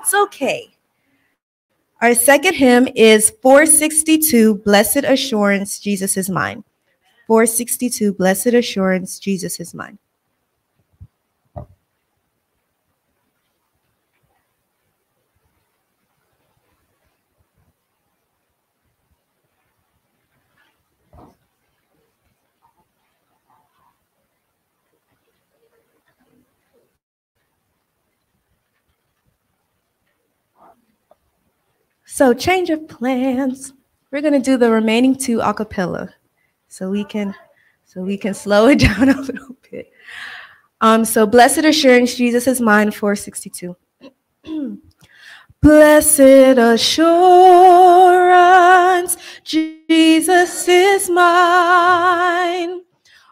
that's okay. Our second hymn is 462 Blessed Assurance, Jesus is Mine. 462 Blessed Assurance, Jesus is Mine. So, change of plans. We're going to do the remaining two a cappella so we can so we can slow it down a little bit. Um, so blessed assurance, Jesus is mine, 462. blessed assurance, Jesus is mine.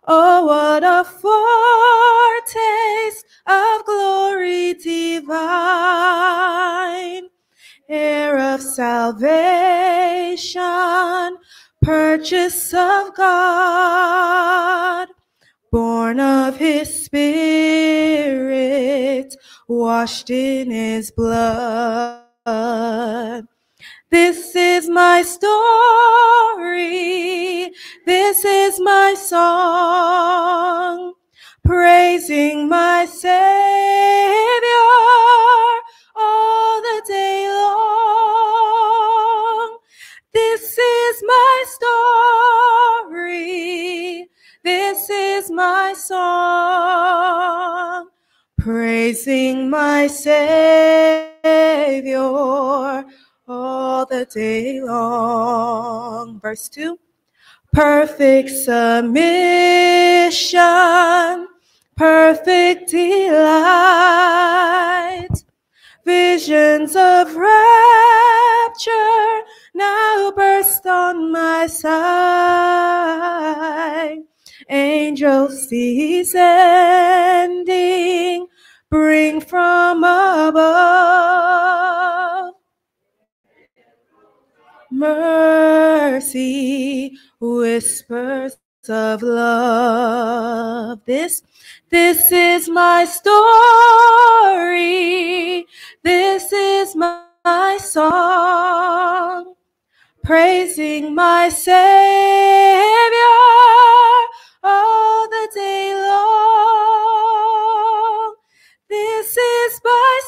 Oh, what a foretaste of glory divine, heir of salvation, purchase of God, born of his spirit, washed in his blood. This is my story. This is my song, praising my Savior all the day long. This is my story. This is my song, praising my Savior all the day long. Verse 2 Perfect submission, perfect delight, visions of rapture now burst on my sight. Angels descending, bring from above mercy, whispers of love. This, this is my story. This is my, my song, praising my Savior all the day long. This is my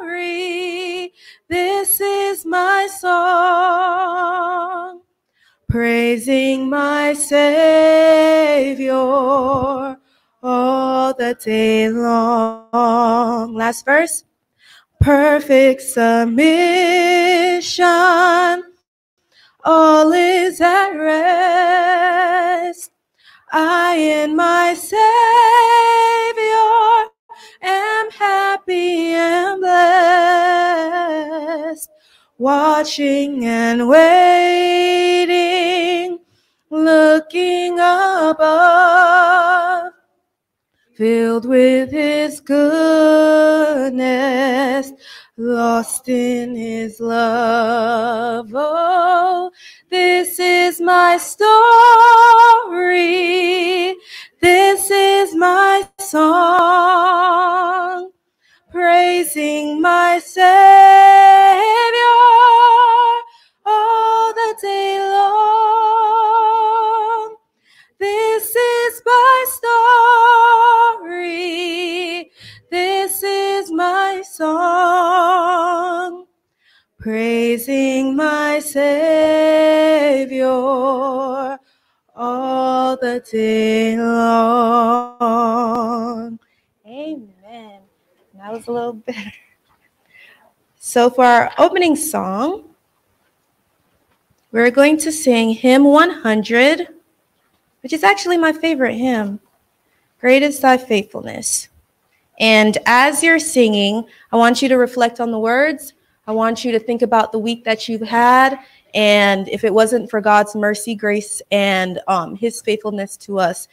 story. This is my song, praising my Savior all the day long. Last verse. Perfect submission, all is at rest. I and my Savior am happy and blessed, watching and waiting, looking above, filled with his goodness, lost in his love. Oh, this is my story. This is my song, praising my Savior all day long. This is my story. This is my song, praising my Savior all the day long. Amen. That was a little better. So, for our opening song, we're going to sing hymn 100, which is actually my favorite hymn Great is Thy Faithfulness. And as you're singing, I want you to reflect on the words. I want you to think about the week that you've had and if it wasn't for God's mercy, grace, and um, his faithfulness to us,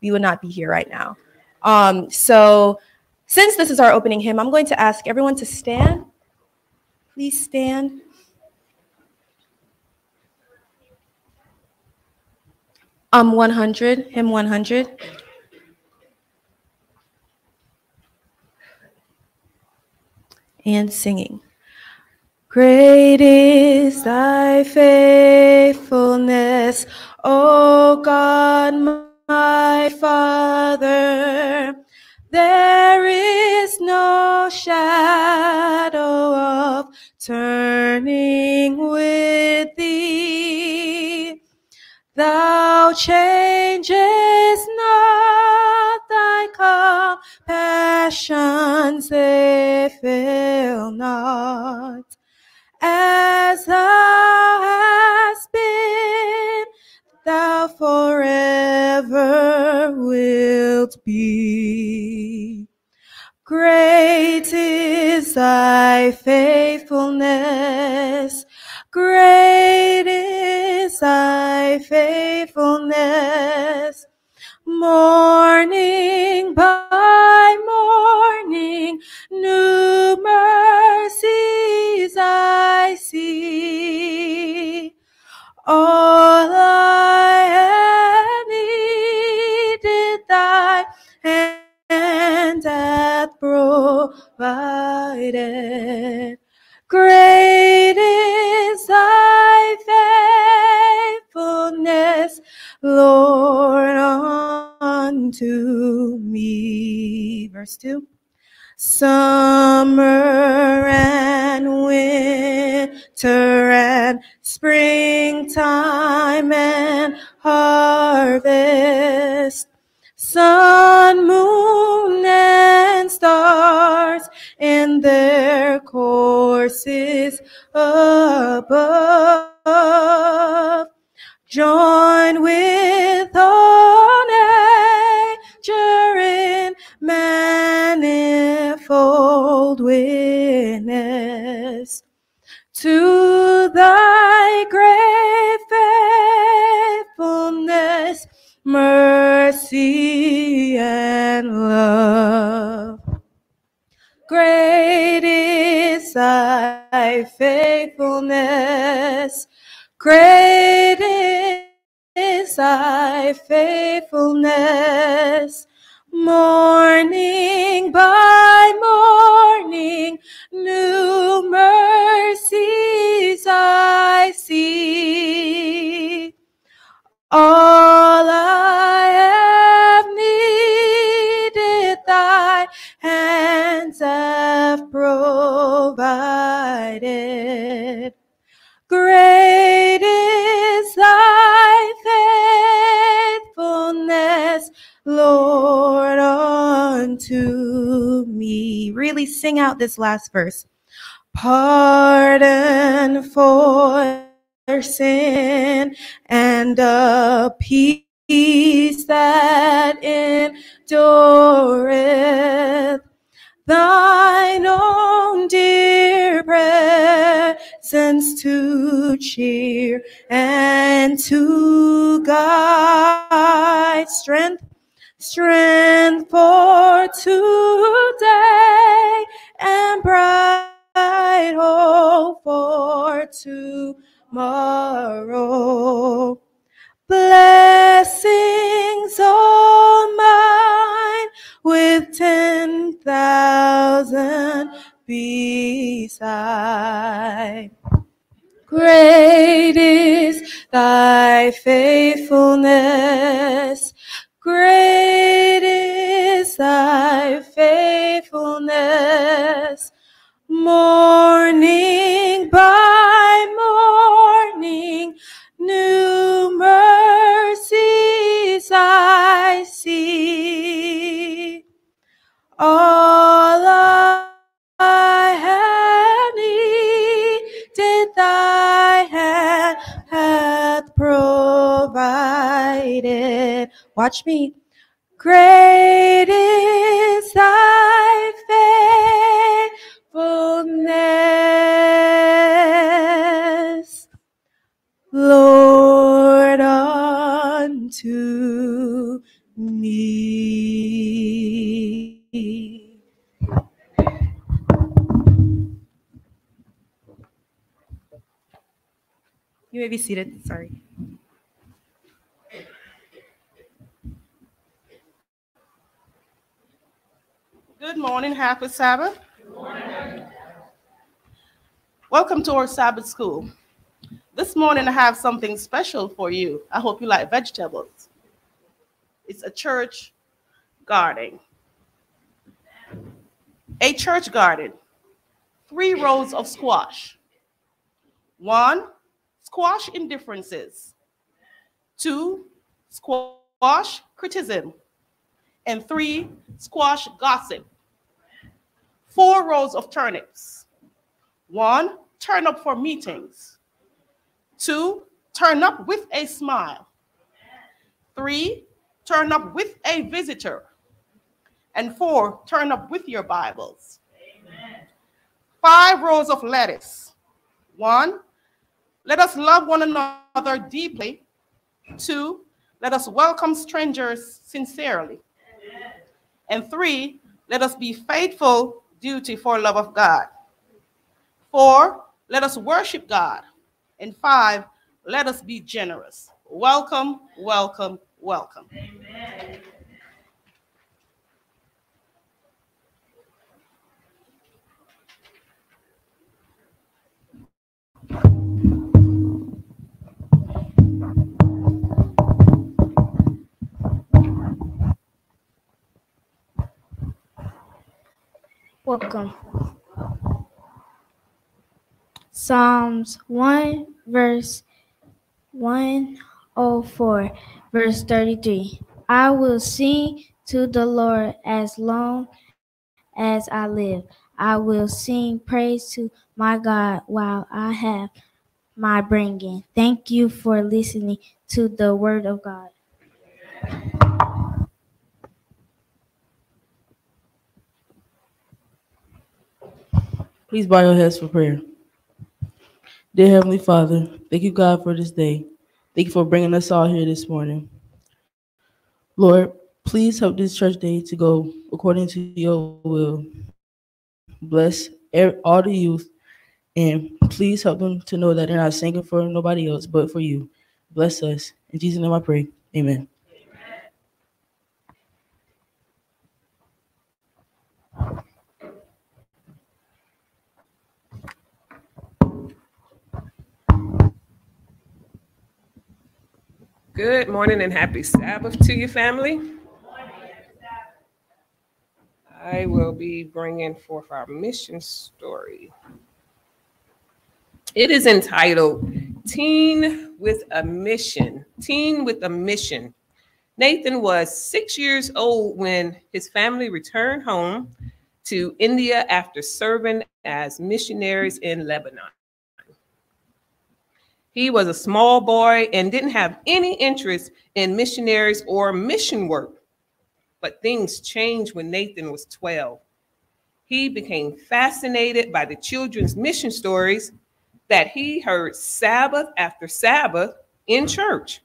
we would not be here right now. Um, so, since this is our opening hymn, I'm going to ask everyone to stand. Please stand. Um, 100, hymn 100. And singing. Great is thy faithfulness, O God, my Father. There is no shadow of turning with thee. Thou changest not thy compassions, they fail not as thou hast been, thou forever wilt be. Great is thy faithfulness, great thy faithfulness. Morning by morning, new mercies I see. All I needed, thy hand hath provided. Verse 2 Summer and winter and springtime and harvest, sun, moon, and stars in their courses above. Join and love. Great is thy faithfulness. Great is thy faithfulness. Morning by provided. Great is thy faithfulness, Lord, unto me. Really sing out this last verse. Pardon for sin and a peace that endureth. Thine own dear presence to cheer and to guide strength strength for today and bright hope for tomorrow. Blessings all with ten thousand beside. Great is thy faithfulness. Watch me. Great is thy faithfulness, Lord, unto me. You may be seated. Sorry. Good morning, happy Sabbath. Welcome to our Sabbath school. This morning I have something special for you. I hope you like vegetables. It's a church garden. A church garden. Three rows of squash. One, squash indifferences. Two, squash criticism. And three, squash gossip. Four rows of turnips. One, turn up for meetings. Two, turn up with a smile. Three, turn up with a visitor. And four, turn up with your Bibles. Five rows of lettuce. One, let us love one another deeply. Two, let us welcome strangers sincerely. And three, let us be faithful duty for love of God. Four, let us worship God. And five, let us be generous. Welcome, welcome, welcome. Amen. Welcome. Psalms 1, verse 104, verse 33. I will sing to the Lord as long as I live. I will sing praise to my God while I have my bringing. Thank you for listening to the word of God. Please bow your heads for prayer. Dear Heavenly Father, thank you, God, for this day. Thank you for bringing us all here this morning. Lord, please help this church day to go according to your will. Bless all the youth and please help them to know that they're not singing for nobody else but for you. Bless us. In Jesus' name I pray. Amen. Good morning and happy Sabbath to you, family. I will be bringing forth our mission story. It is entitled Teen with a Mission. Teen with a Mission. Nathan was six years old when his family returned home to India after serving as missionaries in Lebanon. He was a small boy and didn't have any interest in missionaries or mission work. But things changed when Nathan was 12. He became fascinated by the children's mission stories that he heard Sabbath after Sabbath in church.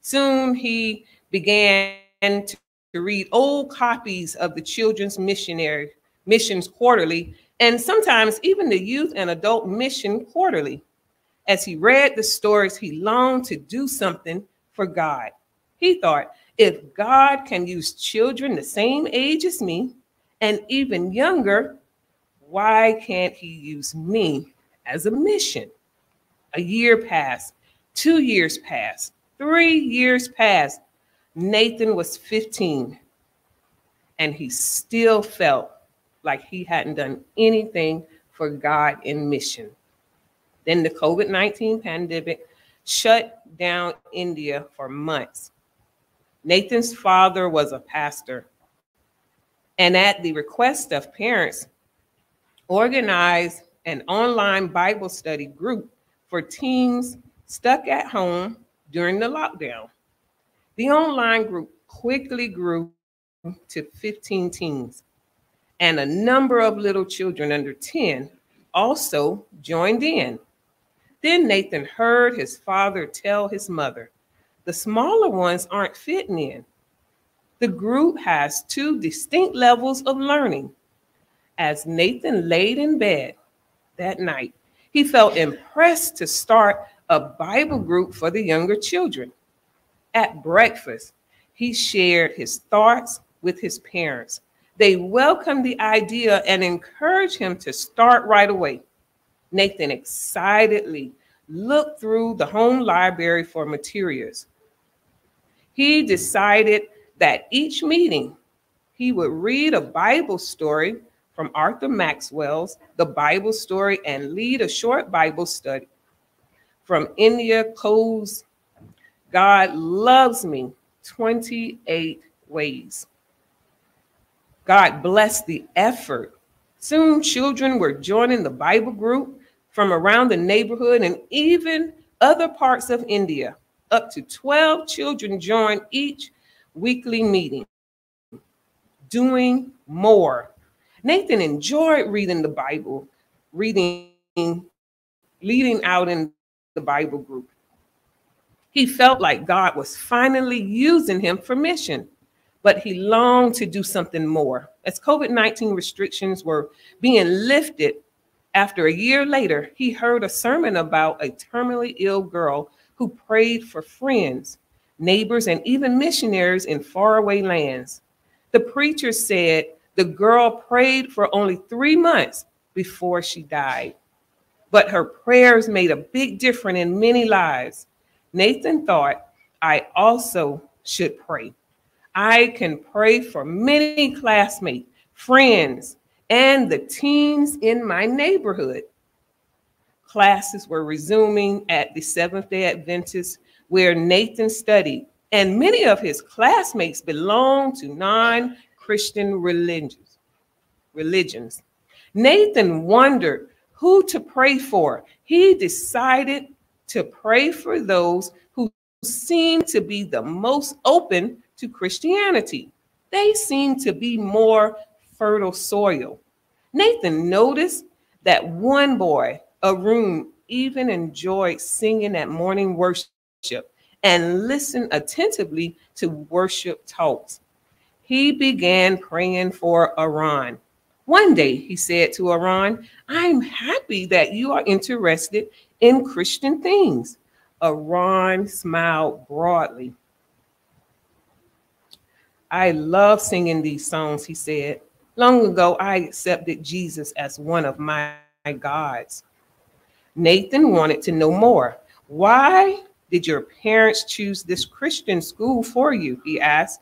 Soon he began to read old copies of the Children's Missionary Missions Quarterly and sometimes even the Youth and Adult Mission Quarterly. As he read the stories, he longed to do something for God. He thought, if God can use children the same age as me and even younger, why can't he use me as a mission? A year passed, two years passed, three years passed. Nathan was 15, and he still felt like he hadn't done anything for God in mission. Then the COVID 19 pandemic shut down India for months. Nathan's father was a pastor, and at the request of parents, organized an online Bible study group for teens stuck at home during the lockdown. The online group quickly grew to 15 teens, and a number of little children under 10 also joined in. Then Nathan heard his father tell his mother, The smaller ones aren't fitting in. The group has two distinct levels of learning. As Nathan laid in bed that night, he felt impressed to start a Bible group for the younger children. At breakfast, he shared his thoughts with his parents. They welcomed the idea and encouraged him to start right away. Nathan excitedly looked through the home library for materials. He decided that each meeting he would read a Bible story from Arthur Maxwell's The Bible Story and lead a short Bible study from Linda Koh's God Loves Me 28 Ways. God blessed the effort. Soon children were joining the Bible group from around the neighborhood and even other parts of India. Up to 12 children joined each weekly meeting, doing more. Nathan enjoyed reading the Bible, reading, leading out in the Bible group. He felt like God was finally using him for mission, but he longed to do something more. As COVID 19 restrictions were being lifted, after a year later, he heard a sermon about a terminally ill girl who prayed for friends, neighbors, and even missionaries in faraway lands. The preacher said the girl prayed for only three months before she died, but her prayers made a big difference in many lives. Nathan thought, I also should pray. I can pray for many classmates, friends, and the teens in my neighborhood. Classes were resuming at the Seventh day Adventist, where Nathan studied, and many of his classmates belonged to non Christian religions. religions. Nathan wondered who to pray for. He decided to pray for those who seemed to be the most open to Christianity. They seemed to be more fertile soil. Nathan noticed that one boy, Arun, even enjoyed singing at morning worship and listened attentively to worship talks. He began praying for Arun. One day he said to Arun, I'm happy that you are interested in Christian things. Arun smiled broadly. I love singing these songs, he said. Long ago, I accepted Jesus as one of my gods. Nathan wanted to know more. Why did your parents choose this Christian school for you? He asked.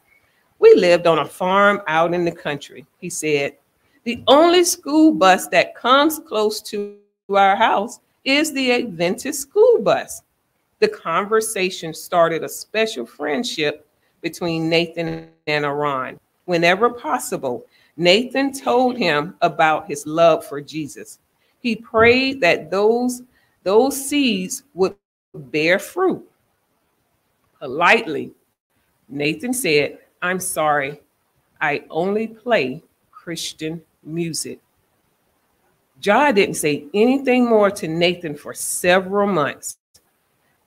We lived on a farm out in the country, he said. The only school bus that comes close to our house is the Adventist school bus. The conversation started a special friendship between Nathan and Arun. Whenever possible, Nathan told him about his love for Jesus. He prayed that those, those seeds would bear fruit. Politely, Nathan said, I'm sorry, I only play Christian music. Jah didn't say anything more to Nathan for several months.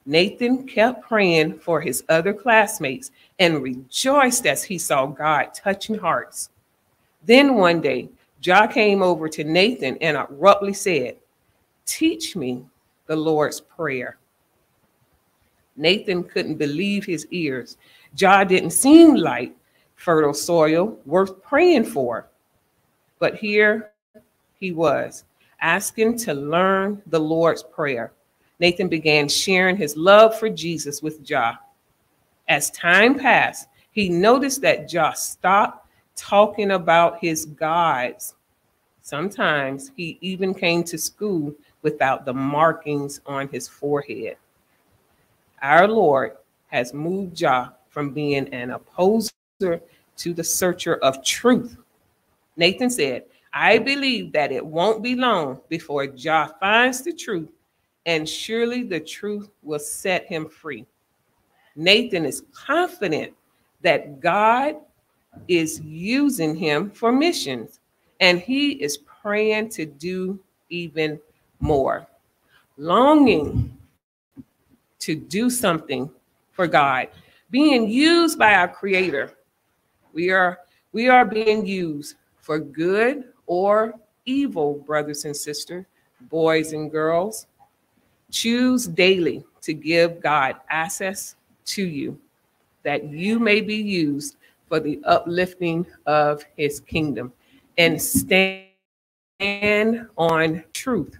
Nathan kept praying for his other classmates and rejoiced as he saw God touching hearts. Then one day, Jah came over to Nathan and abruptly said, Teach me the Lord's Prayer. Nathan couldn't believe his ears. Jah didn't seem like fertile soil worth praying for. But here he was, asking to learn the Lord's Prayer. Nathan began sharing his love for Jesus with Jah. As time passed, he noticed that Jah stopped talking about his gods. Sometimes he even came to school without the markings on his forehead. Our Lord has moved Jah from being an opposer to the searcher of truth. Nathan said, I believe that it won't be long before Jah finds the truth, and surely the truth will set him free. Nathan is confident that God is using him for missions, and he is praying to do even more, longing to do something for God, being used by our Creator. We are we are being used for good or evil, brothers and sisters, boys and girls. Choose daily to give God access to you, that you may be used for the uplifting of his kingdom and stand on truth.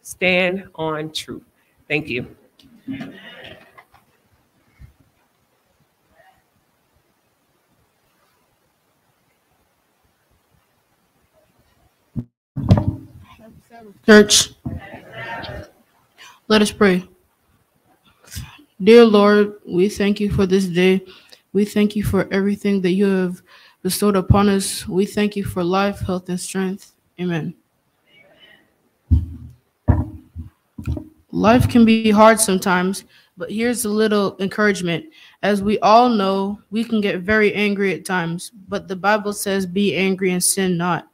Stand on truth. Thank you. Church, let us pray. Dear Lord, we thank you for this day. We thank you for everything that you have bestowed upon us. We thank you for life, health, and strength. Amen. Life can be hard sometimes, but here's a little encouragement. As we all know, we can get very angry at times, but the Bible says, Be angry and sin not.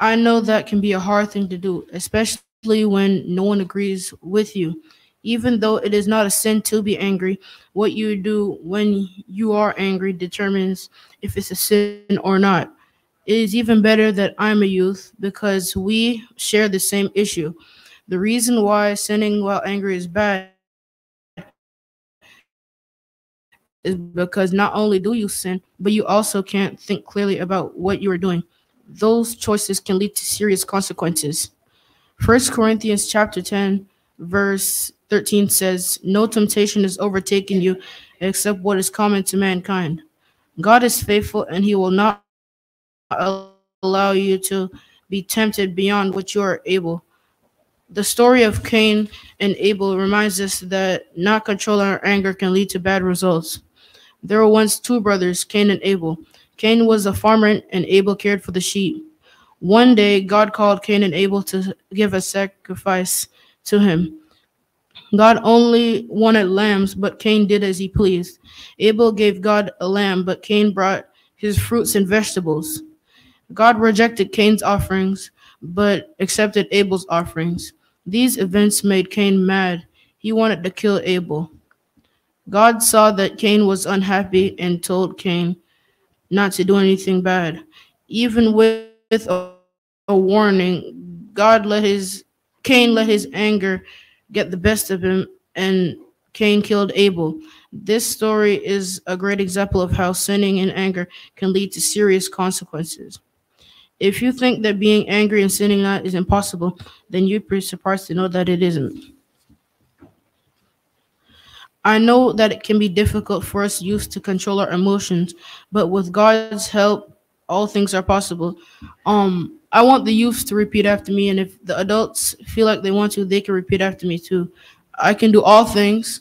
I know that can be a hard thing to do, especially when no one agrees with you. Even though it is not a sin to be angry, what you do when you are angry determines if it's a sin or not. It is even better that I'm a youth because we share the same issue. The reason why sinning while angry is bad is because not only do you sin, but you also can't think clearly about what you are doing. Those choices can lead to serious consequences. First Corinthians chapter 10, verse 13 says, No temptation has overtaken you except what is common to mankind. God is faithful and he will not allow you to be tempted beyond what you are able. The story of Cain and Abel reminds us that not controlling our anger can lead to bad results. There were once two brothers, Cain and Abel. Cain was a farmer and Abel cared for the sheep. One day, God called Cain and Abel to give a sacrifice to him. God only wanted lambs, but Cain did as he pleased. Abel gave God a lamb, but Cain brought his fruits and vegetables. God rejected Cain's offerings, but accepted Abel's offerings. These events made Cain mad. He wanted to kill Abel. God saw that Cain was unhappy and told Cain not to do anything bad. Even with a, warning, God let his Cain let his anger get the best of him and Cain killed Abel. This story is a great example of how sinning in anger can lead to serious consequences. If you think that being angry and sinning not is impossible, then you'd be surprised to know that it isn't. I know that it can be difficult for us youth to control our emotions, but with God's help, all things are possible. Um, I want the youth to repeat after me, and if the adults feel like they want to, they can repeat after me too. I can do all things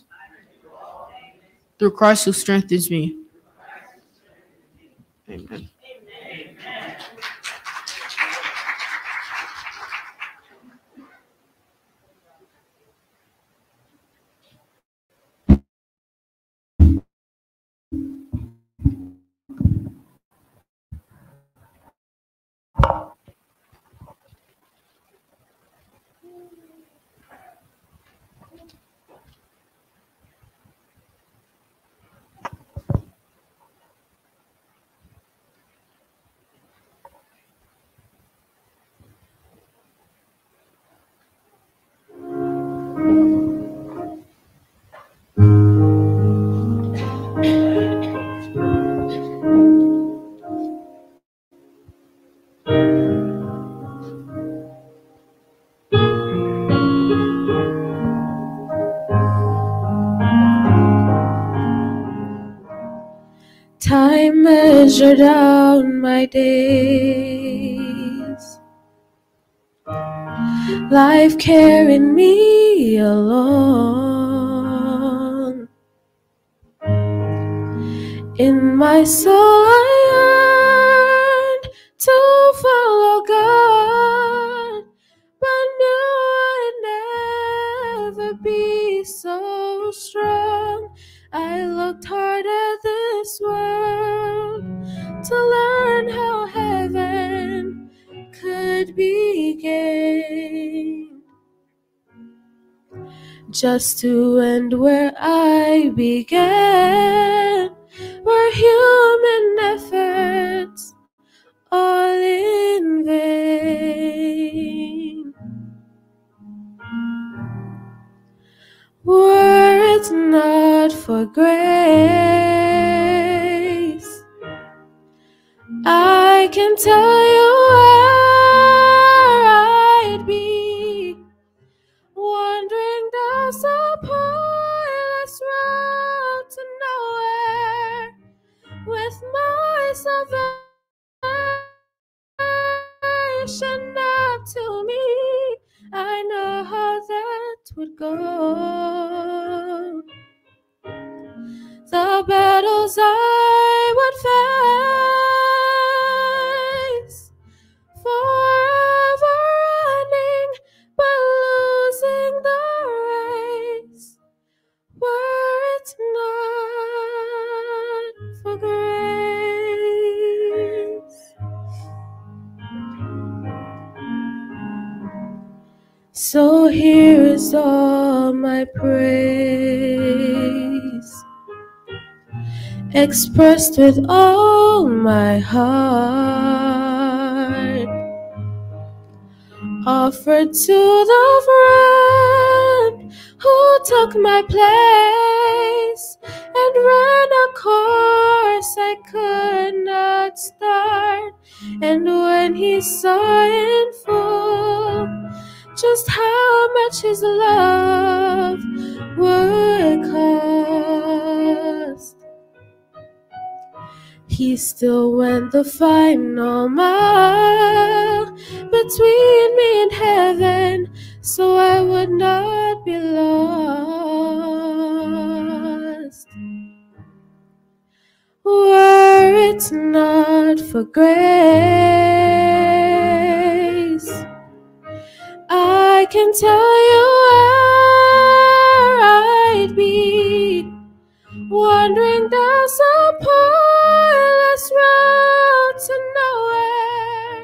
through Christ who strengthens me. Amen. I measure down my days. Life carried me along. In my soul, I yearned to follow God, but knew I'd never be so strong. I looked hard at this world to learn how heaven could be gained. Just to end where I began, were human efforts all in vain. Were it not for grace, I can tell you where I'd be, wandering down some pointless road to nowhere with my salvation up to me. I know how that would go. The battles I would face, So here is all my praise, expressed with all my heart, offered to the friend who took my place and ran a course I could not start. And when he saw in full just how much his love would cost. He still went the final mile between me and heaven, so I would not be lost. Were it not for grace, I can tell you where I'd be, wandering down some pointless road to nowhere,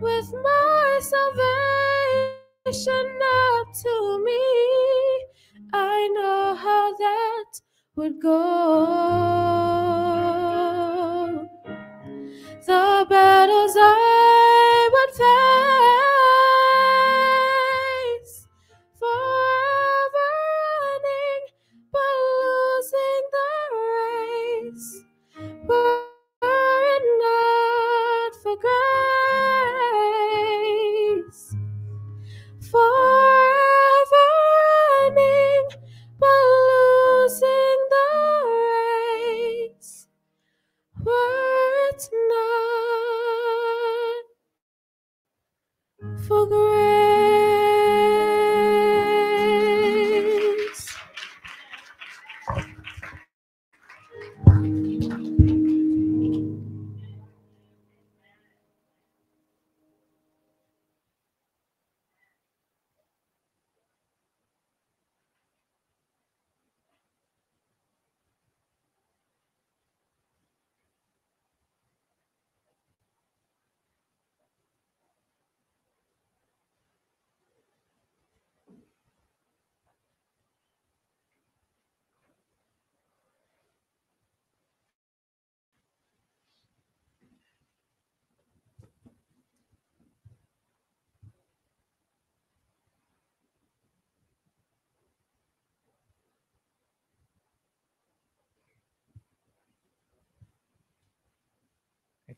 with my salvation up to me. I know how that would go. The battles I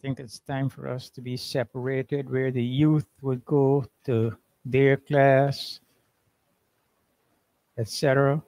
think it's time for us to be separated where the youth would go to their class, etc.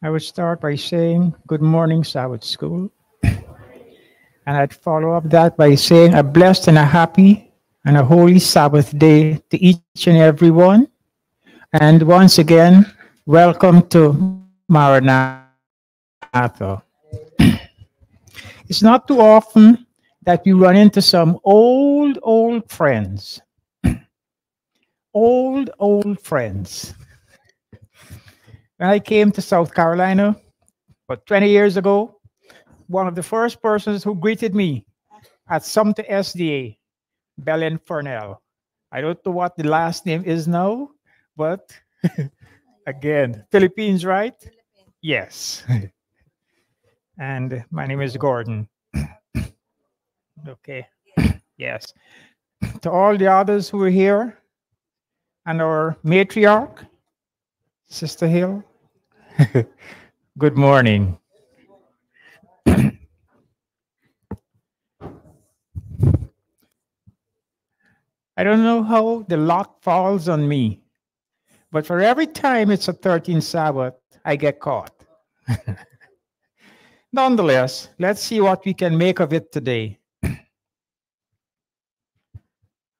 I would start by saying, Good morning, Sabbath School. And I'd follow up that by saying, A blessed and a happy and a holy Sabbath day to each and every one. And once again, welcome to Maranatha. it's not too often that we run into some old, old friends. old, old friends. When I came to South Carolina, about 20 years ago, one of the first persons who greeted me at Sumter SDA, Belen Furnell. I don't know what the last name is now, but again, Philippines, right? Yes. and my name is Gordon. okay. yes. To all the others who are here, and our matriarch, Sister Hill, good morning. I don't know how the lock falls on me, but for every time it's a 13th Sabbath, I get caught. Nonetheless, let's see what we can make of it today.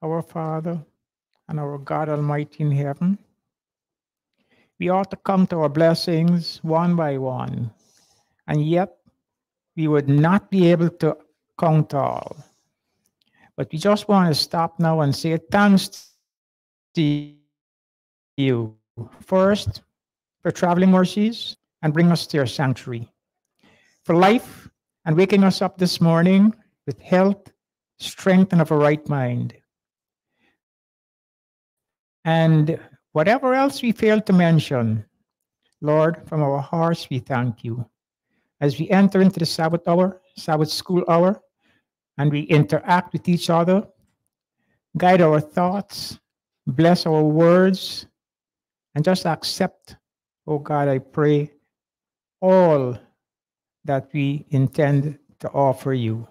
Our Father and our God Almighty in heaven, we ought to come to our blessings one by one, and yet we would not be able to count all. But we just want to stop now and say thanks to you. First, for traveling mercies and bring us to your sanctuary. For life and waking us up this morning with health, strength, and of a right mind. And whatever else we failed to mention, Lord, from our hearts we thank you. As we enter into the Sabbath hour, Sabbath school hour, and we interact with each other. Guide our thoughts, bless our words, and just accept, oh God, I pray, all that we intend to offer you.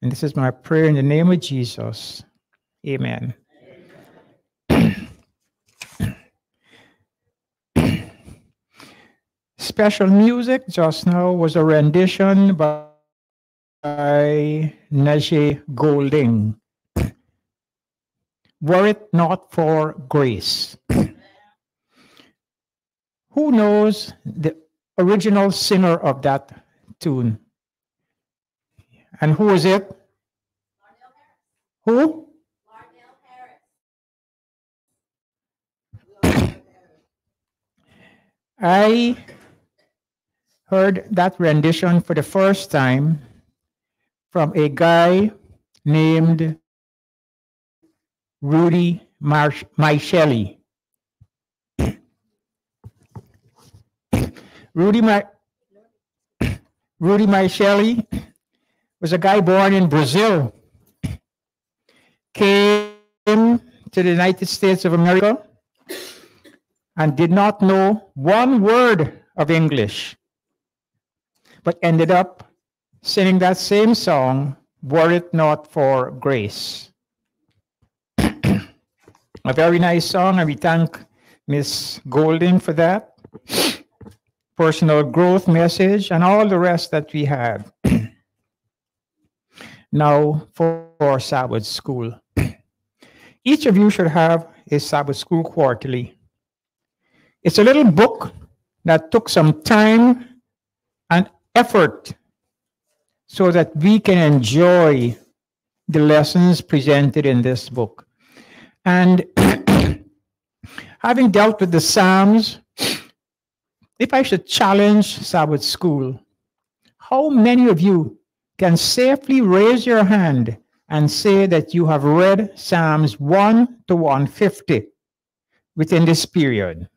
And this is my prayer in the name of Jesus. Amen. Special music just now was a rendition by by Naje Golding. Were it not for grace. Who knows the original singer of that tune? And who is it? Who? I heard that rendition for the first time from a guy named Rudy Marsh- Rudy My- Rudy Michelli was a guy born in Brazil, came to the United States of America and did not know one word of English, but ended up singing that same song, Were It Not for Grace. A very nice song, and we thank Miss Golding for that. Personal growth message, and all the rest that we had. now for Sabbath school. Each of you should have a Sabbath school quarterly. It's a little book that took some time and effort so that we can enjoy the lessons presented in this book. And having dealt with the Psalms, if I should challenge Sabbath School, how many of you can safely raise your hand and say that you have read Psalms 1 to 150 within this period?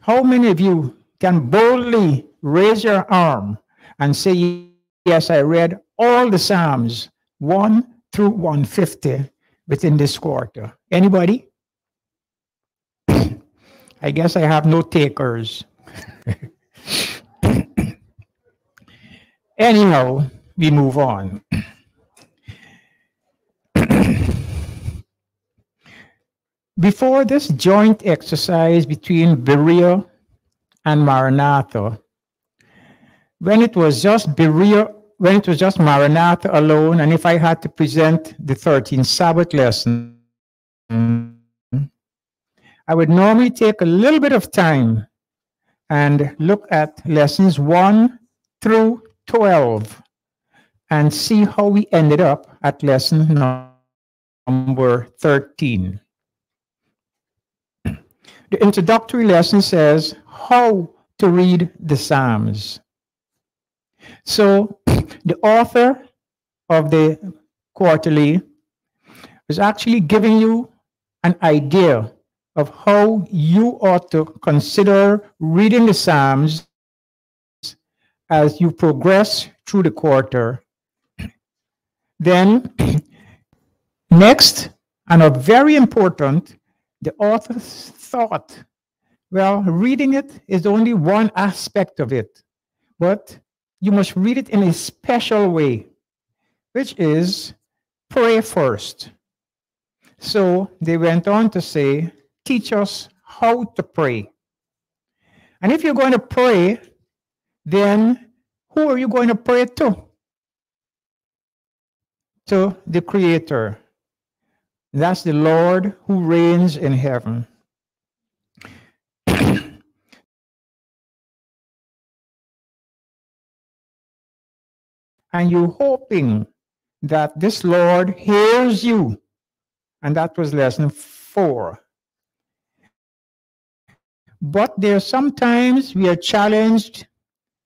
How many of you can boldly raise your arm and say, Yes, I read all the Psalms 1 through 150 within this quarter. Anybody? I guess I have no takers. Anyhow, we move on. Before this joint exercise between Berea and Maranatha. When it was just Berea, when it was just Maranatha alone, and if I had to present the 13th Sabbath lesson, I would normally take a little bit of time and look at lessons 1 through 12 and see how we ended up at lesson number 13. The introductory lesson says how to read the Psalms. So the author of the quarterly is actually giving you an idea of how you ought to consider reading the Psalms as you progress through the quarter. Then, next, and a very important, the author thought, well, reading it is only one aspect of it, but you must read it in a special way, which is pray first. So they went on to say, teach us how to pray. And if you're going to pray, then who are you going to pray to? To the Creator. That's the Lord who reigns in heaven. And you're hoping that this Lord hears you. And that was lesson four. But there sometimes we are challenged,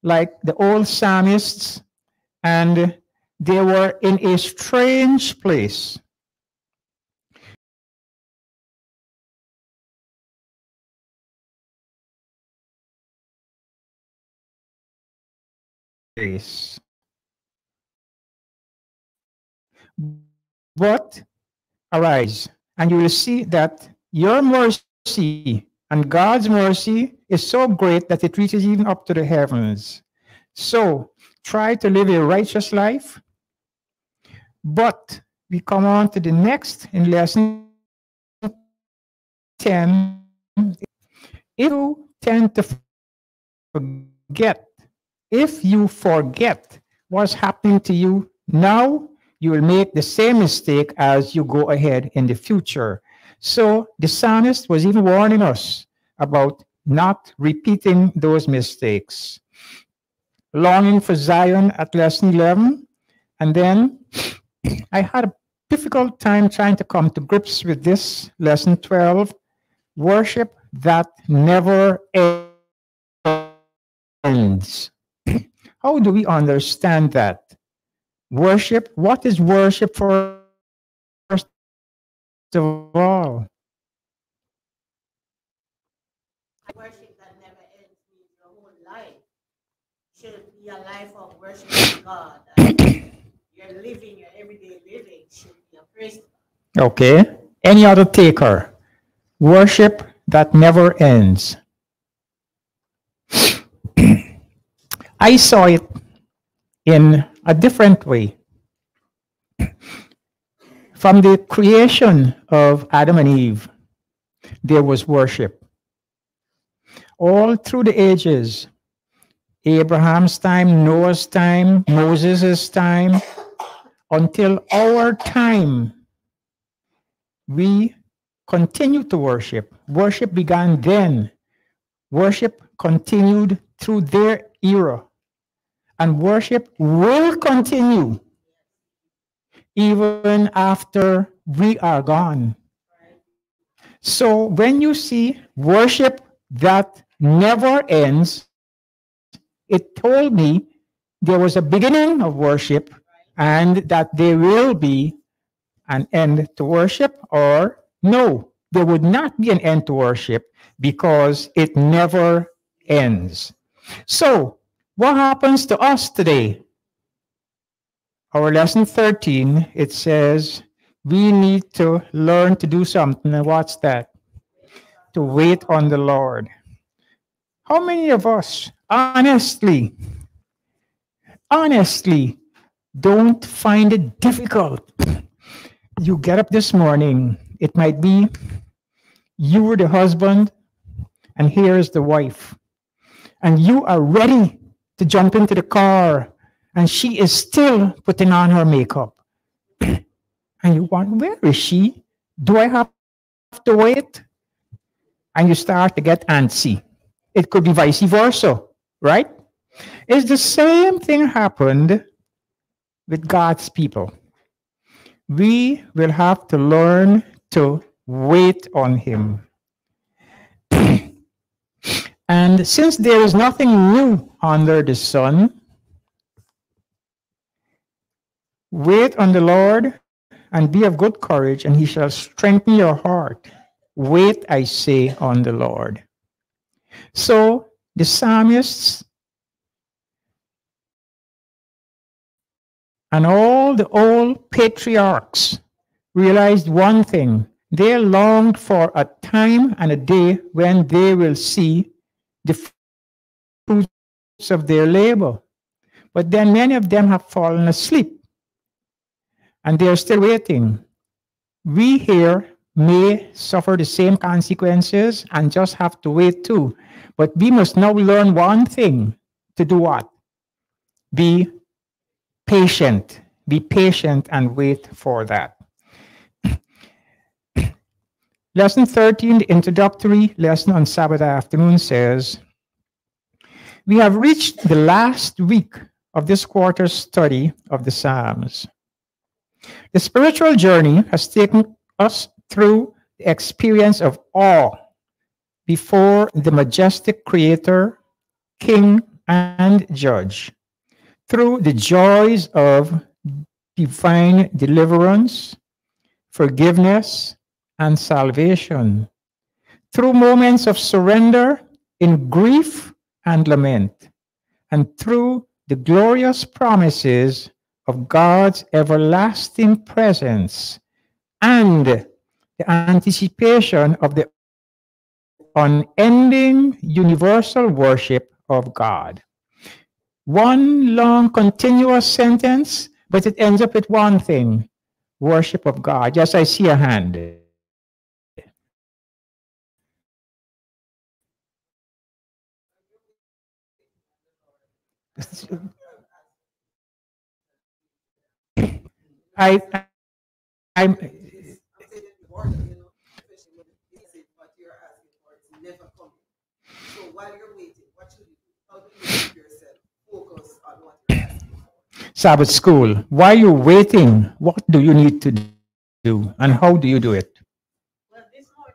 like the old psalmists, and they were in a strange place. Place. But arise, and you will see that your mercy and God's mercy is so great that it reaches even up to the heavens. So try to live a righteous life. But we come on to the next in lesson 10. If you tend to forget, if you forget what's happening to you now, you will make the same mistake as you go ahead in the future. So the psalmist was even warning us about not repeating those mistakes. Longing for Zion at lesson 11. And then I had a difficult time trying to come to grips with this lesson 12 worship that never ends. How do we understand that? Worship, what is worship for of all. Worship that never ends means your whole life should be a life of worshiping God. your living, your everyday living should be a praise. Okay. Any other taker? Worship that never ends. I saw it in a different way. From the creation of Adam and Eve, there was worship. All through the ages, Abraham's time, Noah's time, Moses' time, until our time, we continue to worship. Worship began then. Worship continued through their era. And worship will continue even after we are gone. So when you see worship that never ends, it told me there was a beginning of worship and that there will be an end to worship, or no, there would not be an end to worship because it never ends. So, what happens to us today? our lesson 13, it says we need to learn to do something. And what's that? To wait on the Lord. How many of us, honestly, honestly, don't find it difficult? You get up this morning, it might be you were the husband, and here's the wife. and you are ready to jump into the car, and she is still putting on her makeup. and you want, where is she? Do I have to wait? And you start to get antsy. It could be vice versa, right? It's the same thing happened with God's people. We will have to learn to wait on Him. and since there is nothing new under the sun, wait on the Lord and be of good courage, and He shall strengthen your heart. Wait, I say, on the Lord. So the psalmists and all the old patriarchs realized one thing they longed for a time and a day when they will see the fruits of their labor. But then many of them have fallen asleep and they are still waiting. We here may suffer the same consequences and just have to wait too. But we must now learn one thing to do what? Be patient. Be patient and wait for that. Lesson 13, the introductory lesson on Sabbath afternoon says, We have reached the last week of this quarter's study of the Psalms. The spiritual journey has taken us through the experience of awe before the majestic Creator, King, and Judge, through the joys of divine deliverance, forgiveness, and salvation, through moments of surrender in grief and lament, and through the glorious promises of God's everlasting presence and the anticipation of the unending universal worship of God. One long continuous sentence, but it ends up with one thing worship of God. Yes, I see a hand. I, I'm, Sabbath school. While you're waiting, what do you need to do and how do you do it? Well, this morning,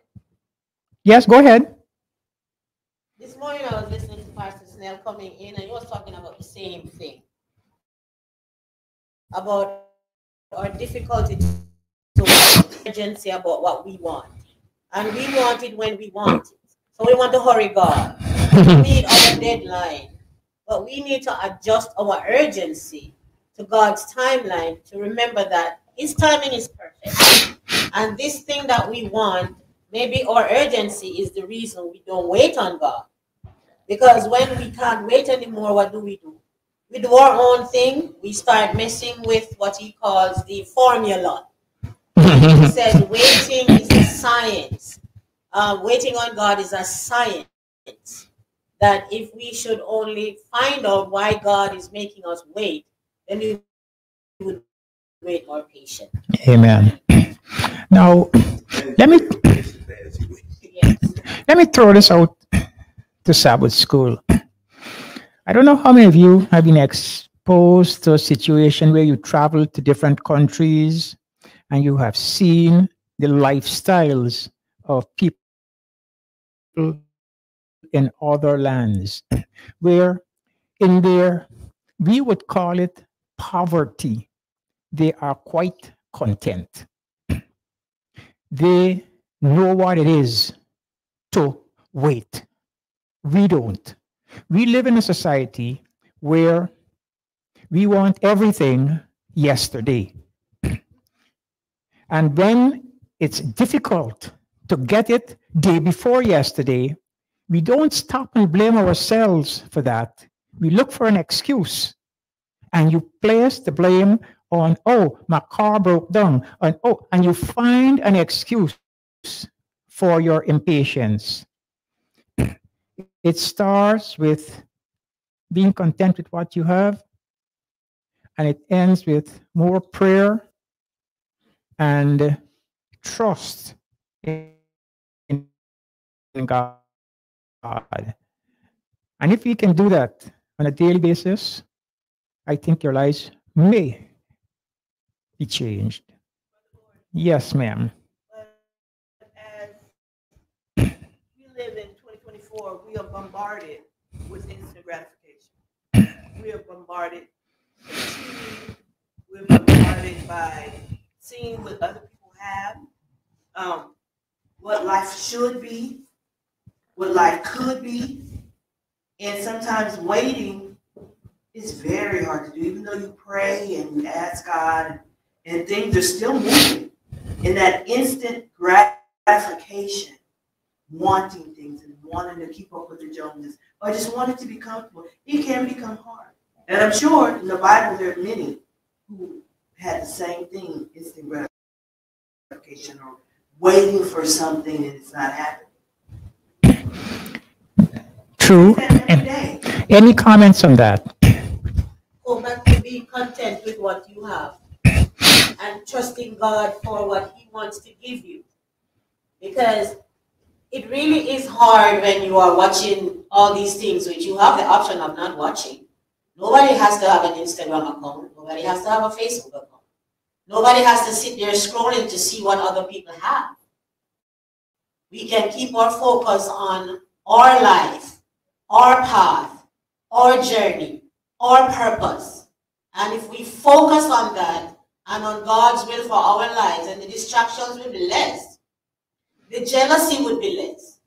Yes, go ahead. this morning I was listening to Pastor Snell coming in and he was talking about the same thing. About our difficulty to urgency about what we want. And we want it when we want it. So we want to hurry God. We need our deadline. But we need to adjust our urgency to God's timeline to remember that His timing is perfect. And this thing that we want, maybe our urgency is the reason we don't wait on God. Because when we can't wait anymore, what do we do? We do our own thing. We start messing with what he calls the formula. He says waiting is a science. Uh, waiting on God is a science. That if we should only find out why God is making us wait, then we would wait more patient. Amen. Now, let me let me throw this out to Sabbath school. I don't know how many of you have been exposed to a situation where you travel to different countries and you have seen the lifestyles of people in other lands where in their we would call it poverty they are quite content. They know what it is to wait. We don't we live in a society where we want everything yesterday and when it's difficult to get it day before yesterday, we don't stop and blame ourselves for that. We look for an excuse and you place the blame on, oh, my car broke down, and oh, and you find an excuse for your impatience. It starts with being content with what you have, and it ends with more prayer and trust in God. And if you can do that on a daily basis, I think your lives may be changed. Yes, ma'am. But as we live in 2024, we are bombarded with instant gratification. We are bombarded TV. We're bombarded by seeing what other people have, um, what life should be, what life could be, and sometimes waiting is very hard to do. Even though you pray and you ask God, and things are still moving in that instant gratification, wanting things wanting to keep up with the Joneses, or just wanting to be comfortable, it can become hard. And I'm sure in the Bible there are many who had the same thing, instant gratification, or waiting for something and it's not happening. True. And every And day, any comments on that? Go back to being content with what you have and trusting God for what He wants to give you. Because it really is hard when you are watching all these things, which you have the option of not watching. Nobody has to have an Instagram account, nobody has to have a Facebook account. Nobody has to sit there scrolling to see what other people have. We can keep our focus on our life, our path, our journey, our purpose. And if we focus on that and on God's will for our lives, and the distractions will be less, the jealousy would be less,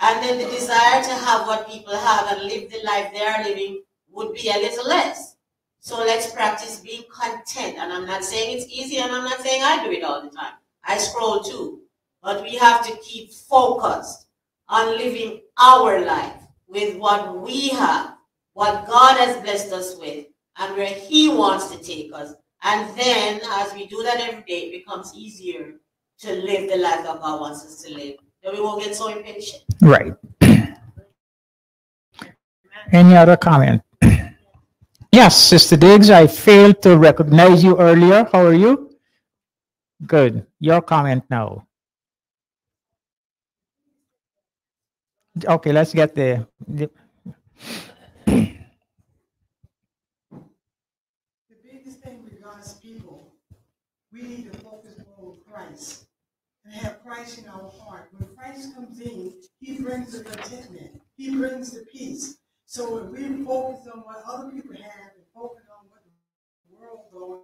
and then the desire to have what people have and live the life they are living would be a little less. So let's practice being content. And I'm not saying it's easy, and I'm not saying I do it all the time. I scroll too. But we have to keep focused on living our life with what we have, what God has blessed us with, and where He wants to take us. And then, as we do that every day, it becomes easier to live the life that God wants us to live. Then we won't get so impatient. Right. Any other comment? Yes, Sister Diggs, I failed to recognize you earlier. How are you? Good. Your comment now. Okay, let's get the, the- The biggest thing with God's people, we need to focus more on Christ and have Christ in our heart. When Christ comes in, he brings the contentment, he brings the peace. So if we focus on what other people have and focus on what the world going,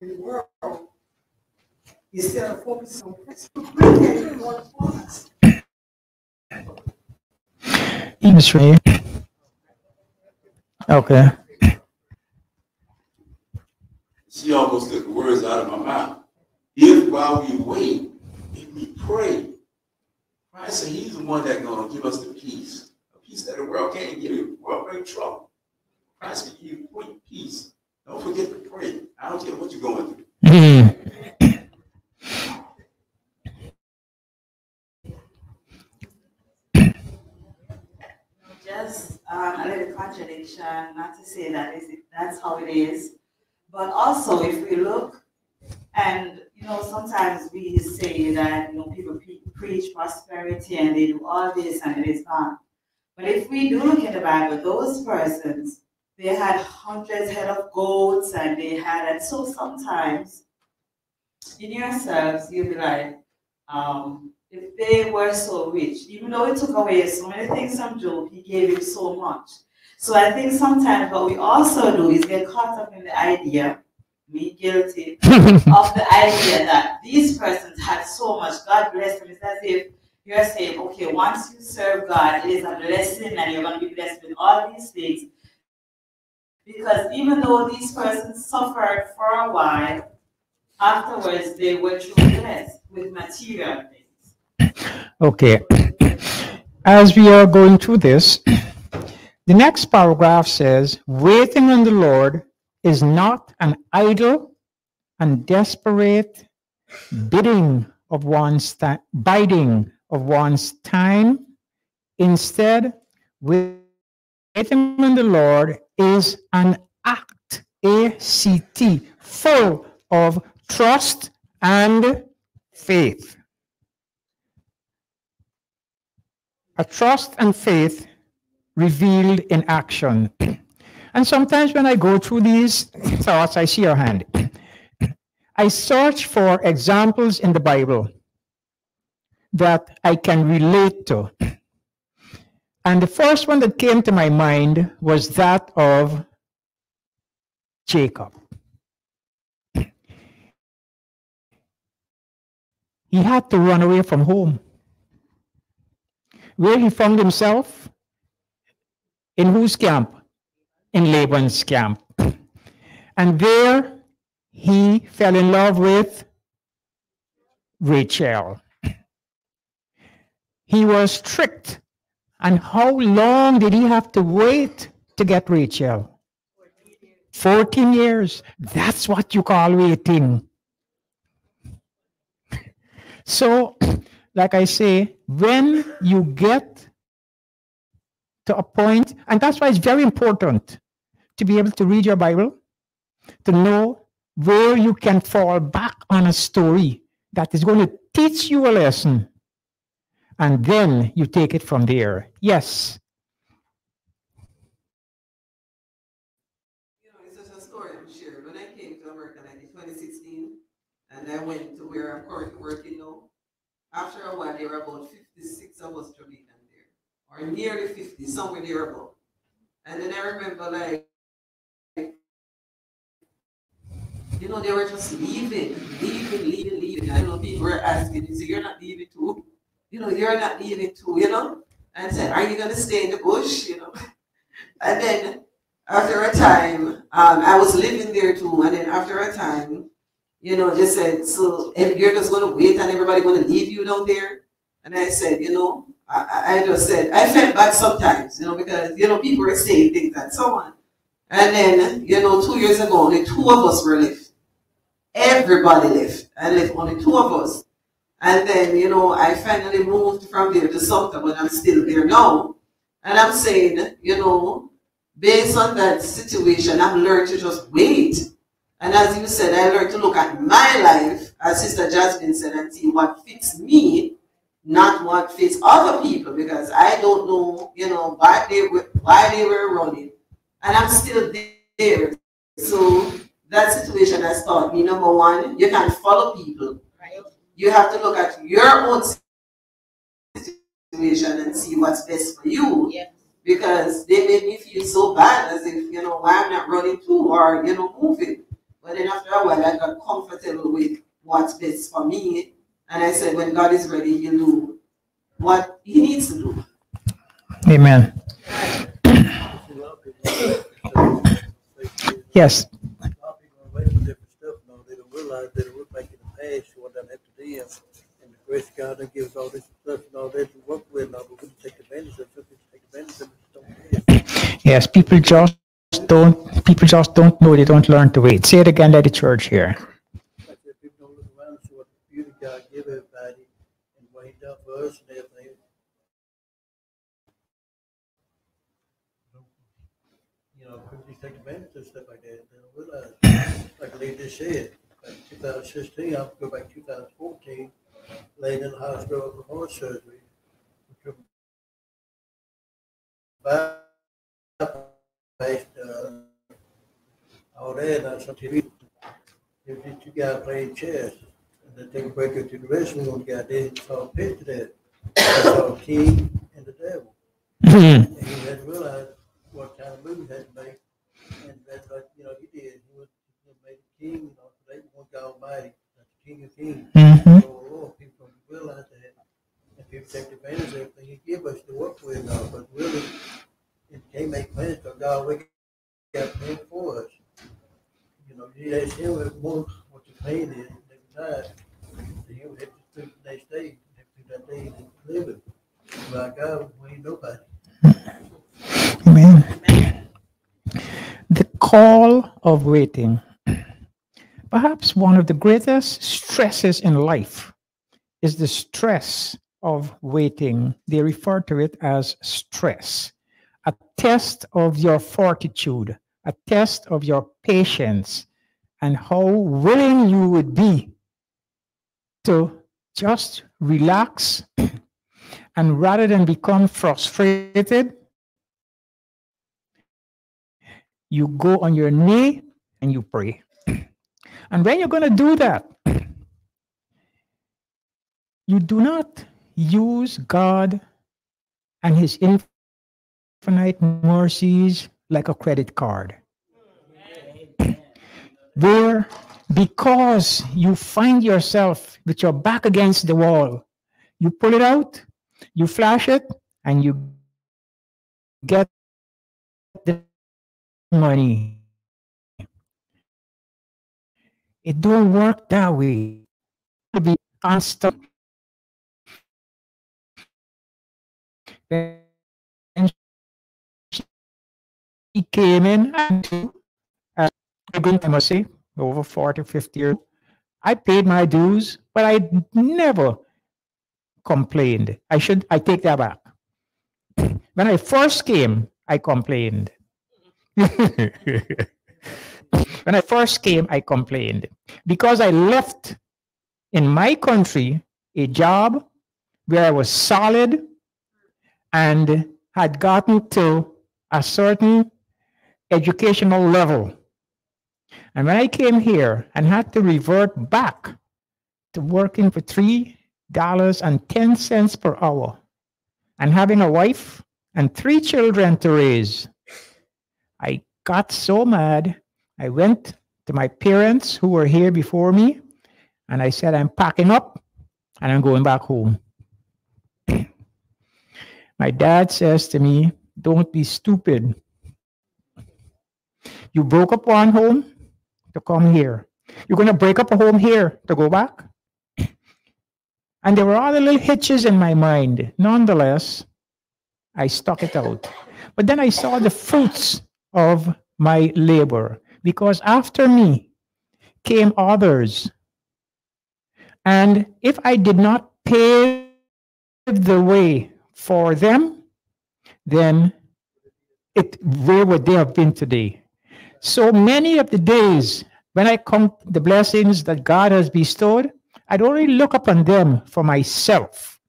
in the world, instead of focusing on. Miss Ray. Okay. She almost took the words out of my mouth. If while we wait, if we pray, Christ said he's the one that's gonna give us the peace. A peace that the world can't give you. World bring trouble. Christ can give you great peace. Don't forget to pray. I don't care what you're going through. Just um, a little contradiction, not to say that is that's how it is, but also if we look, and you know, sometimes we say that you know people pre- preach prosperity and they do all this and it is not. But if we do look at the Bible, those persons they had hundreds head of goats and they had, and so sometimes in yourselves you'll be like, um, if they were so rich, even though he took away so many things from Job, he gave him so much. So I think sometimes what we also do is get caught up in the idea, me guilty, of the idea that these persons had so much, God bless them. It's as if you're saying, okay, once you serve God, it is a blessing and you're going to be blessed with all these things. Because even though these persons suffered for a while, afterwards they were truly blessed with material things. Okay. As we are going through this, the next paragraph says, waiting on the Lord is not an idle and desperate bidding of one's time, biding of one's time. Instead, waiting on the Lord is an act, A-C-T, full of trust and faith. A trust and faith revealed in action. And sometimes when I go through these thoughts, I see your hand. I search for examples in the Bible that I can relate to. And the first one that came to my mind was that of Jacob. He had to run away from home. Where he found himself? In whose camp? In Laban's camp. And there he fell in love with Rachel. He was tricked. And how long did he have to wait to get Rachel? 14 years. That's what you call waiting. So, like I say, when you get to a point, and that's why it's very important to be able to read your Bible, to know where you can fall back on a story that is going to teach you a lesson. And then you take it from there. Yes. You know, it's a story I'm sure. When I came to America in 2016, and I went to where I'm currently working now, after a while, there were about 56 of us or nearly 50, somewhere thereabout. And then I remember, like, you know, they were just leaving, leaving, leaving, leaving. I know people were asking, so you're not leaving too? You know, you're not leaving too, you know? And I said, are you going to stay in the bush, you know? And then after a time, um, I was living there too. And then after a time, you know, they said, so if you're just going to wait and everybody going to leave you down there? And I said, you know, I, I just said, I felt bad sometimes, you know, because, you know, people were saying things and so on. And then, you know, two years ago, only two of us were left. Everybody left. I left only two of us. And then, you know, I finally moved from there to Sumter, but I'm still there now. And I'm saying, you know, based on that situation, I've learned to just wait. And as you said, I learned to look at my life, as Sister Jasmine said, and see what fits me, not what fits other people, because I don't know, you know, why they were, why they were running. And I'm still there. So that situation has taught me, number one, you can't follow people. You have to look at your own situation and see what's best for you. Because they made me feel so bad as if, you know, why I'm not running too or, you know, moving. But then after a while, I got comfortable with what's best for me. And I said, when God is ready, he'll do what he needs to do. Amen. Yes. Yes, people just don't people just don't know they don't learn to wait. Say it again, let the church hear. Like I said, people don't look around and see what the beauty God give everybody and and everything. You know, people just take advantage of stuff like that. Don't realize, like Lee just said, like 2016, I'll go back 2014, laid in the hospital for heart surgery. which was bypassed, uh, all that, and I said, if you, if you two guys playing chess, and they take a break up to the restroom, one guy did, saw a picture that, saw king and the devil. And he didn't realize what kind of move he had to make, and that's like, you know, he did, he was, he made a king, you know, they one God Almighty, that's the King of Kings. Mhm. So, Lord, people don't realize that, and people take advantage of everything he give us to work with, now, but really, it can't make plans, because God already got plans for us. You know, you ask him what, what what your plan is, and every time, he'll have to the next day, that day God, uh, we ain't nobody. Amen. The, call of waiting. Perhaps one of the greatest stresses in life is the stress of waiting. They refer to it as stress, a test of your fortitude, a test of your patience, and how willing you would be to just relax and rather than become frustrated, you go on your knee and you pray. And when you're going to do that, you do not use God and His infinite mercies like a credit card. Where, because you find yourself with your back against the wall, you pull it out, you flash it, and you get the money. It don't work that way. To be constant. When she came in and I must say, over 40, 50 years, I paid my dues, but I never complained. I should, I take that back. When I first came, I complained. when I first came, I complained because I left in my country a job where I was solid and had gotten to a certain educational level. And when I came here and had to revert back to working for three dollars and ten cents per hour and having a wife and three children to raise, I got so mad. I went to my parents who were here before me and I said, I'm packing up and I'm going back home. my dad says to me, Don't be stupid. You broke up one home to come here. You're going to break up a home here to go back? And there were other little hitches in my mind. Nonetheless, I stuck it out. But then I saw the fruits of my labor because after me came others. And if I did not pave the way for them, then it where would they have been today? So many of the days when I count the blessings that God has bestowed, I don't really look upon them for myself,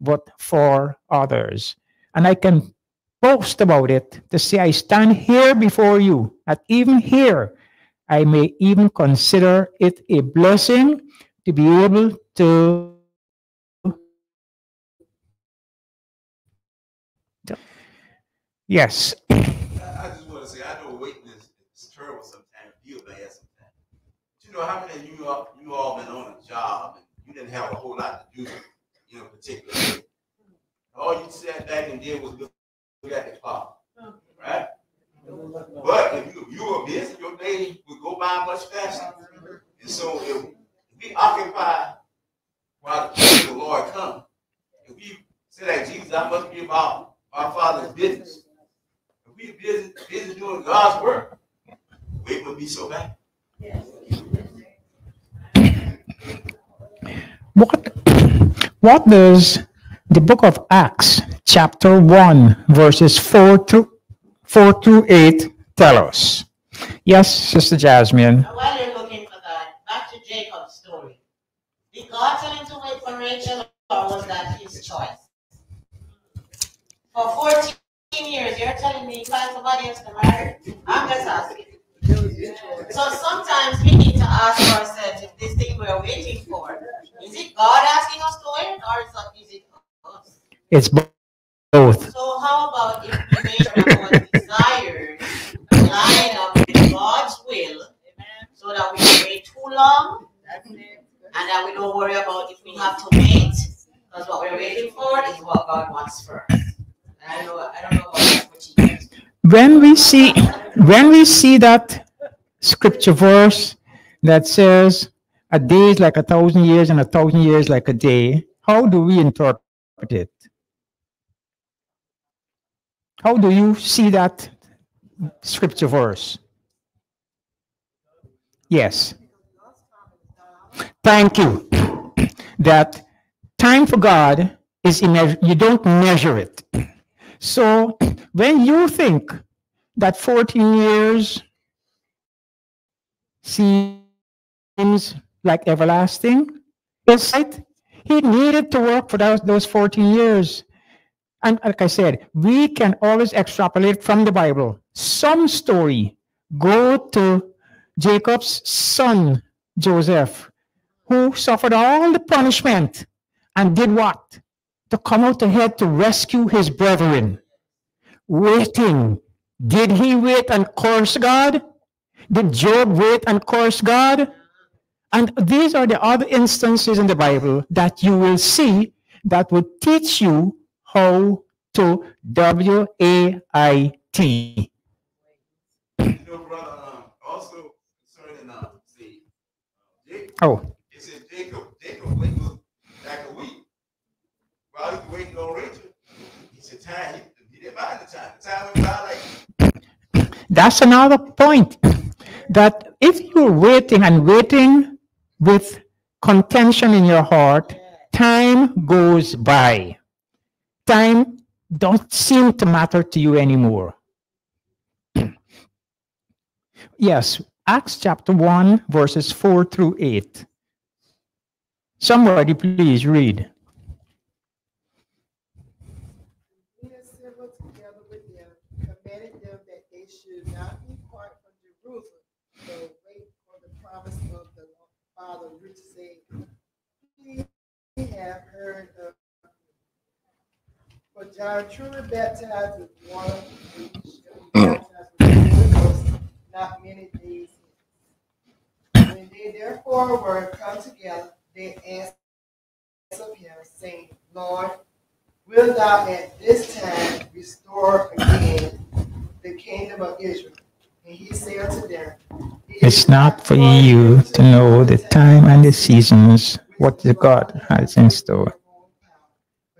but for others. And I can boast about it to say, I stand here before you, that even here, I may even consider it a blessing to be able to. Yes. I just want to say, I know waiting is, is terrible sometimes, feel bad sometimes. But you how many of you all, you all been on a job and you didn't have a whole lot to do, you know, particularly. All you sat back and did was look, at the clock, right? But if you, you were busy, your day would go by much faster. And so if we occupy while the Lord come, if we say that Jesus, I must be about our Father's business. If we busy, busy doing God's work, we would be so bad. What, what does the book of Acts, chapter 1, verses 4 to 4 to 8 tell us? Yes, Sister Jasmine. While you're looking for that, back to Jacob's story. Did God tell to wait for Rachel, or was that his choice? For 14 years, you're telling me you find somebody else to marry? I'm just asking. So sometimes we need to ask ourselves if this thing we're waiting for, is it God asking us to wait, or is it- is it us? It's both. So how about if we make sure our desires line up with God's will, so that we don't wait too long, and that we don't worry about if we have to wait, because what we're waiting for is what God wants first. And I know, I don't know about that, but When we see when we see that scripture verse that says a day is like a thousand years and a thousand years like a day, how do we interpret it? How do you see that scripture verse? Yes. Thank you. That time for God is. You don't measure it. So when you think that 14 years seems like everlasting, it's right. He needed to work for those, those 14 years. And like I said, we can always extrapolate from the Bible. Some story, go to Jacob's son, Joseph, who suffered all the punishment and did what? To come out ahead to rescue his brethren. Waiting. Did he wait and curse God? Did Job wait and curse God? And these are the other instances in the Bible that you will see that will teach you how to W A I T. You know, brother, um, also concerning, uh, see, Jacob, Oh, it said Jacob, Jacob waited back a week. While he was waiting on Rachel, he said, time, he, he didn't mind the time. The time went by like, that's another point. That if you're waiting and waiting with contention in your heart, time goes by. Time don't seem to matter to you anymore. yes, Acts chapter 1, verses 4 through 8. Somebody please read. He assembled together with them, commanded them that they should not depart from Jerusalem, but wait for the promise of the Father, which said, We have heard of you." For John truly baptized with water, and you shall be baptized with the Holy Ghost not many days. When they therefore were come together, they asked of him, saying, Lord, Will thou at this time restore again the kingdom of Israel? And he said unto them, It's not for you to know the time and the seasons what the God has in store.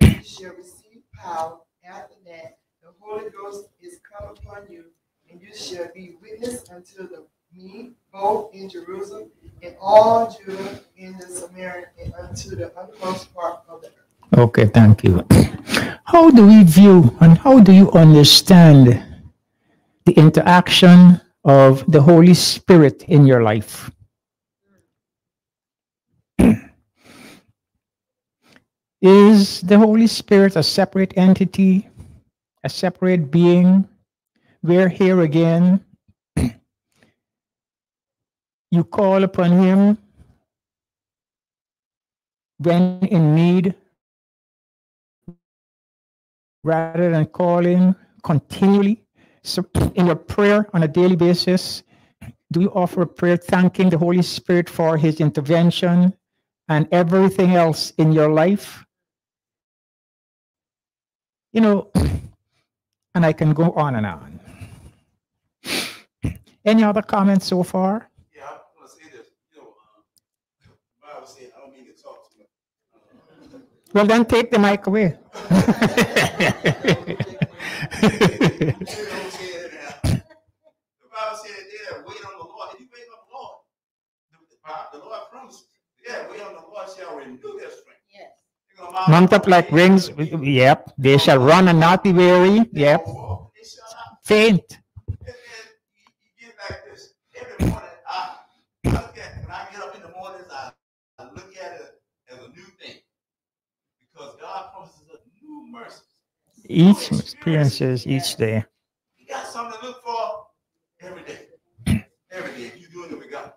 But you shall receive power after that the Holy Ghost is come upon you, and you shall be witness unto the me both in Jerusalem and all Judah in the Samaria and unto the uttermost part of the earth. Okay, thank you. How do we view and how do you understand the interaction of the Holy Spirit in your life? Is the Holy Spirit a separate entity, a separate being? We're here again. you call upon Him when in need rather than calling continually. So in your prayer on a daily basis, do you offer a prayer thanking the Holy Spirit for his intervention and everything else in your life? You know, and I can go on and on. Any other comments so far? yeah, I want to say this, you know, um, the Bible said, I don't mean to talk too much. Well, then take the mic away. The Bible said there, wait on the Lord. If you wait on the Lord, the, the Lord promised, yeah, wait on the Lord shall renew their strength. Yes. They're mount Mount up up like wings. Yep. They shall run and not be weary. Yep. walk, they shall not Faint. And then you, you get like this. Every morning, I, I look at when I get up in the mornings, I, I look at it as a new thing. Because God promises us new mercies. Each experiences each day. You got something to look for every day. Every day. You're doing it with God.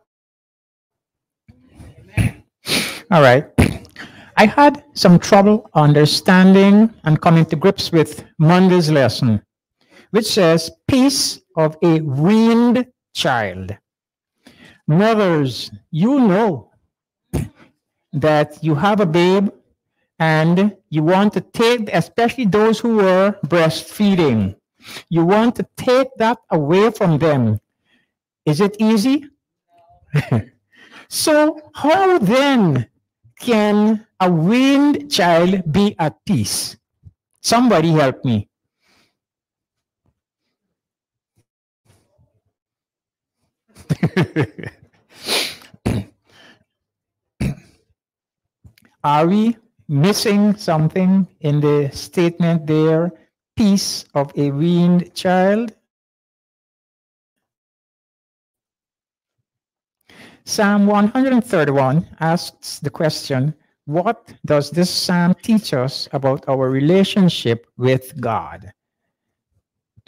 All right. I had some trouble understanding and coming to grips with Monday's lesson, which says, Peace of a weaned child. Mothers, you know that you have a babe and you want to take, especially those who are breastfeeding, you want to take that away from them. Is it easy? so, how then can a weaned child be at peace? Somebody help me. are we missing something in the statement there? Peace of a weaned child? Psalm 131 asks the question What does this psalm teach us about our relationship with God?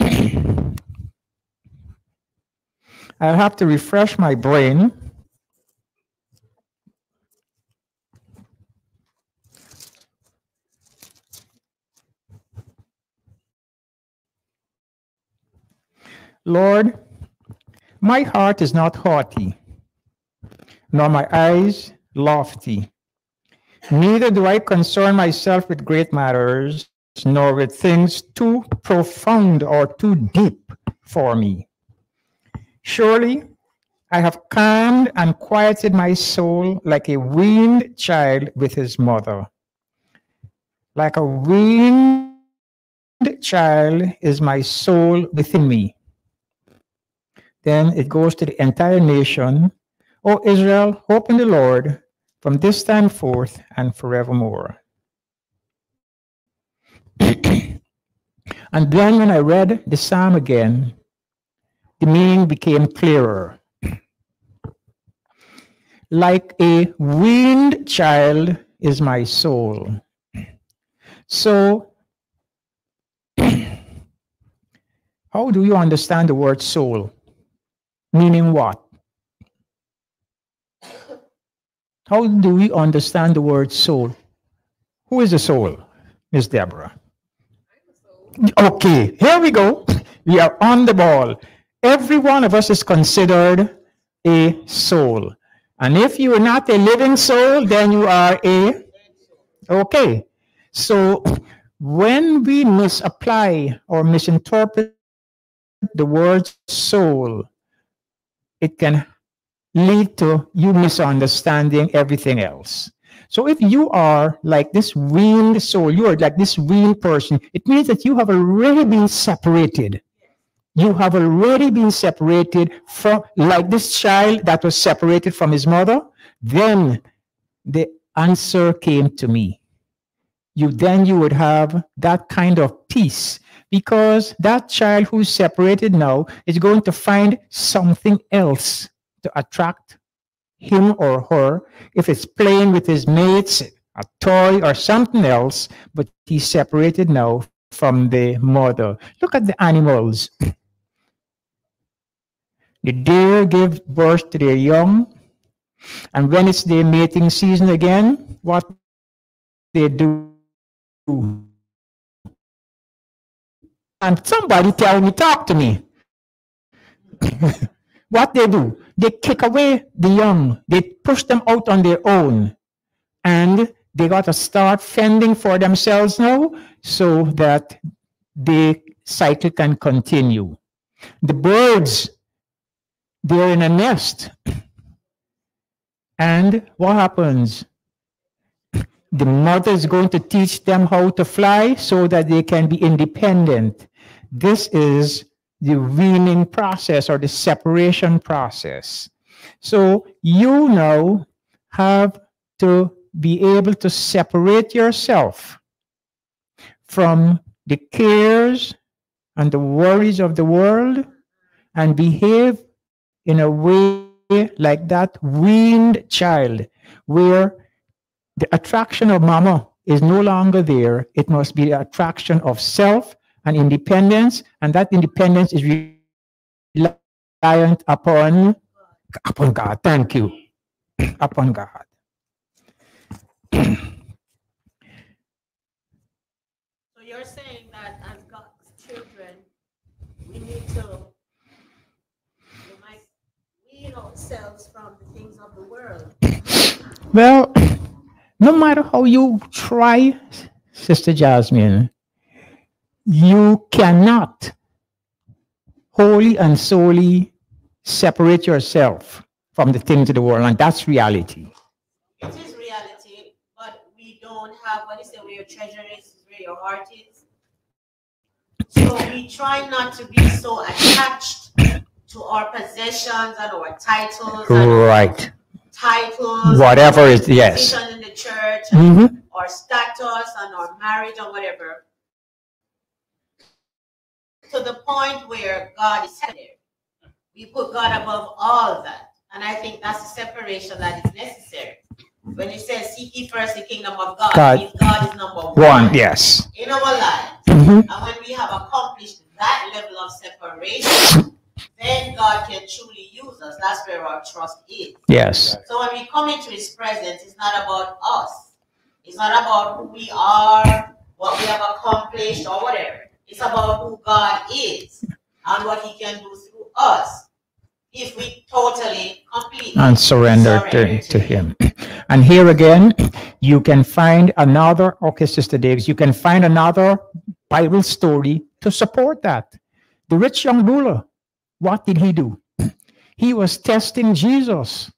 I'll have to refresh my brain. Lord, my heart is not haughty, nor my eyes lofty. Neither do I concern myself with great matters, nor with things too profound or too deep for me. Surely I have calmed and quieted my soul like a weaned child with his mother. Like a weaned child is my soul within me. Then it goes to the entire nation. O Israel, hope in the Lord from this time forth and forevermore. and then when I read the psalm again, the meaning became clearer. Like a weaned child is my soul. So, how do you understand the word soul? Meaning what? How do we understand the word soul? Who is the soul, Miss Deborah? Okay, here we go. We are on the ball. Every one of us is considered a soul. And if you are not a living soul, then you are a. Okay. So when we misapply or misinterpret the word soul, it can lead to you misunderstanding everything else. So if you are like this weaned soul, you are like this weaned person, it means that you have already been separated. You have already been separated from, like this child that was separated from his mother. Then the answer came to me. You then you would have that kind of peace because that child who's separated now is going to find something else to attract him or her if it's playing with his mates, a toy or something else, but he's separated now from the mother. Look at the animals. The deer give birth to their young, and when it's their mating season again, what they do? And somebody tell me, talk to me. what they do? They kick away the young. They push them out on their own. And they got to start fending for themselves now so that the cycle can continue. The birds, they're in a nest. And what happens? The mother is going to teach them how to fly so that they can be independent. This is the weaning process or the separation process. So you now have to be able to separate yourself from the cares and the worries of the world and behave in a way like that weaned child where the attraction of mama is no longer there. It must be the attraction of self and independence, and that independence is reliant upon upon God. Thank you. upon God. So you're saying that as God's children, we need to we might wean ourselves from the things of the world. Well, no matter how you try, Sister Jasmine, you cannot wholly and solely separate yourself from the things of the world, and that's reality. It is reality, but we don't have what is it where your treasure is, where your heart is. So we try not to be so attached to our possessions and our titles and Right. titles. Whatever is- yes. Position in the church Mhm. our status and our marriage or whatever, to the point where God is there. We put God above all that. And I think that's the separation that is necessary. When it says seek ye first the kingdom of God, God. God is number one, One, yes. in our lives. Mhm. And when we have accomplished that level of separation, then God can truly use us. That's where our trust is. Yes. So when we come into his presence, it's not about us. It's not about who we are, what we have accomplished, or whatever. It's about who God is and what he can do through us if we totally, completely and surrender to, to him. And here again, you can find another, okay, Sister Davis, you can find another Bible story to support that. The rich young ruler, what did he do? He was testing Jesus.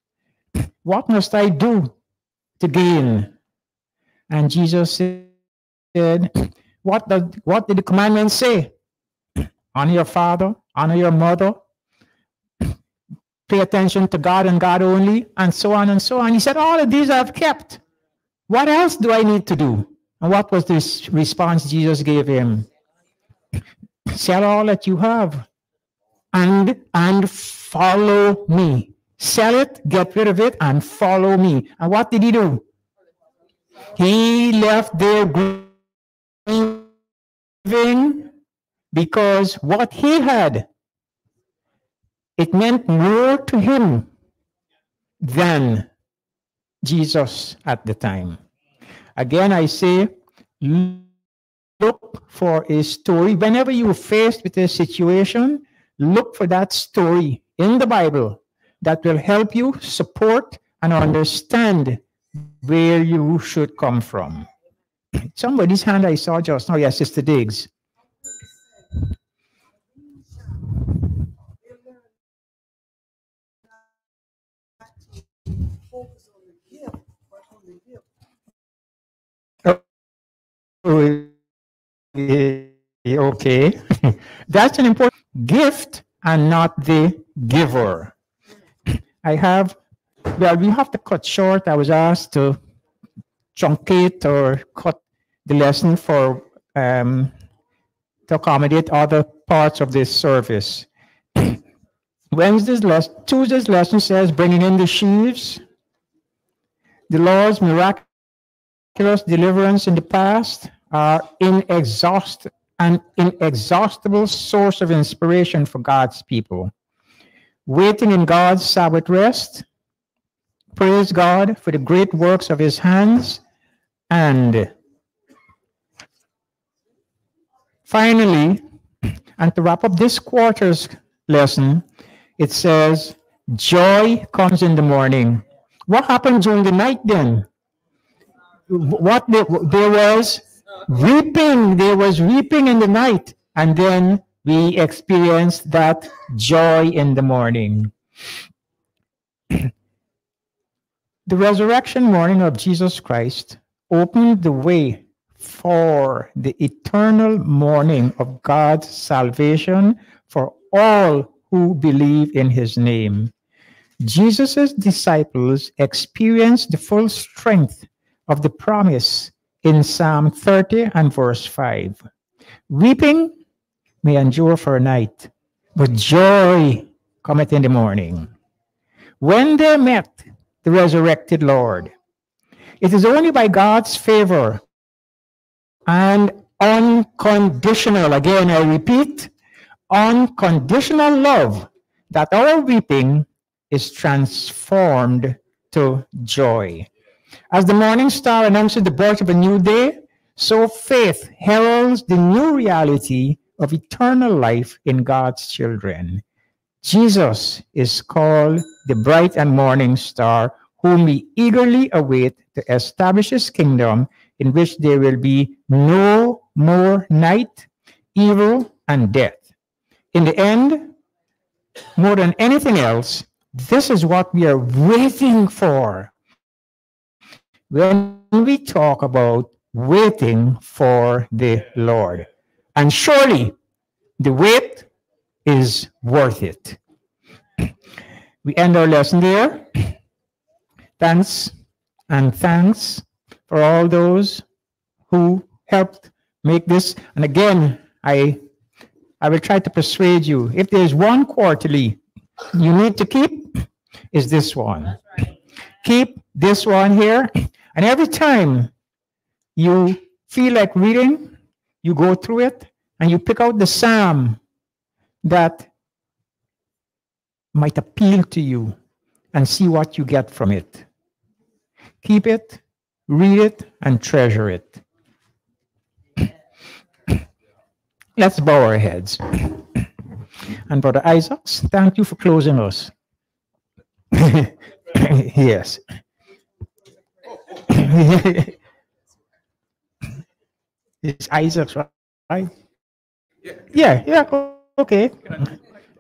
What must I do to gain? And Jesus said, What does what did the commandment say? Honor your father, honor your mother, pay attention to God and God only, and so on and so on. He said, All of these I've kept. What else do I need to do? And what was this response Jesus gave him? Sell all that you have and and follow me. Sell it, get rid of it, and follow me. And what did he do? He left there because what he had it meant more to him than Jesus at the time. Again, I say, look for a story. Whenever you're faced with a situation, look for that story in the Bible that will help you support and understand where you should come from. Somebody's hand I saw just now. Yes, Sister Diggs. Oh, Okay. That's an important gift and not the giver. I have, well, we have to cut short. I was asked to truncate or cut the lesson for um, to accommodate other parts of this service. Wednesday's lesson, Tuesday's lesson says bringing in the sheaves, the Lord's miraculous deliverance in the past are inexhaust an inexhaustible source of inspiration for God's people. Waiting in God's Sabbath rest, praise God for the great works of his hands, and finally, and to wrap up this quarter's lesson, it says, Joy comes in the morning. What happened during the night then? What there, there was weeping, there was weeping in the night, and then we experienced that joy in the morning. the resurrection morning of Jesus Christ opened the way for the eternal morning of God's salvation for all who believe in his name. Jesus' disciples experienced the full strength of the promise in Psalm 30 and verse 5. Weeping may endure for a night, but joy cometh in the morning. When they met the resurrected Lord, it is only by God's favor and unconditional, again, I repeat, unconditional love that our weeping is transformed to joy. As the morning star announces the birth of a new day, so faith heralds the new reality of eternal life in God's children. Jesus is called the bright and morning star, whom we eagerly await to establish his kingdom, in which there will be no more night, evil, and death. In the end, more than anything else, this is what we are waiting for when we talk about waiting for the Lord. And surely the wait is worth it. We end our lesson there. Thanks and thanks for all those who helped make this. And again, I I will try to persuade you. If there's one quarterly you need to keep, is this one. Keep this one here. And every time you feel like reading, you go through it and you pick out the psalm that might appeal to you and see what you get from it. Keep it, read it, and treasure it. Let's bow our heads. And Brother Isaacs, thank you for closing us. yes. it's Isaacs, right? Yeah, yeah, okay.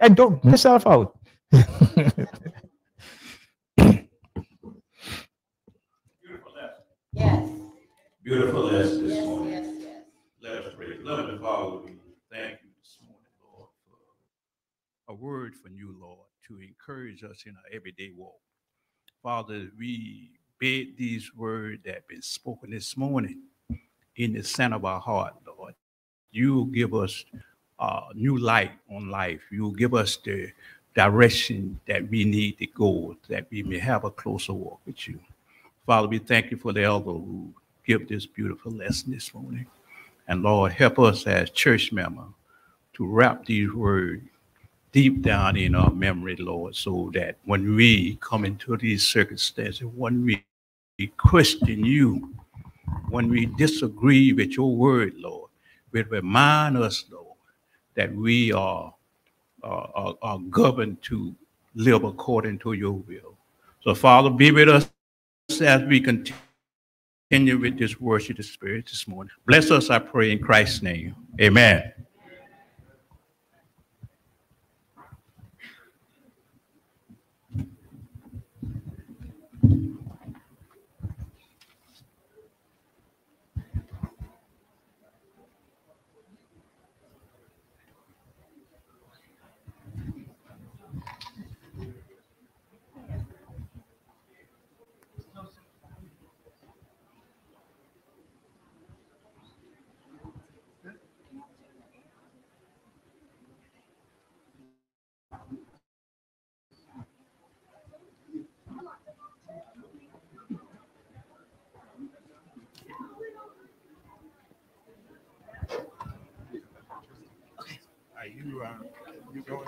And don't miss yourself out. Beautiful as this Yes, morning. yes, yes. Let us pray. Loving Father, we thank you this morning, Lord, for a word from you, Lord, to encourage us in our everyday walk. Father, we bid these words that have been spoken this morning in the center of our heart, Lord. You give us uh, new light on life. You give us the direction that we need to go, that we may have a closer walk with you. Father, we thank you for the elder who give this beautiful lesson this morning. And Lord, help us as church members to wrap these words deep down in our memory, Lord, so that when we come into these circumstances, when we question you, when we disagree with your word, Lord, will remind us, Lord, that we are, are, are- are governed to live according to your will. So, Father, be with us as we continue with this worship the Spirit this morning. Bless us, I pray, in Christ's name. Amen. Are you, uh, you going?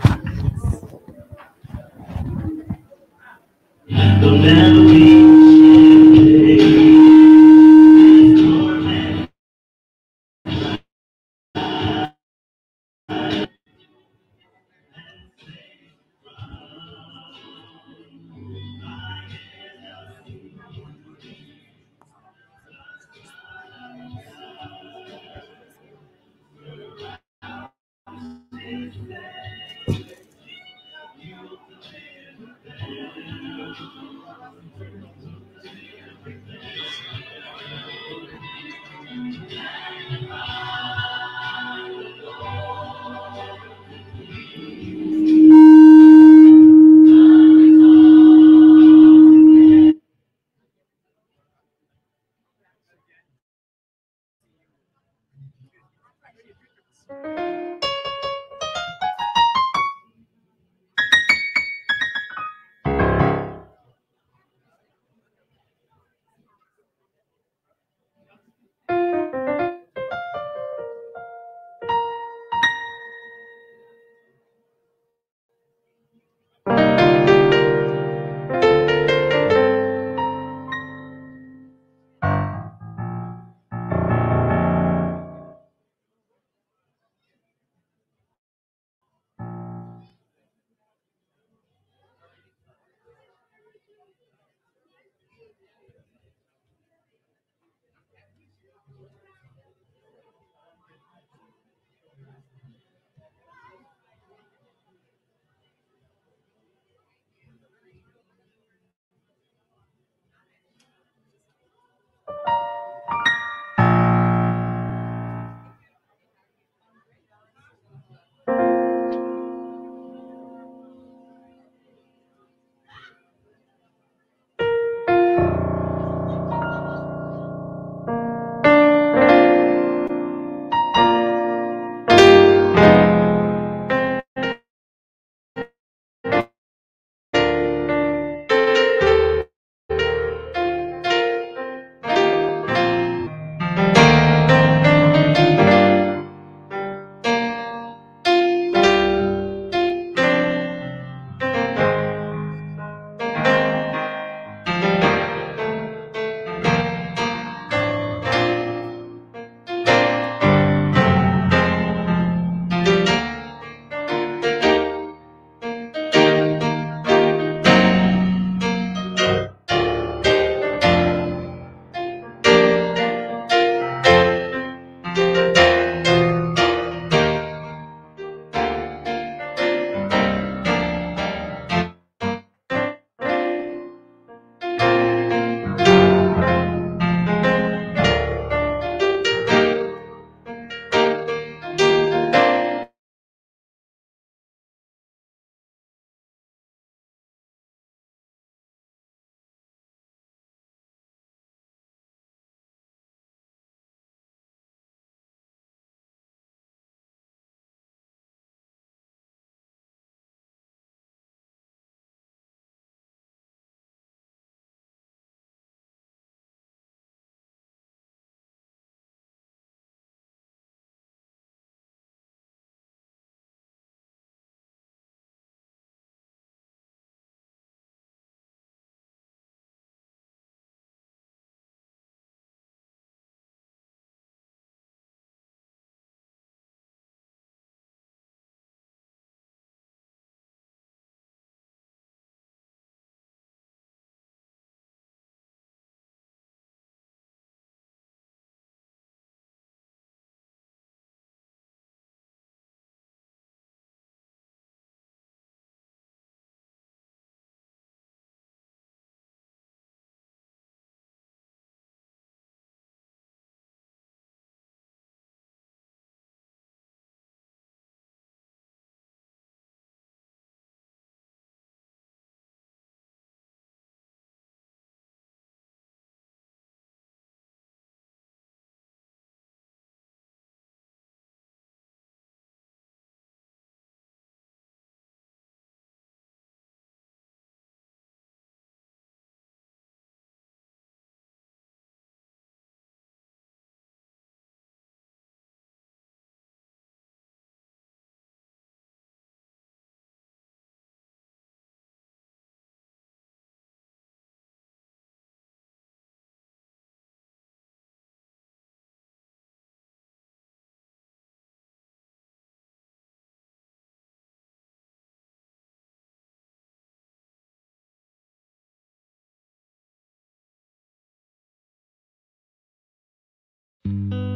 Thank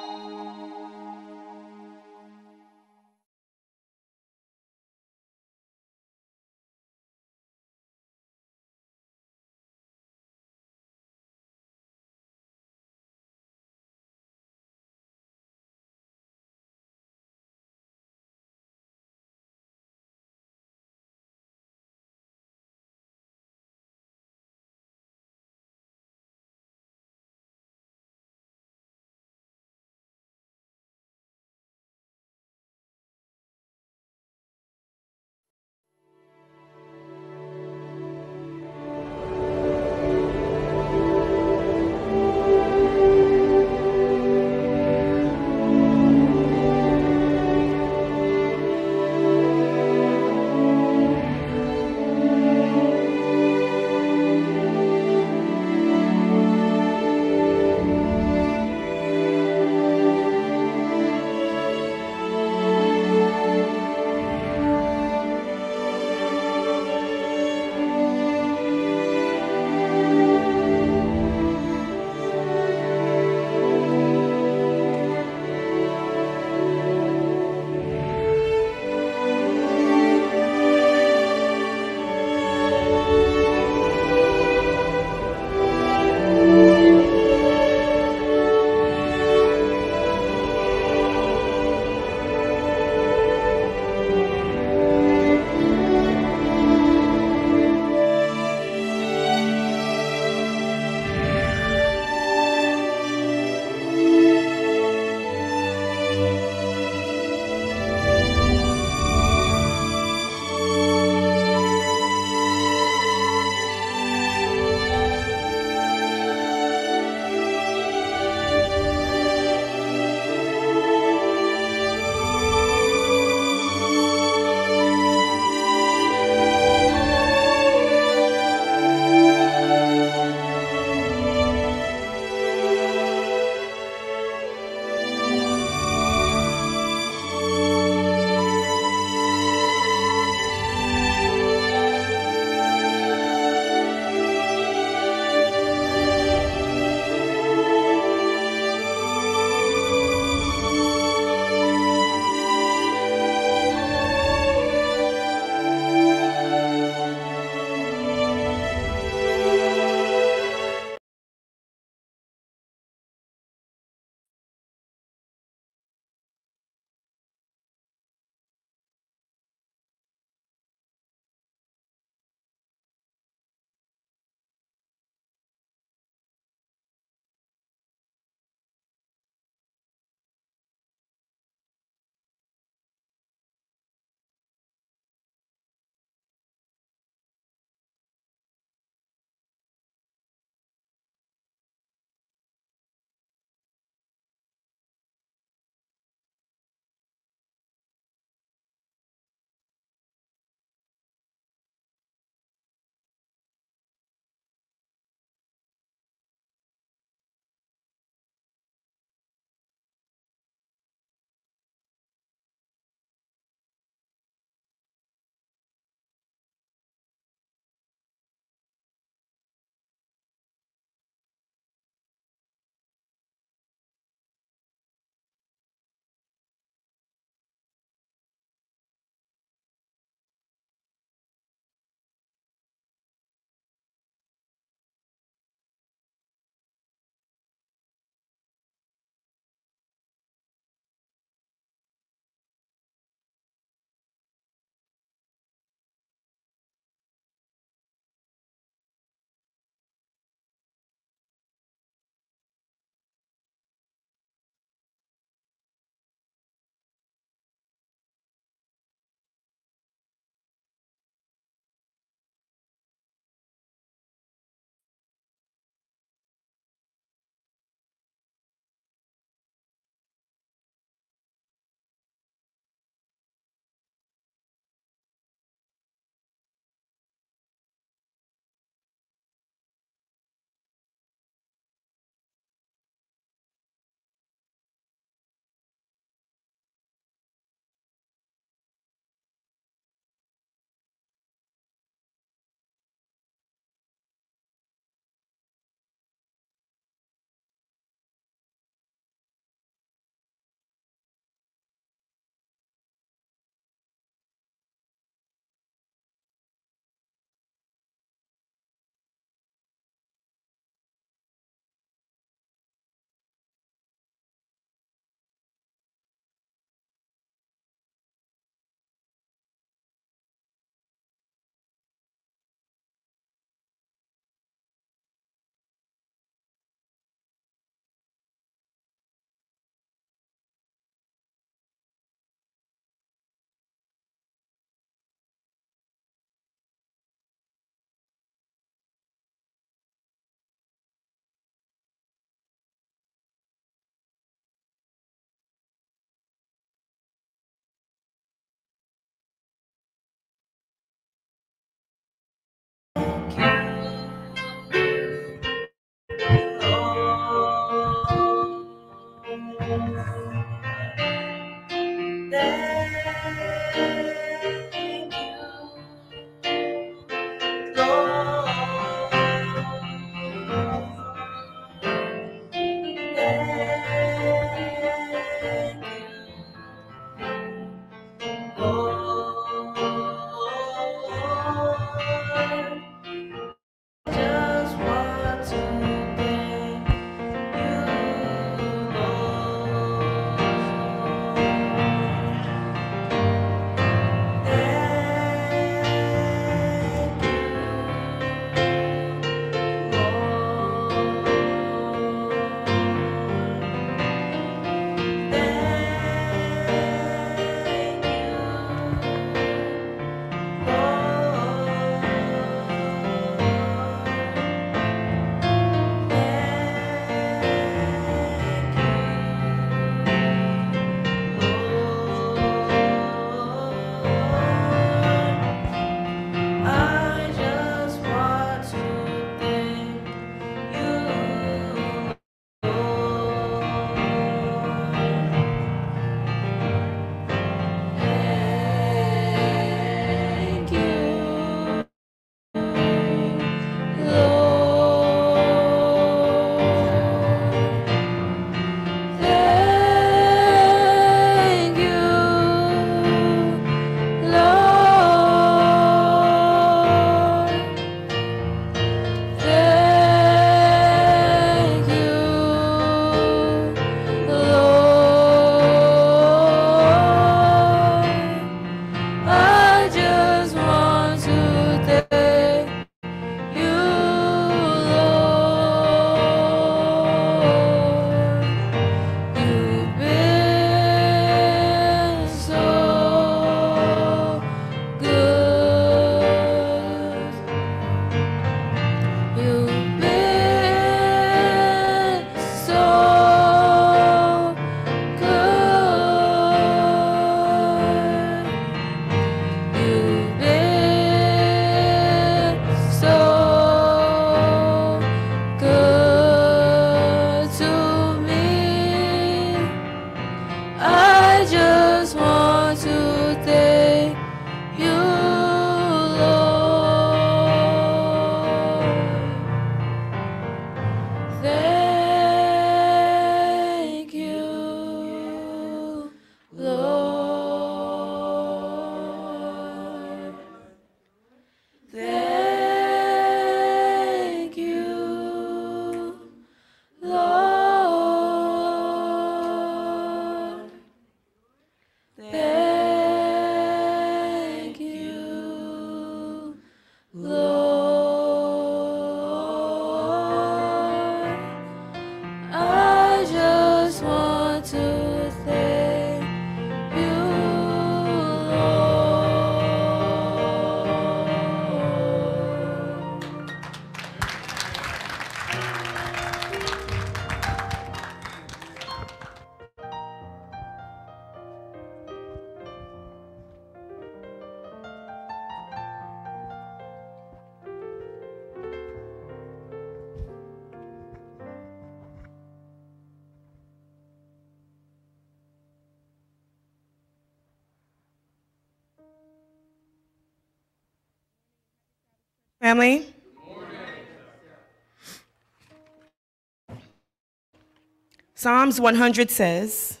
Psalms 100 says,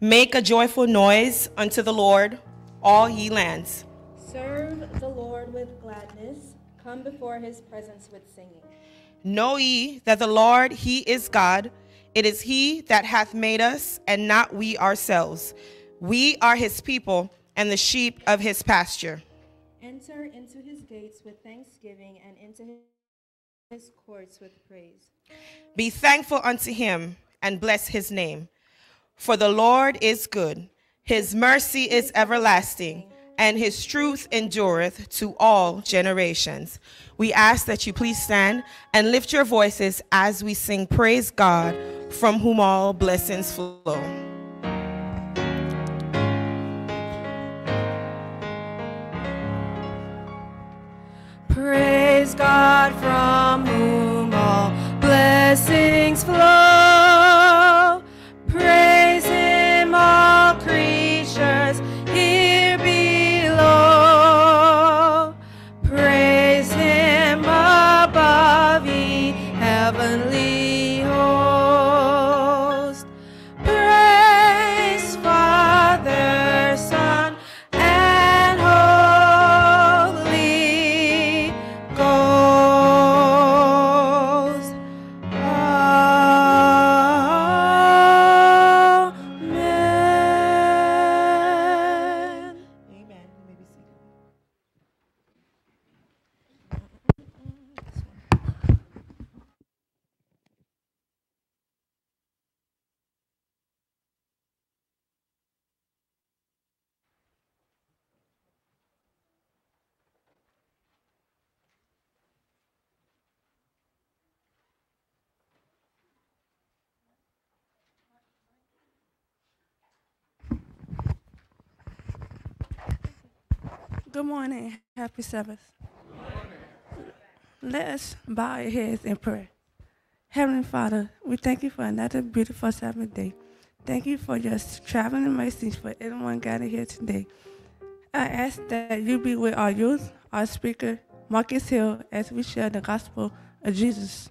Make a joyful noise unto the Lord, all ye lands. Serve the Lord with gladness. Come before his presence with singing. Know ye that the Lord, he is God. It is he that hath made us, and not we ourselves. We are his people, and the sheep of his pasture. Enter into his gates with thanksgiving and into his courts with praise. Be thankful unto him, and bless his name. For the Lord is good, his mercy is everlasting, and his truth endureth to all generations. We ask that you please stand and lift your voices as we sing Praise God, from whom all blessings flow. Praise God from Happy Sabbath. Let us bow our heads in prayer. Heavenly Father, we thank you for another beautiful Sabbath day. Thank you for your traveling mercies for everyone gathered here today. I ask that you be with our youth, our speaker, Marcus Hill, as we share the gospel of Jesus.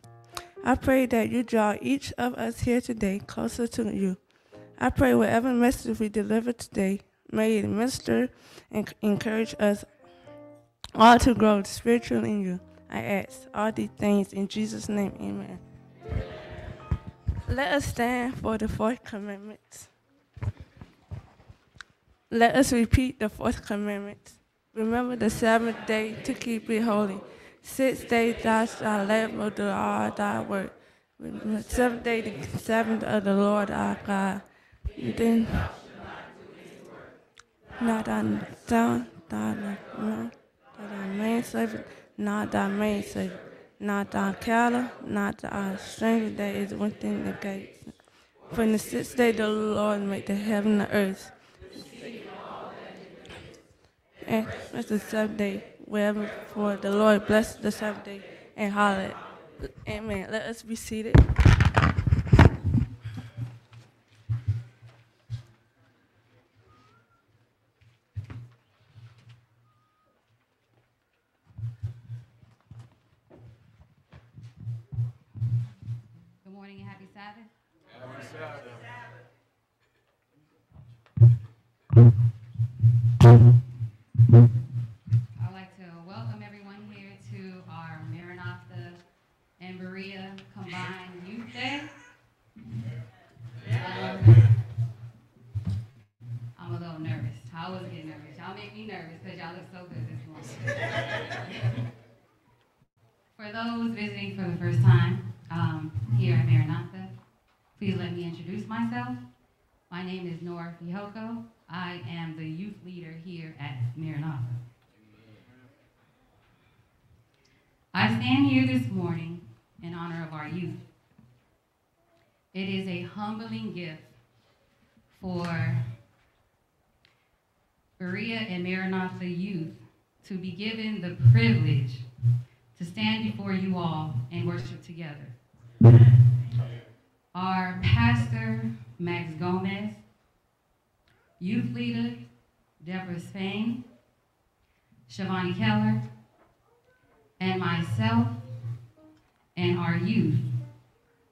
I pray that you draw each of us here today closer to you. I pray whatever message we deliver today, may it minister and encourage us all to grow spiritually in you. I ask all these things in Jesus' name, amen. Let us stand for the fourth commandment. Let us repeat the fourth commandment. Remember the seventh day to keep it holy. Six days thou shalt labor do all thy work. The seventh day, the seventh of the Lord our God. Then not son, thy no, not thy main servant, not thy main servant, not thy cattle, not thy stranger that is within the gates. For in the sixth day the Lord made the heaven and the earth. And it's the seventh day, wherever for the Lord bless the seventh day and holler. Amen. Let us be seated. Morning and happy Sabbath. I'd like to welcome everyone here to our Maranatha and Berea Combined Youth Day. Um, I'm a little nervous. I always get nervous. Y'all make me nervous because y'all look so good this morning. For those visiting for the first time um, here at Maranatha, please let me introduce myself. My name is Nora Fihoko. I am the youth leader here at Maranatha. I stand here this morning in honor of our youth. It is a humbling gift for Berea and Maranatha youth to be given the privilege to stand before you all and worship together. Our pastor, Max Gomez, youth leader, Deborah Spain, Shivani Keller, and myself and our youth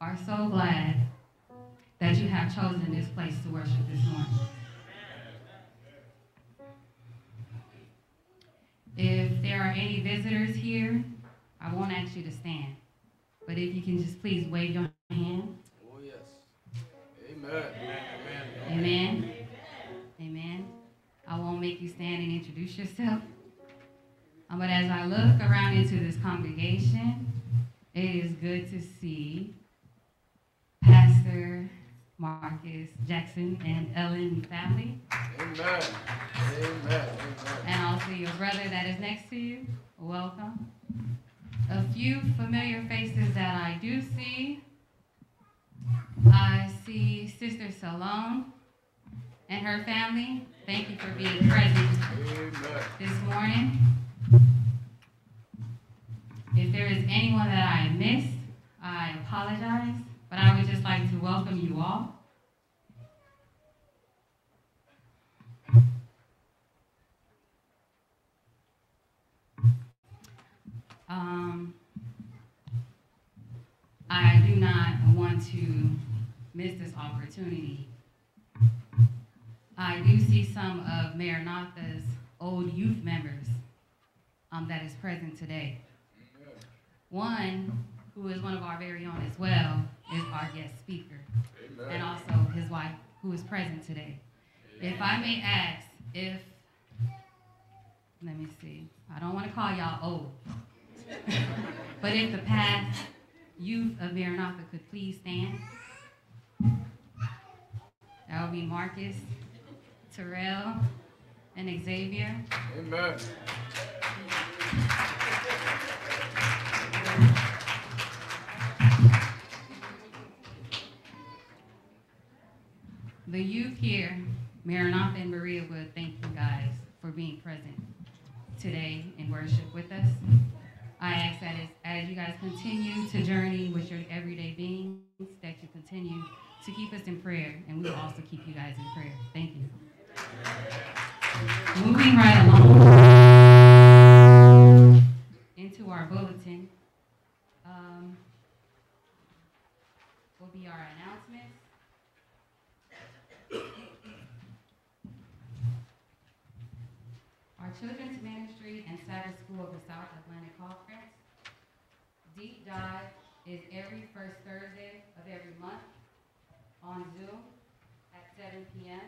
are so glad that you have chosen this place to worship this morning. If there are any visitors here, I won't ask you to stand. But if you can just please wave your hand. Oh, yes. Amen. Amen. Amen. Amen. I won't make you stand and introduce yourself. Um, but as I look around into this congregation, it is good to see Pastor Marcus Jackson and Ellen family. Amen. Amen. Amen. And also your brother that is next to you. Welcome. A few familiar faces that I do see. I see Sister Salome and her family. Thank you for being present this morning. If there is anyone that I missed, I apologize, but I would just like to welcome you all. Um, I do not want to miss this opportunity. I do see some of Maranatha's old youth members um, that is present today. One, who is one of our very own as well, is our guest speaker. Amen. And also his wife, who is present today. If I may ask, if, let me see, I don't want to call y'all old. But if the past youth of Maranatha could please stand. That would be Marcus, Terrell, and Xavier. Amen. The youth here, Maranatha and Berea would thank you guys for being present today in worship with us. I ask that as, as you guys continue to journey with your everyday beings, that you continue to keep us in prayer, and we will also keep you guys in prayer. Thank you. Moving right along into our bulletin, um, will be our announcements. Our Children's Ministry and Sabbath School of the South Atlantic Conference. Deep Dive is every first Thursday of every month on Zoom at 7 p.m.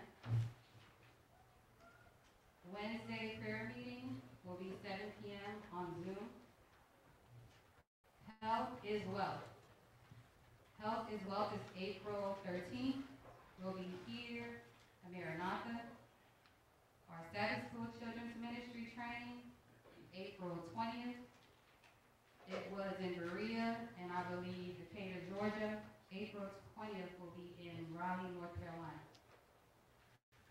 Wednesday prayer meeting will be 7 p.m. on Zoom. Health is Wealth. Health is Wealth is April 13th. We'll be here at Maranatha. Our Sabbath School Children's Ministry training, April 20th. It was in Berea and I believe Decatur, Georgia. April 20th will be in Raleigh, North Carolina.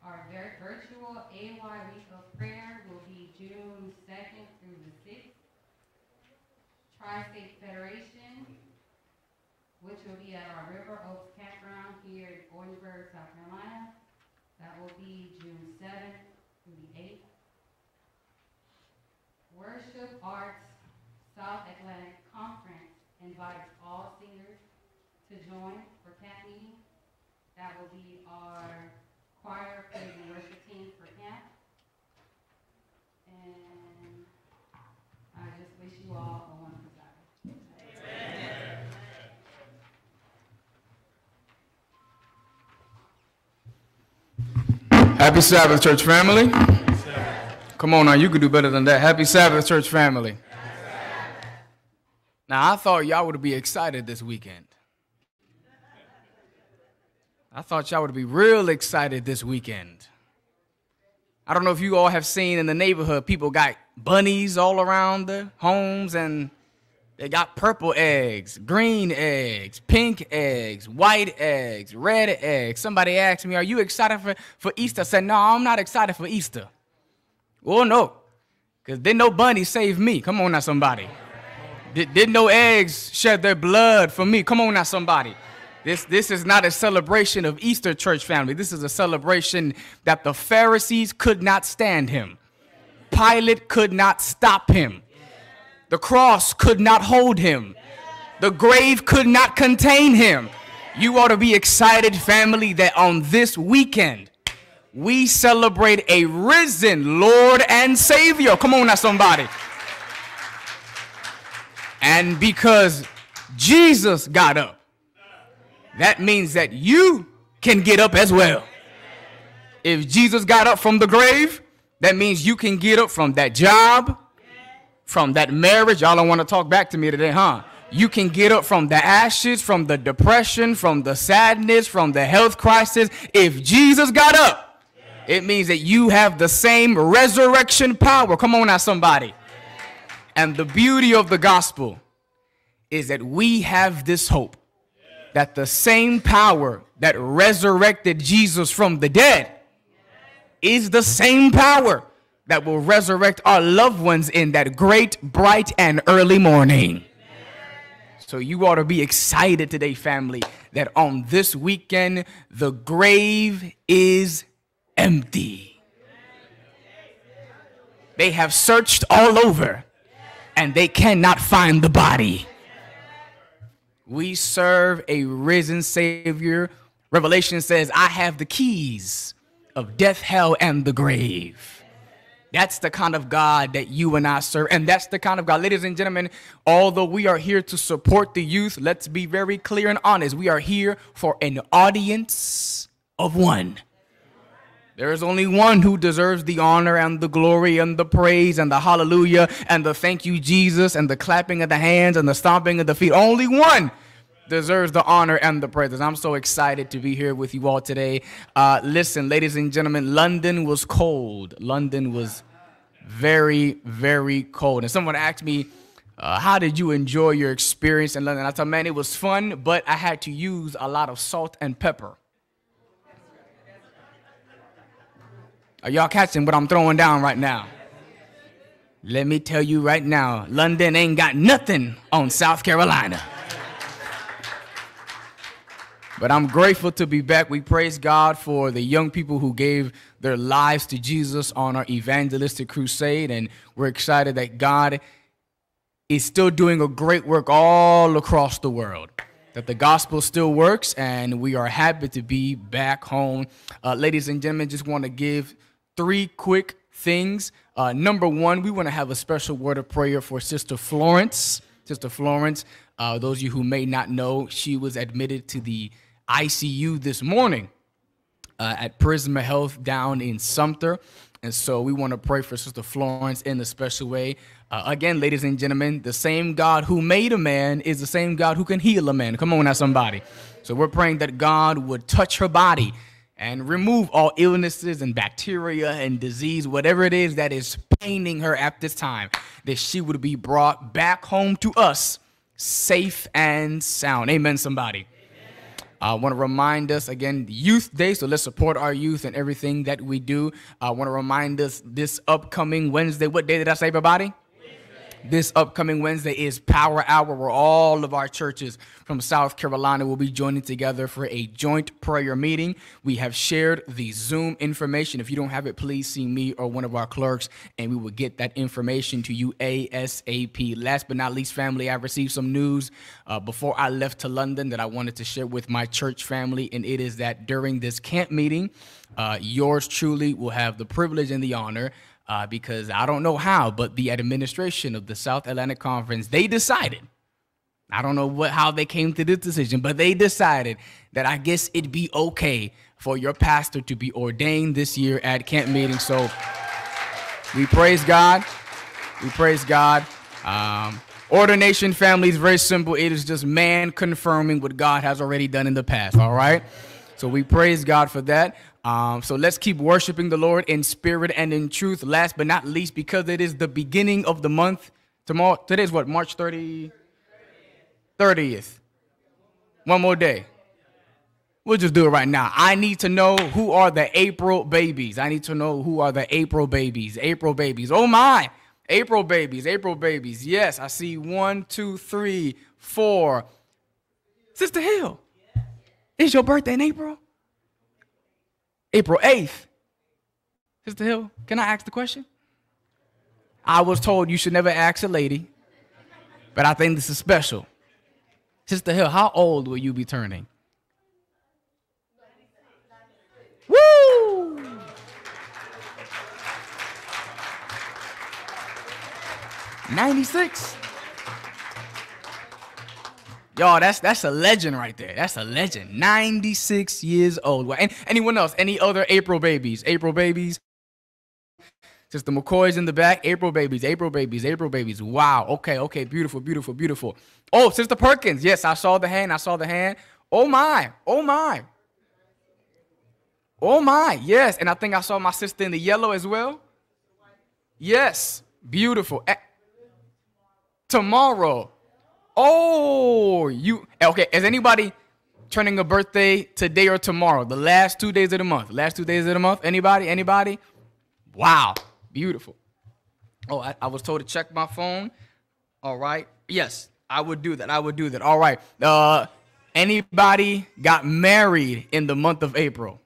Our vir- virtual AY Week of Prayer will be June 2nd through the 6th. Tri-State Federation, which will be at our River Oaks Campground here in Orangeburg, South Carolina. That will be June 7th through the 8th. Worship Arts South Atlantic Conference invites all singers to join for camp meeting. That will be our choir, praise and worship team for camp. And I just wish you all a wonderful Sabbath. Happy Sabbath, church family. Come on now, you could do better than that. Happy Sabbath, church family. Now, I thought y'all would be excited this weekend. I thought y'all would be real excited this weekend. I don't know if you all have seen in the neighborhood, people got bunnies all around the homes and they got purple eggs, green eggs, pink eggs, white eggs, red eggs. Somebody asked me, Are you excited for, for Easter? I said, No, I'm not excited for Easter. Well, no, because didn't no bunny saved me. Come on now, somebody. Did, didn't no eggs shed their blood for me. Come on now, somebody. This, this is not a celebration of Easter, church family. This is a celebration that the Pharisees could not stand him. Pilate could not stop him. The cross could not hold him. The grave could not contain him. You ought to be excited, family, that on this weekend, we celebrate a risen Lord and Savior. Come on now, somebody. And because Jesus got up, that means that you can get up as well. If Jesus got up from the grave, that means you can get up from that job, from that marriage. Y'all don't want to talk back to me today, huh? You can get up from the ashes, from the depression, from the sadness, from the health crisis. If Jesus got up, it means that you have the same resurrection power. Come on now, somebody. And the beauty of the gospel is that we have this hope that the same power that resurrected Jesus from the dead is the same power that will resurrect our loved ones in that great, bright, and early morning. So you ought to be excited today, family, that on this weekend, the grave is empty. They have searched all over and they cannot find the body. We serve a risen Savior. Revelation says, I have the keys of death, hell, and the grave. That's the kind of God that you and I serve. And that's the kind of God, ladies and gentlemen, although we are here to support the youth, let's be very clear and honest. We are here for an audience of one. There is only one who deserves the honor and the glory and the praise and the hallelujah and the thank you, Jesus, and the clapping of the hands and the stomping of the feet. Only one deserves the honor and the praise. I'm so excited to be here with you all today. Uh, listen, ladies and gentlemen, London was cold. London was very, very cold. And someone asked me, uh, how did you enjoy your experience in London? I told man, it was fun, but I had to use a lot of salt and pepper. Are y'all catching what I'm throwing down right now? Let me tell you right now, London ain't got nothing on South Carolina. But I'm grateful to be back. We praise God for the young people who gave their lives to Jesus on our evangelistic crusade. And we're excited that God is still doing a great work all across the world. That the gospel still works, and we are happy to be back home. Uh, ladies and gentlemen, just want to give three quick things. Uh, number one, we want to have a special word of prayer for Sister Florence. Sister Florence, uh, those of you who may not know, she was admitted to the ICU this morning uh, at Prisma Health down in Sumter. And so we want to pray for Sister Florence in a special way. Uh, again, ladies and gentlemen, the same God who made a man is the same God who can heal a man. Come on now, somebody. So we're praying that God would touch her body and remove all illnesses and bacteria and disease, whatever it is that is paining her at this time, that she would be brought back home to us safe and sound. Amen, somebody. Uh, I want to remind us again, Youth Day, so let's support our youth and everything that we do. I want to remind us this upcoming Wednesday. What day did I say, everybody? This upcoming Wednesday is Power Hour, where all of our churches from South Carolina will be joining together for a joint prayer meeting. We have shared the Zoom information. If you don't have it, please see me or one of our clerks, and we will get that information to you ASAP. Last but not least, family, I received some news uh, before I left to London that I wanted to share with my church family, and it is that during this camp meeting, uh, yours truly will have the privilege and the honor uh, because I don't know how, but the administration of the South Atlantic Conference, they decided, I don't know what how they came to this decision, but they decided that I guess it'd be okay for your pastor to be ordained this year at camp meeting. So we praise God. We praise God. Um, ordination family is very simple. It is just man confirming what God has already done in the past. All right. So we praise God for that. Um, so let's keep worshiping the Lord in spirit and in truth. Last but not least, because it is the beginning of the month. Tomorrow, today is what, March 30, 30th. One more day. We'll just do it right now. I need to know who are the April babies. I need to know who are the April babies. April babies. Oh my. April babies. April babies. Yes, I see one, two, three, four. Sister Hill, is your birthday in April? April 8th. Sister Hill, can I ask the question? I was told you should never ask a lady but I think this is special. Sister Hill, how old will you be turning? Woo! Ninety-six. Y'all, that's that's a legend right there. That's a legend. 96 years old. And anyone else? Any other April babies? April babies? Sister McCoy's in the back. April babies, April babies, April babies. Wow. Okay, okay. Beautiful, beautiful, beautiful. Oh, Sister Perkins. Yes, I saw the hand. I saw the hand. Oh my. Oh my. Oh my. Yes. And I think I saw my sister in the yellow as well. Yes. Beautiful. Tomorrow. Oh, you okay? Is anybody turning a birthday today or tomorrow? The last two days of the month. Last two days of the month. Anybody? Anybody? Wow, beautiful. Oh, I, I was told to check my phone. All right. Yes, I would do that. I would do that. All right. Uh, anybody got married in the month of April?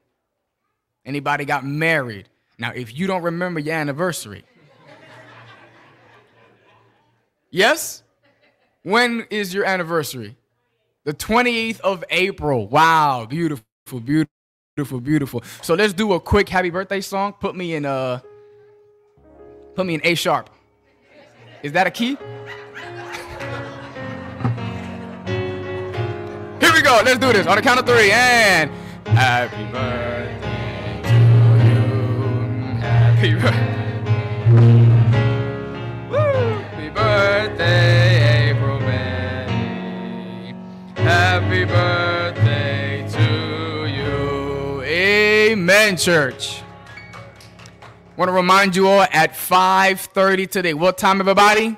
Anybody got married? Now, if you don't remember your anniversary, yes. When is your anniversary? The 28th of April. Wow, beautiful, beautiful, beautiful. So let's do a quick happy birthday song. Put me in uh put me in A sharp. Is that a key? Here we go. Let's do this on the count of three. And happy birthday to you. Happy birthday. Happy birthday. Happy birthday to you. Amen, church. Want to remind you all at 5:30 today. What time, everybody?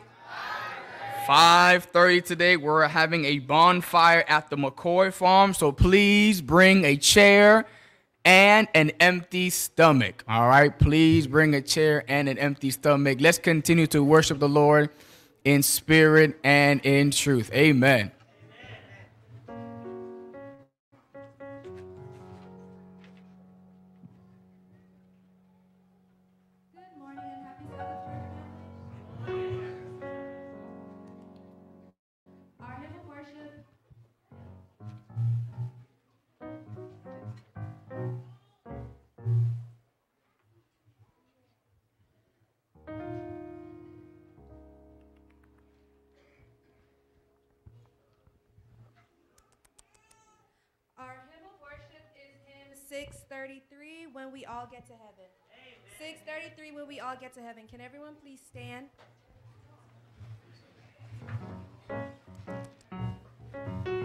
5:30 today. We're having a bonfire at the McCoy Farm, so please bring a chair and an empty stomach. All right, please bring a chair and an empty stomach. Let's continue to worship the Lord in spirit and in truth. Amen. 6:33 when we all get to heaven. 6:33 when we all get to heaven. Can everyone please stand? Thank you.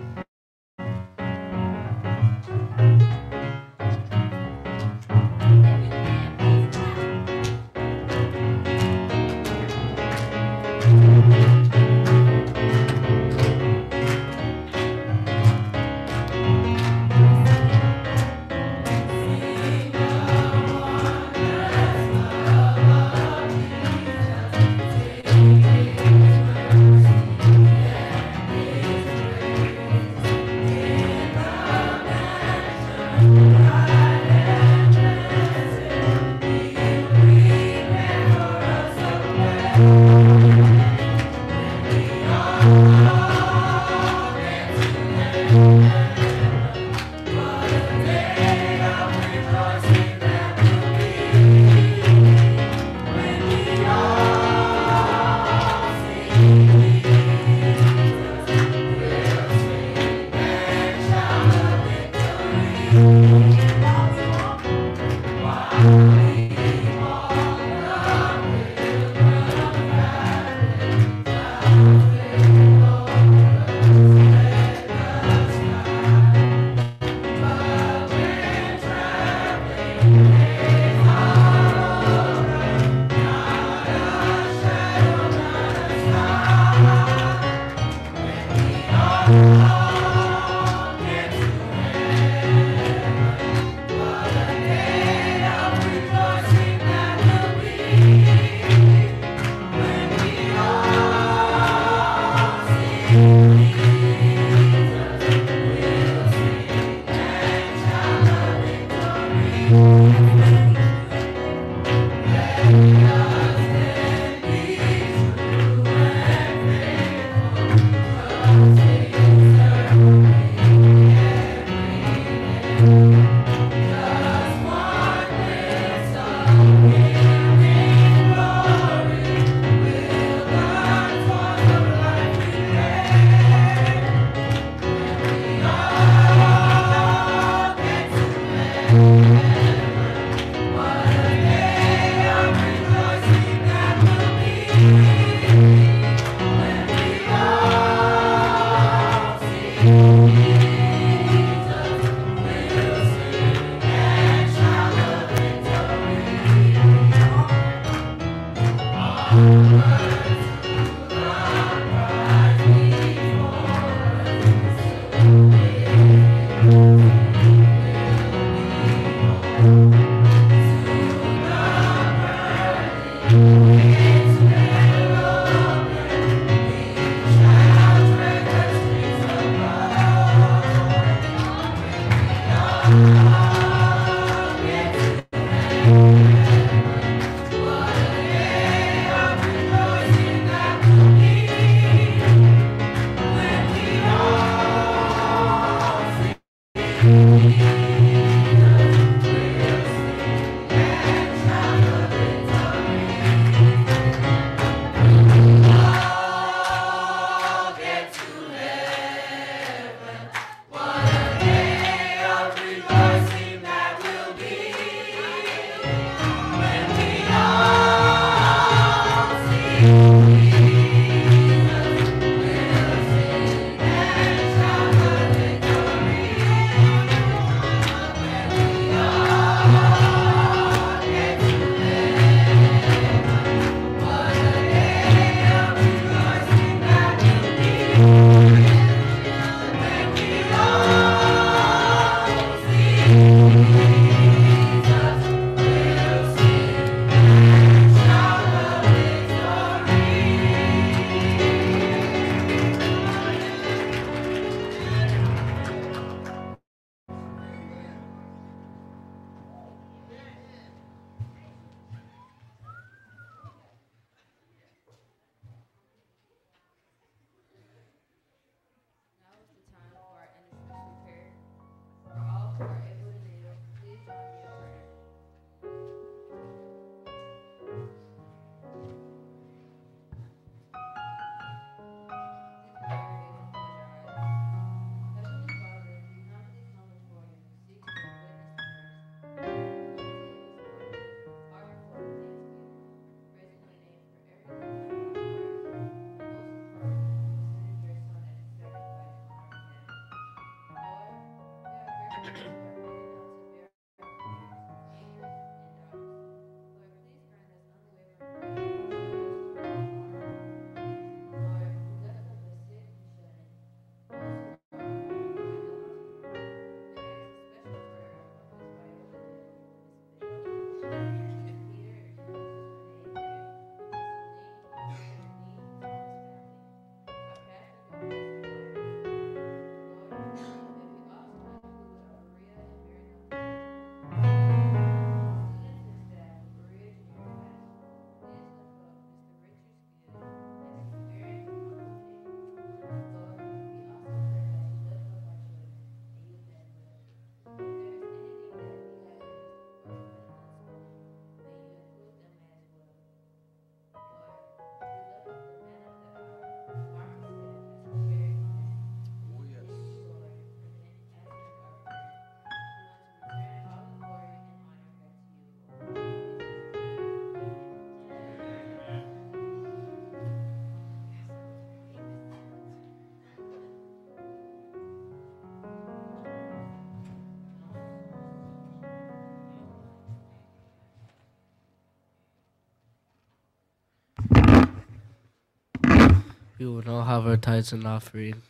Will now have our tithes and offering.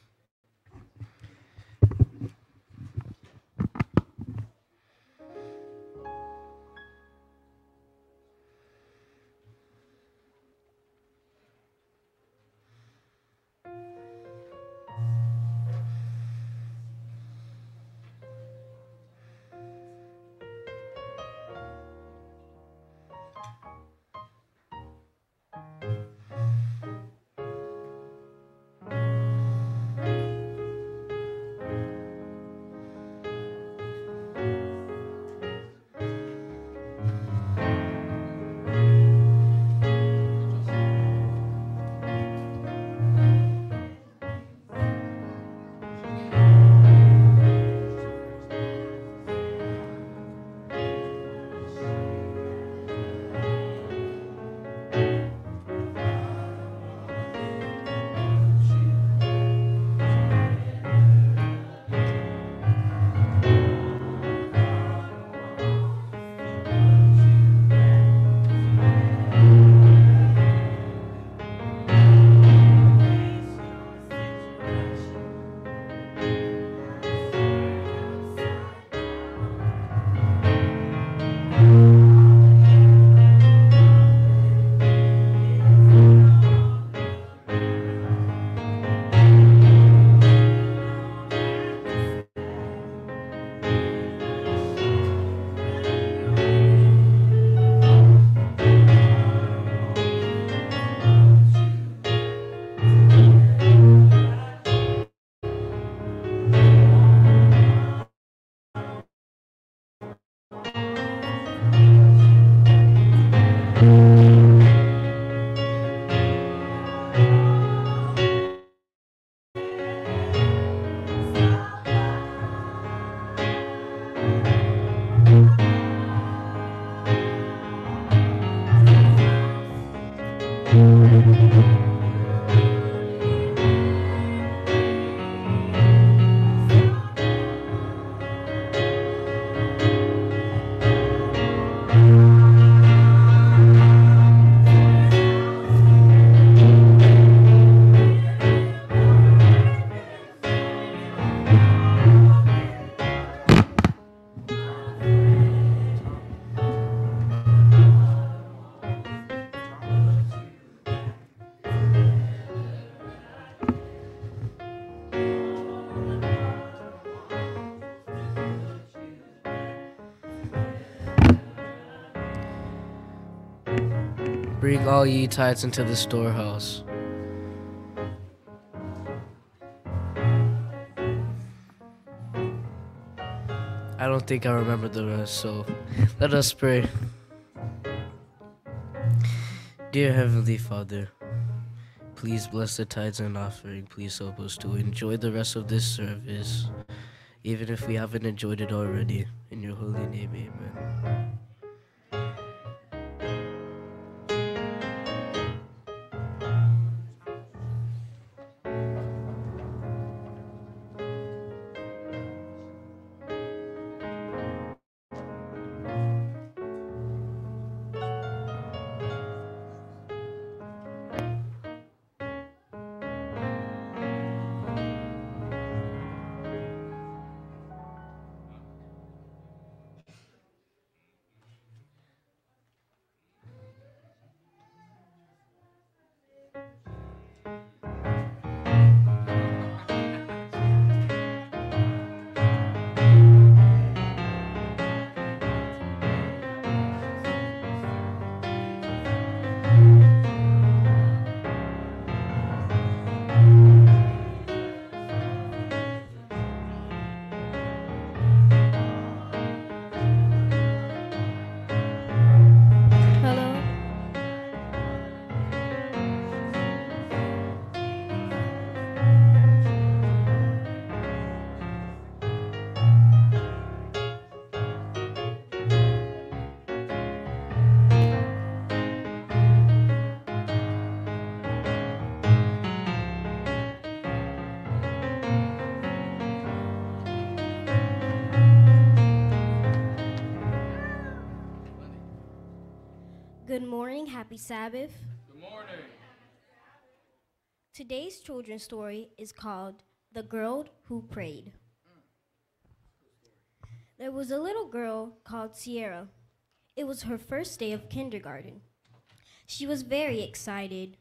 All ye tithes into the storehouse. I don't think I remember the rest, so let us pray. Dear Heavenly Father, please bless the tithes and offering. Please help us to enjoy the rest of this service, even if we haven't enjoyed it already. In your holy name, amen. Sabbath. Good morning. Today's children's story is called The Girl Who Prayed. There was a little girl called Sierra. It was her first day of kindergarten. She was very excited,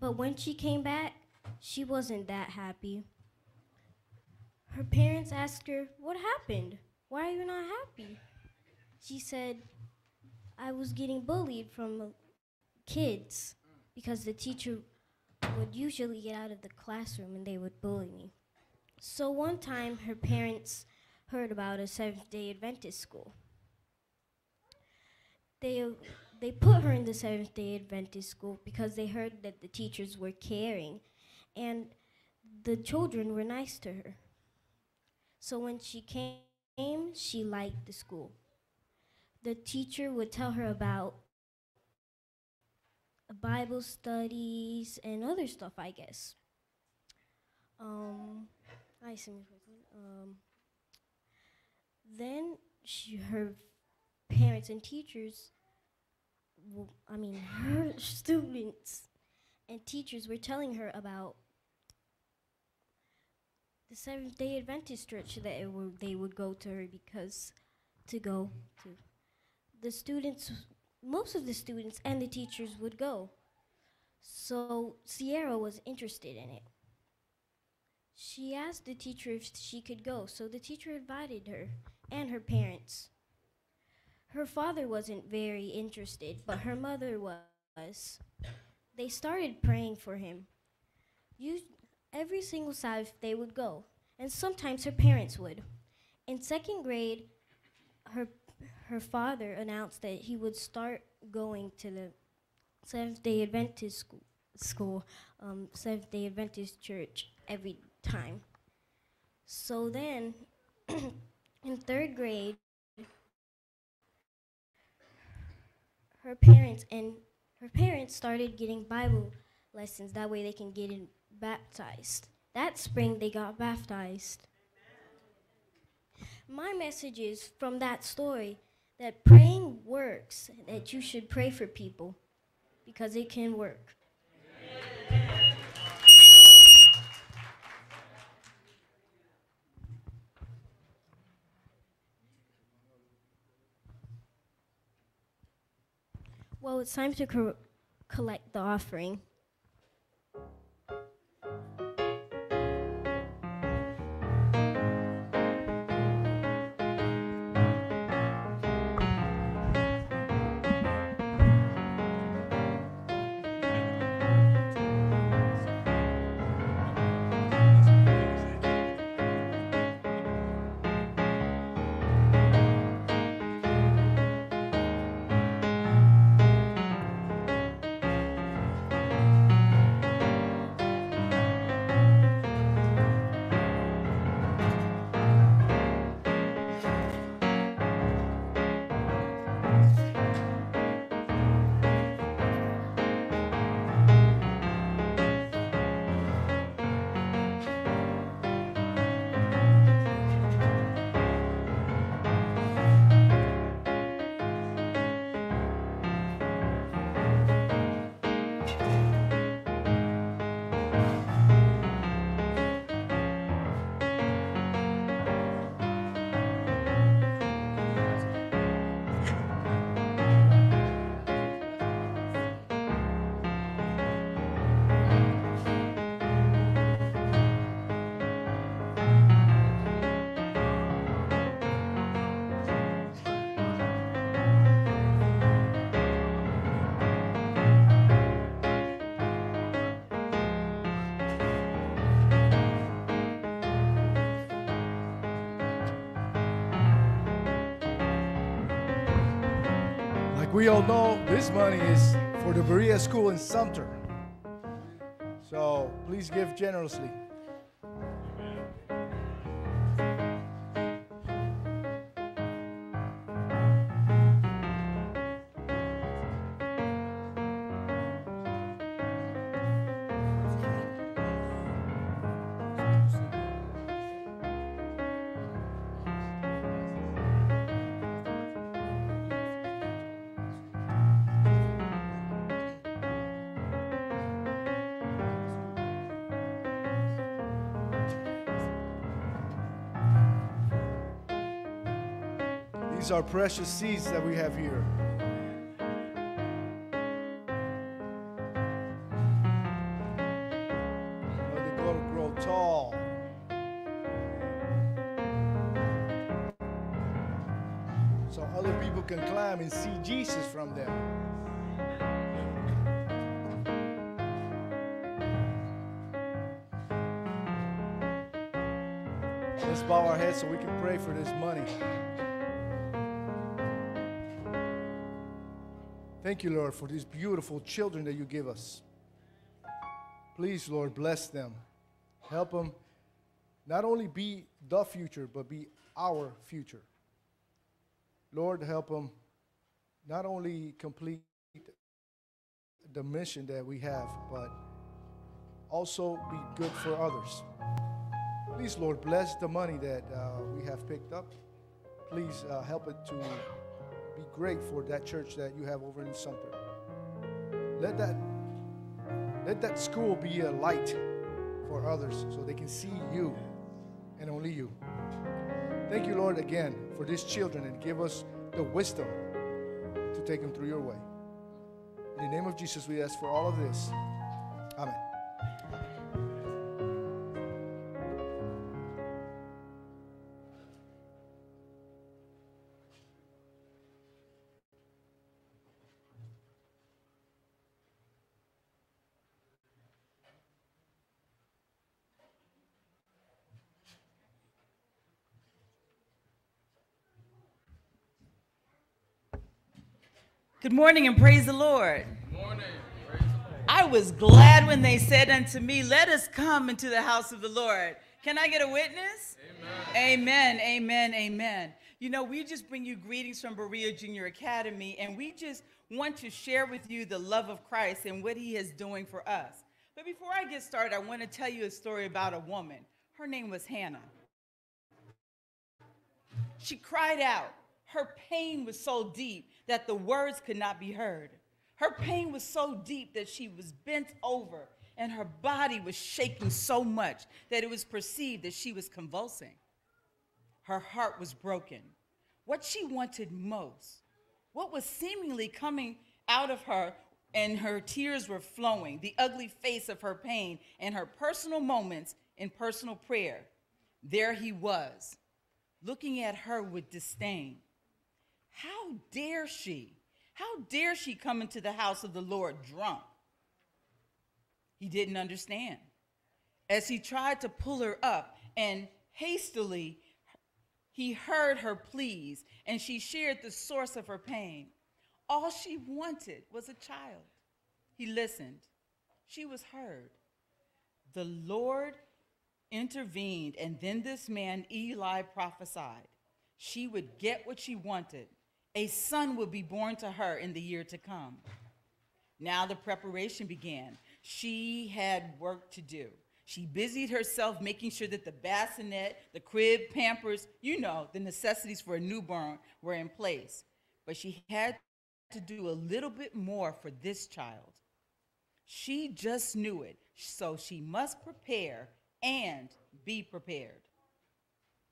but when she came back, she wasn't that happy. Her parents asked her, What happened? Why are you not happy? She said, I was getting bullied from kids because the teacher would usually get out of the classroom and they would bully me. So one time, her parents heard about a Seventh day Adventist school. They, they put her in the Seventh day Adventist school because they heard that the teachers were caring and the children were nice to her. So when she came, she liked the school. The teacher would tell her about Bible studies and other stuff, I guess. Um, I see. Um, then she, her parents and teachers, I mean, her students and teachers were telling her about the Seventh Day Adventist church that it they would go to her because to go to. The students, most of the students and the teachers would go. So Sierra was interested in it. She asked the teacher if she could go, so the teacher invited her and her parents. Her father wasn't very interested, but her mother was. They started praying for him. Every single Sabbath they would go, and sometimes her parents would. In second grade, her her father announced that he would start going to the Seventh Day Adventist school, school um, Seventh Day Adventist church every time. So then, in third grade, her parents and her parents started getting Bible lessons. That way, they can get in baptized. That spring, they got baptized. My message is from that story that praying works, that you should pray for people because it can work. Well, it's time to co- collect the offering. Money is for the Berea School in Sumter. So please give generously. Are precious seeds that we have here. You know, they go to grow tall. So other people can climb and see Jesus from them. Let's bow our heads so we can pray for this money. Thank you, Lord, for these beautiful children that you give us. Please, Lord, bless them. Help them not only be the future, but be our future. Lord, help them not only complete the mission that we have, but also be good for others. Please, Lord, bless the money that uh, we have picked up. Please uh, help it to be great for that church that you have over in Sumter. Let that let that school be a light for others so they can see you and only you. Thank you, Lord, again for these children and give us the wisdom to take them through your way. In the name of Jesus, we ask for all of this. Amen. Good morning and praise the Lord. I was glad when they said unto me, Let us come into the house of the Lord. Can I get a witness? Amen. Amen. Amen. Amen. You know, we just bring you greetings from Berea Junior Academy, and we just want to share with you the love of Christ and what he is doing for us. But before I get started, I want to tell you a story about a woman. Her name was Hannah. She cried out. Her pain was so deep that the words could not be heard. Her pain was so deep that she was bent over and her body was shaking so much that it was perceived that she was convulsing. Her heart was broken. What she wanted most, what was seemingly coming out of her, and her tears were flowing, the ugly face of her pain, and her personal moments in personal prayer. There he was, looking at her with disdain. How dare she? How dare she come into the house of the Lord drunk? He didn't understand. As he tried to pull her up and hastily, he heard her pleas and she shared the source of her pain. All she wanted was a child. He listened. She was heard. The Lord intervened, and then this man, Eli, prophesied. She would get what she wanted a son would be born to her in the year to come. Now the preparation began. She had work to do. She busied herself making sure that the bassinet, the crib, pampers, you know, the necessities for a newborn were in place. But she had to do a little bit more for this child. She just knew it, so she must prepare and be prepared.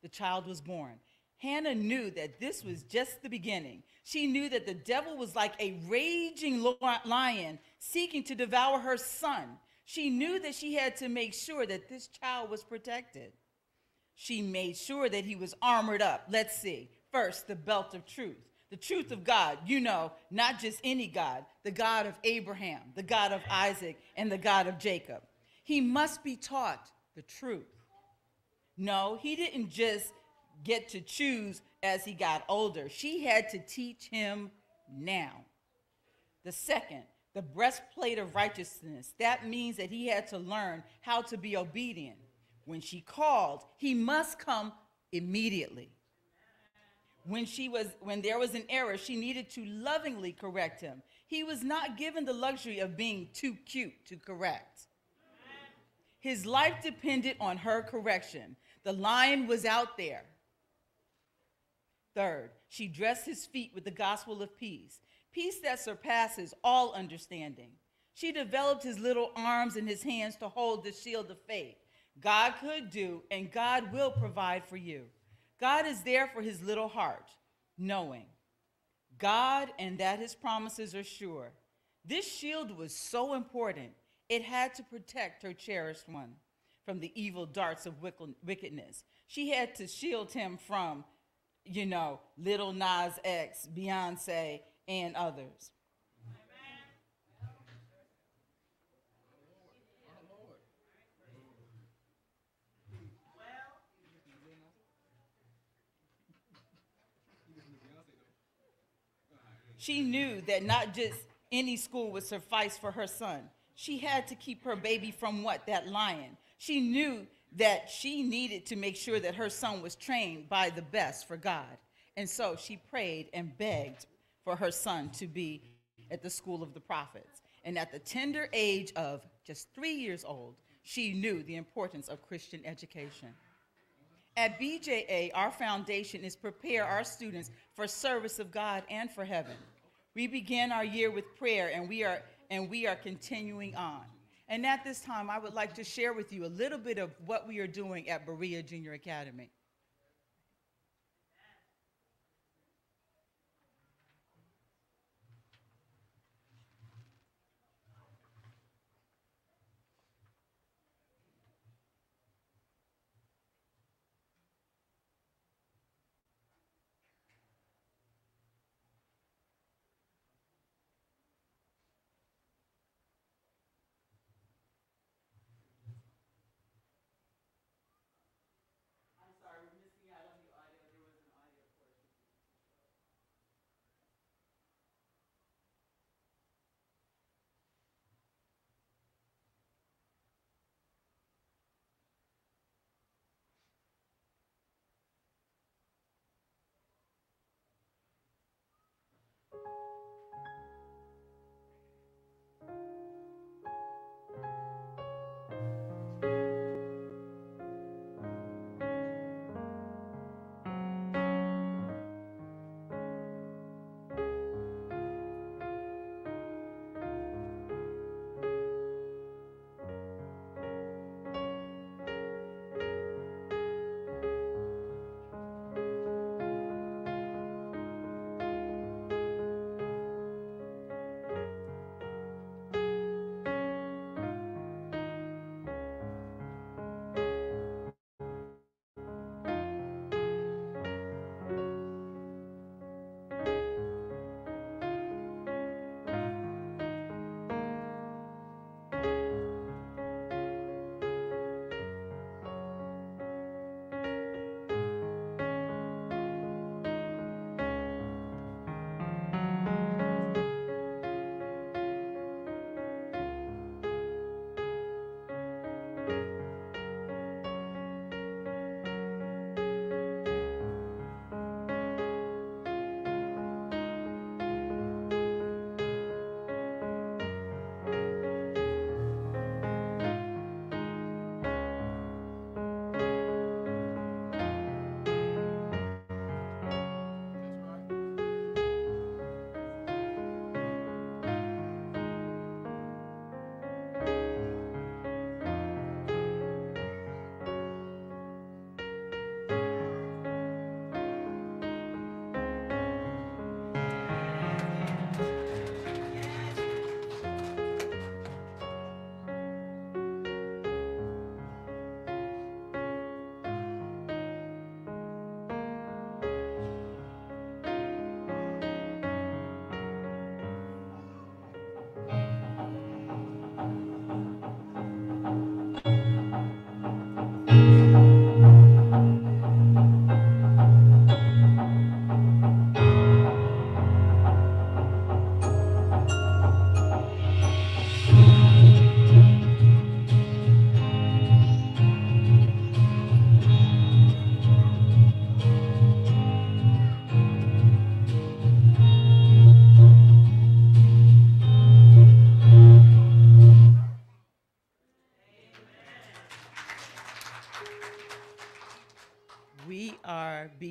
The child was born. Hannah knew that this was just the beginning. She knew that the devil was like a raging lion seeking to devour her son. She knew that she had to make sure that this child was protected. She made sure that he was armored up. Let's see. First, the belt of truth. The truth of God, you know, not just any God, the God of Abraham, the God of Isaac, and the God of Jacob. He must be taught the truth. No, he didn't just get to choose as he got older. She had to teach him now. The second, the breastplate of righteousness. That means that he had to learn how to be obedient. When she called, he must come immediately. When she was when there was an error, she needed to lovingly correct him. He was not given the luxury of being too cute to correct. His life depended on her correction. The lion was out there. Third, she dressed his feet with the gospel of peace, peace that surpasses all understanding. She developed his little arms and his hands to hold the shield of faith. God could do, and God will provide for you. God is there for his little heart. knowing God and that his promises are sure. This shield was so important, it had to protect her cherished one from the evil darts of wickedness. She had to shield him from, you know, Little Nas X, Beyonce, and others. She knew that not just any school would suffice for her son. She had to keep her baby from what? That lion. She knew that she needed to make sure that her son was trained by the best for God. And so she prayed and begged for her son to be at the school of the prophets. And at the tender age of just three years old, she knew the importance of Christian education. At BJA, our foundation is prepare our students for service of God and for heaven. We began our year with prayer and we are and we are continuing on. And at this time, I would like to share with you a little bit of what we are doing at Berea Junior Academy.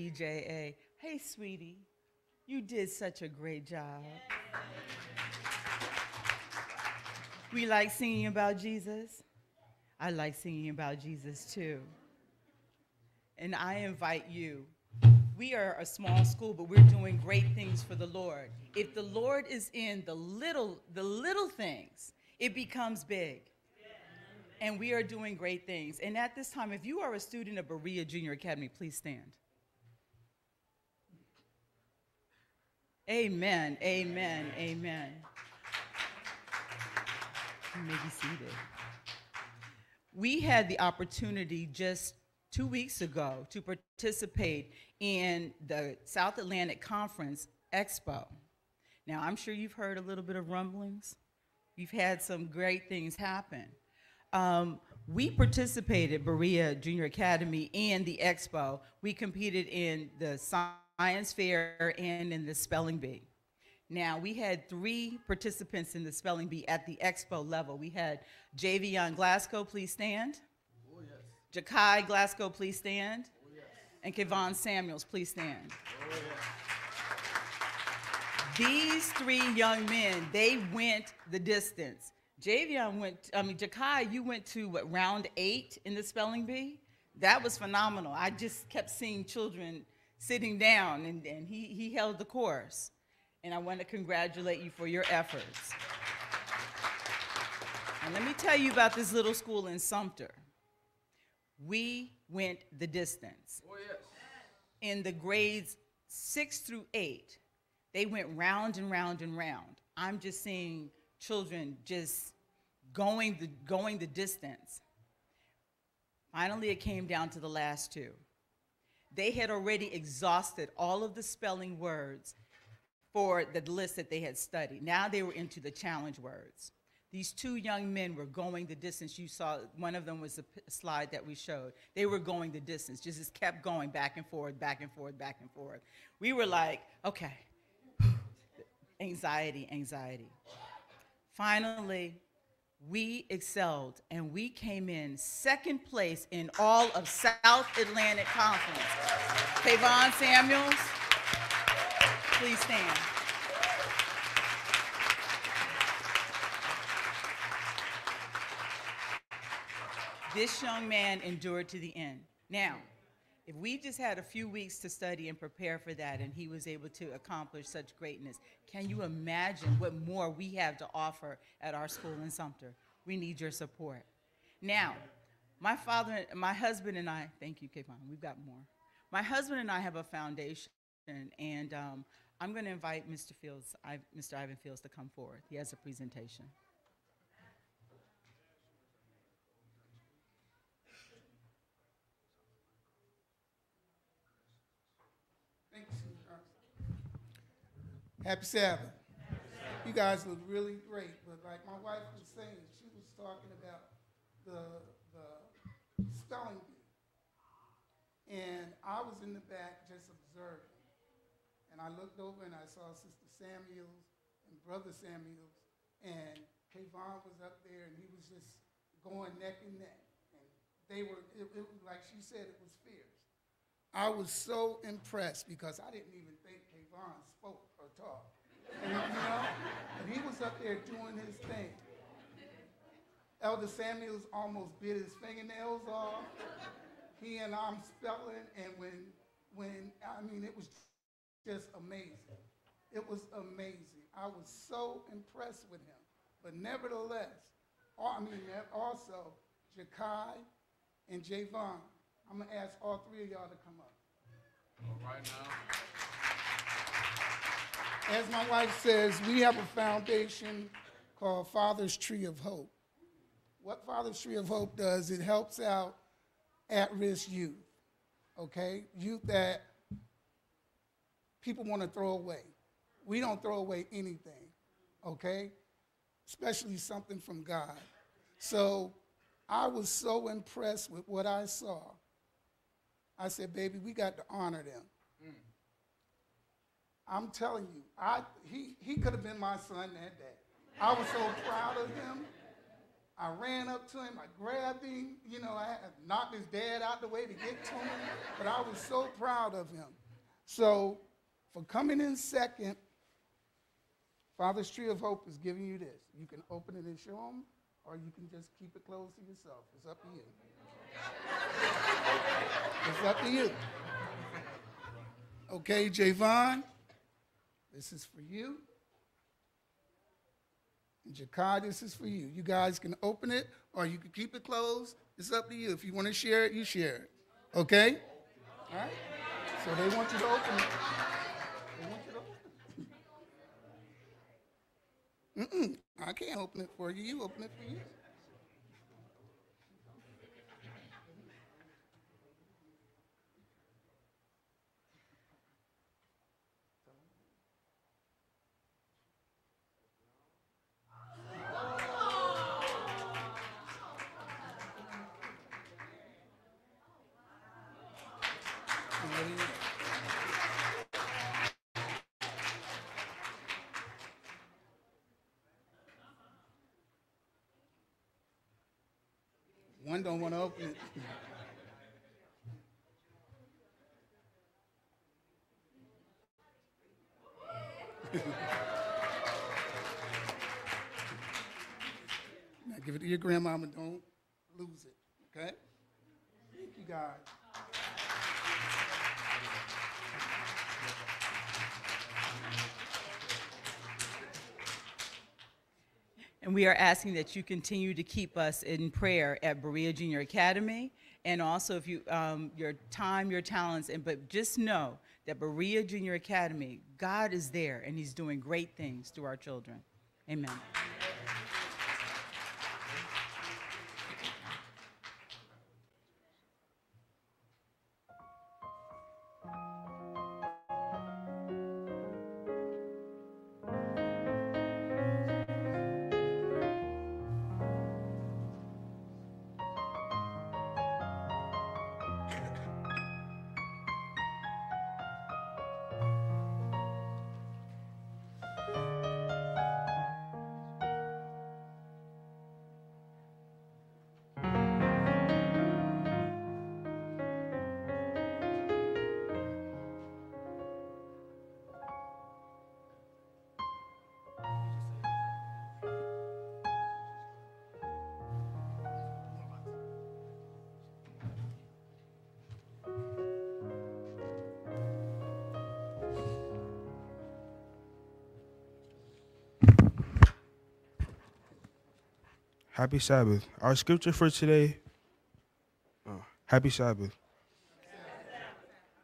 BJA. Hey, sweetie, you did such a great job. We like singing about Jesus. I like singing about Jesus too. And I invite you, we are a small school, but we're doing great things for the Lord. If the Lord is in the little, the little things, it becomes big. And we are doing great things. And at this time, if you are a student of Berea Junior Academy, please stand. Amen, amen, amen. You may be seated. We had the opportunity just two weeks ago to participate in the South Atlantic Conference Expo. Now, I'm sure you've heard a little bit of rumblings. You've had some great things happen. Um, we participated, Berea Junior Academy, in the expo. We competed in the science fair and in the spelling bee. Now, we had three participants in the spelling bee at the expo level. We had Javion Glasgow, please stand. Oh, yes. Jakai Glasgow, please stand. Oh, yes. And Kevon Samuels, please stand. Oh, yes. These three young men, they went the distance. Javion went, I mean, Jakai, you went to what, round eight in the spelling bee? That was phenomenal. I just kept seeing children sitting down, and, and he, he held the course. And I want to congratulate you for your efforts. And let me tell you about this little school in Sumter. We went the distance. Oh, yes. In the grades six through eight, they went round and round and round. I'm just seeing children just going the, going the distance. Finally, it came down to the last two. They had already exhausted all of the spelling words for the list that they had studied. Now they were into the challenge words. These two young men were going the distance. You saw one of them was a slide that we showed. They were going the distance, just, just kept going back and forth, back and forth, back and forth. We were like, okay, anxiety, anxiety. Finally, we excelled and we came in second place in all of South Atlantic Conference. Kayvon Samuels, please stand. This young man endured to the end. Now, if we just had a few weeks to study and prepare for that and he was able to accomplish such greatness, can you imagine what more we have to offer at our school in Sumter? We need your support. Now, my father, and my husband and I, thank you, Kayvon, we've got more. My husband and I have a foundation, and um, I'm going to invite Mr. Fields, I, Mr. Ivan Fields to come forward. He has a presentation. Happy Sabbath. You guys look really great, but like my wife was saying, she was talking about the, the spelling bee. And I was in the back just observing. And I looked over and I saw Sister Samuels and Brother Samuels, and Kayvon was up there and he was just going neck and neck. And they were, it, it was like she said, it was fierce. I was so impressed because I didn't even think Kayvon spoke talk. And, you know, and he was up there doing his thing. Elder Samuels almost bit his fingernails off. He and I'm spelling, and when, when I mean, it was just amazing. It was amazing. I was so impressed with him. But nevertheless, I mean, also, Jakai and Javon, I'm to ask all three of y'all to come up. All right now as my wife says, we have a foundation called Father's Tree of Hope. What Father's Tree of Hope does, it helps out at risk youth, okay? Youth that people want to throw away. We don't throw away anything, okay? Especially something from God. So I was so impressed with what I saw. I said, baby, we got to honor them. I'm telling you, I, he, he could have been my son that day. I was so proud of him. I ran up to him, I grabbed him, you know, I knocked his dad out the way to get to him, but I was so proud of him. So, for coming in second, Father's Tree of Hope is giving you this. You can open it and show them, or you can just keep it closed to yourself. It's up to you. It's up to you. Okay, Javon, this is for you. And Jakar, this is for you. You guys can open it or you can keep it closed. It's up to you. If you want to share it, you share it. Okay? All right? So they want you to open it. They want you to open it. Mm-mm, I can't open it for you. You open it for you. Grandmama. Don't lose it. Okay? Thank you. And we are asking that you continue to keep us in prayer at Berea Junior Academy. And also, if you, um, your time, your talents, and but just know that Berea Junior Academy, God is there and He's doing great things through our children. Amen. Happy Sabbath. Our scripture for today. Oh, happy Sabbath.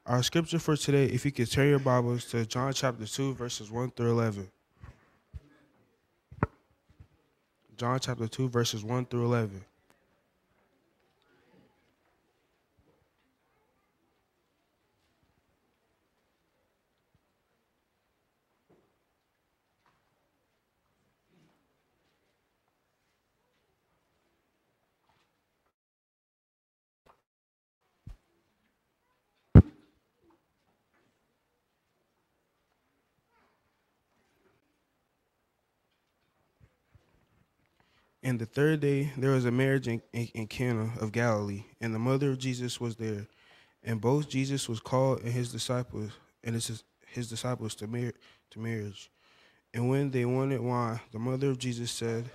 Our scripture for today, if you could turn your Bibles to John chapter 2, verses 1 through 11. John chapter 2, verses 1 through 11. And the third day there was a marriage in, in, in Cana of Galilee, and the mother of Jesus was there. And both Jesus was called and his disciples and his, his disciples to, mar- to marriage. And when they wanted wine, the mother of Jesus said,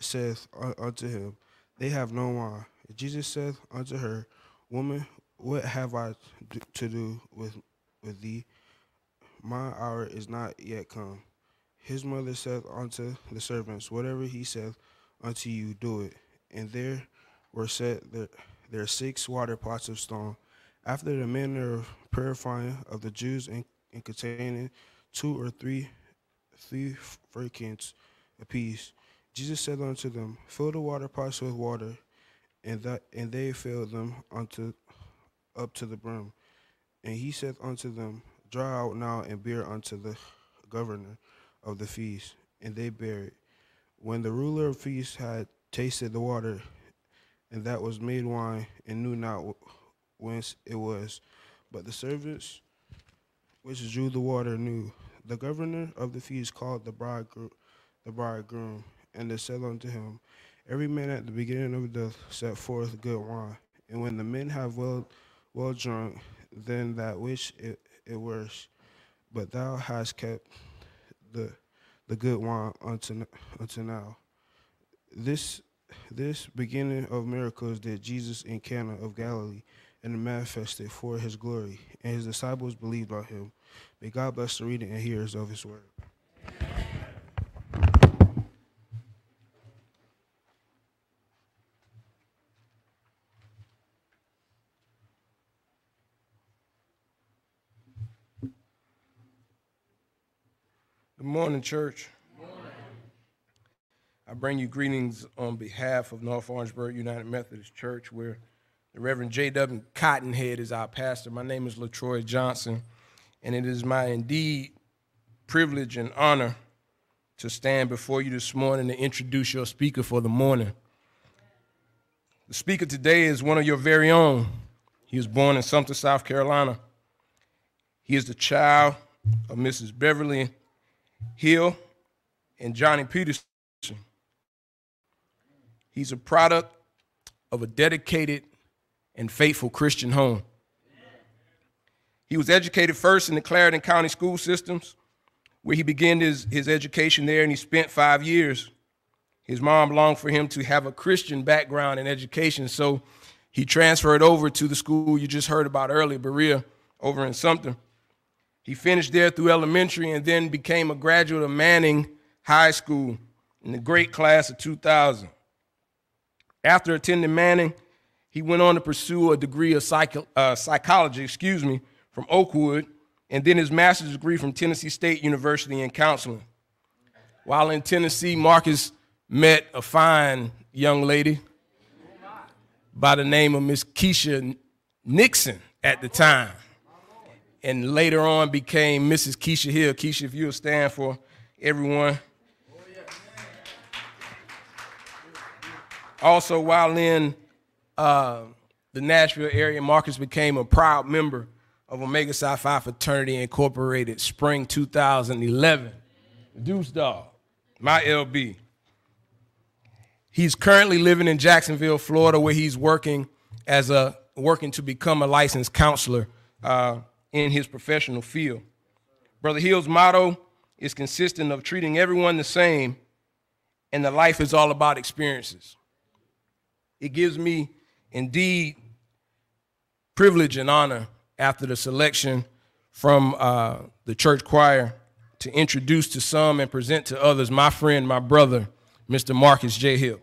saith unto him, They have no wine. Jesus said unto her, Woman, what have I to do with, with thee? My hour is not yet come. His mother said unto the servants, Whatever he saith unto you, do it. And there were set there six water pots of stone, after the manner of purifying of the Jews, and, and containing two or three three firkins apiece. Jesus said unto them, Fill the water pots with water, and that and they filled them unto up to the brim. And he said unto them, Draw out now and bear unto the governor of the feast. And they bear it. When the ruler of feast had tasted the water, and that was made wine, and knew not whence it was, but the servants which drew the water knew. The governor of the feast called the bridegroom, the bridegroom, and they said unto him, Every man at the beginning of the set forth good wine, and when the men have well well drunk, then that which it, it worse. But thou hast kept the the good wine unto unto now. This this beginning of miracles did Jesus in Cana of Galilee, and manifested for his glory, and his disciples believed on him. May God bless the reading and hearers of his word. Morning, church. I bring you greetings on behalf of North Orangeburg United Methodist Church, where the Reverend J.W. Cottonhead is our pastor. My name is Latroy Johnson, and it is my indeed privilege and honor to stand before you this morning to introduce your speaker for the morning. The speaker today is one of your very own. He was born in Sumter, South Carolina. He is the child of Mrs. Beverly Hill and Johnny Peterson. He's a product of a dedicated and faithful Christian home. He was educated first in the Clarendon County school systems, where he began his, his education there and he spent five years. His mom longed for him to have a Christian background in education, so he transferred over to the school you just heard about earlier, Berea, over in Sumter. He finished there through elementary and then became a graduate of Manning High School in the great class of 2000. After attending Manning, he went on to pursue a degree of psych- uh, psychology, excuse me, from Oakwood, and then his master's degree from Tennessee State University in counseling. While in Tennessee, Marcus met a fine young lady by the name of Miss Keisha Nixon at the time, and later on became Mrs. Keisha Hill. Keisha, if you'll stand for everyone. Also, while in uh, the Nashville area, Marcus became a proud member of Omega Psi Phi Fraternity Incorporated, spring 2011. Deuce Dog, my LB. He's currently living in Jacksonville, Florida, where he's working as a working to become a licensed counselor uh, in his professional field. Brother Hill's motto is consistent of treating everyone the same, and the life is all about experiences. It gives me indeed privilege and honor after the selection from uh, the church choir to introduce to some and present to others my friend, my brother, Mr. Marcus J. Hill.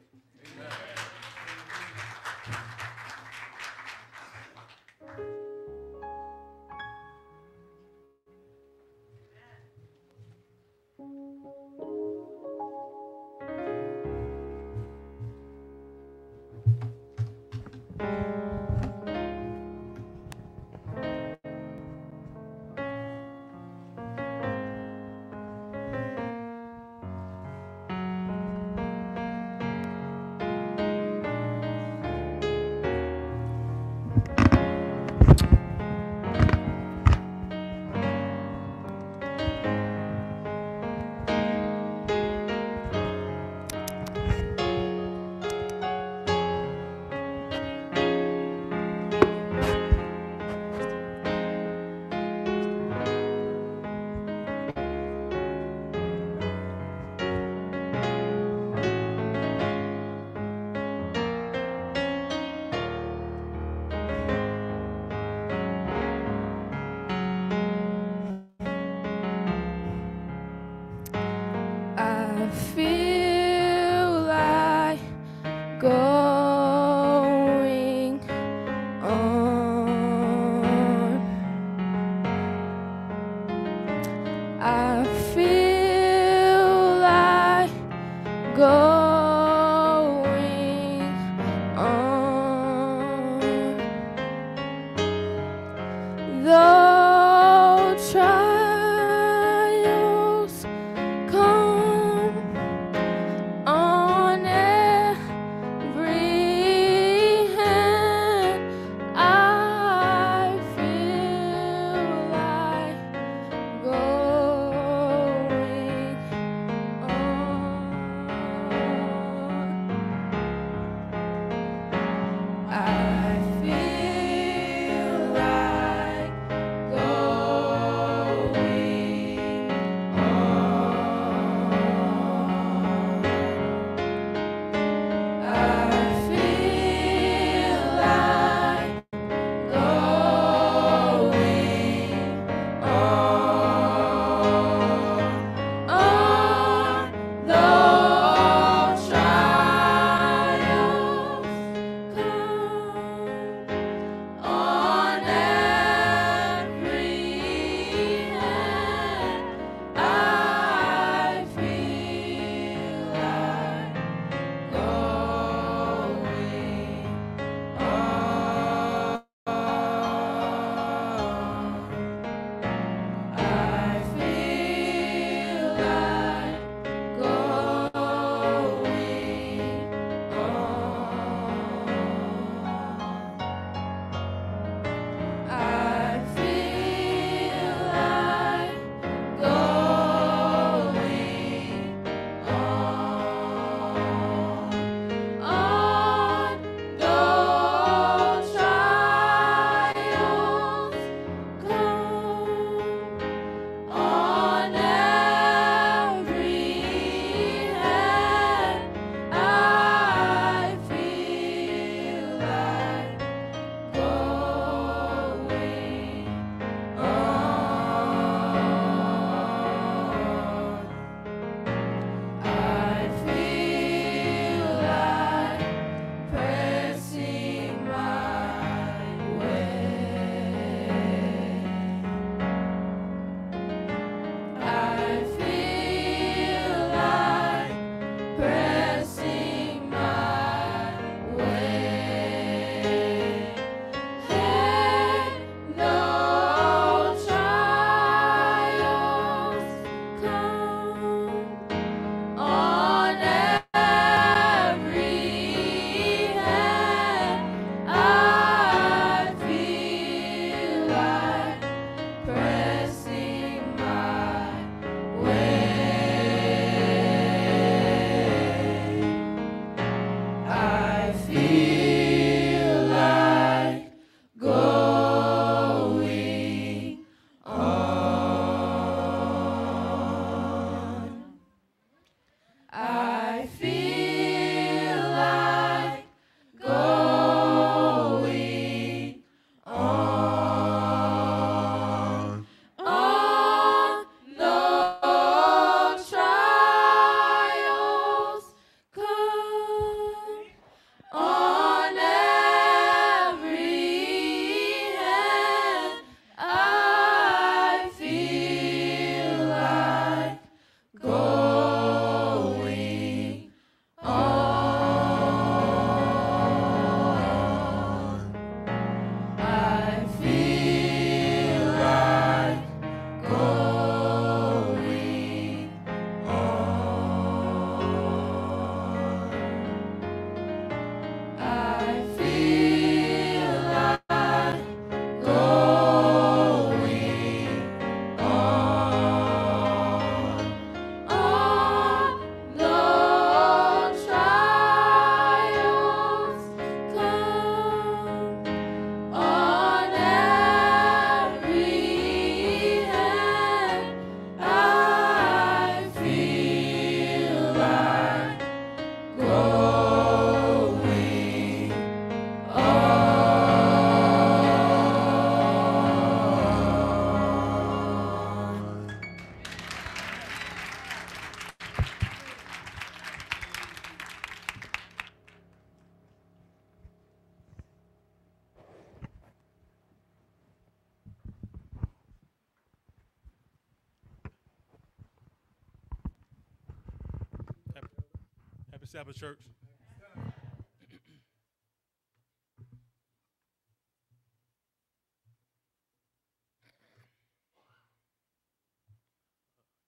Sabbath, church.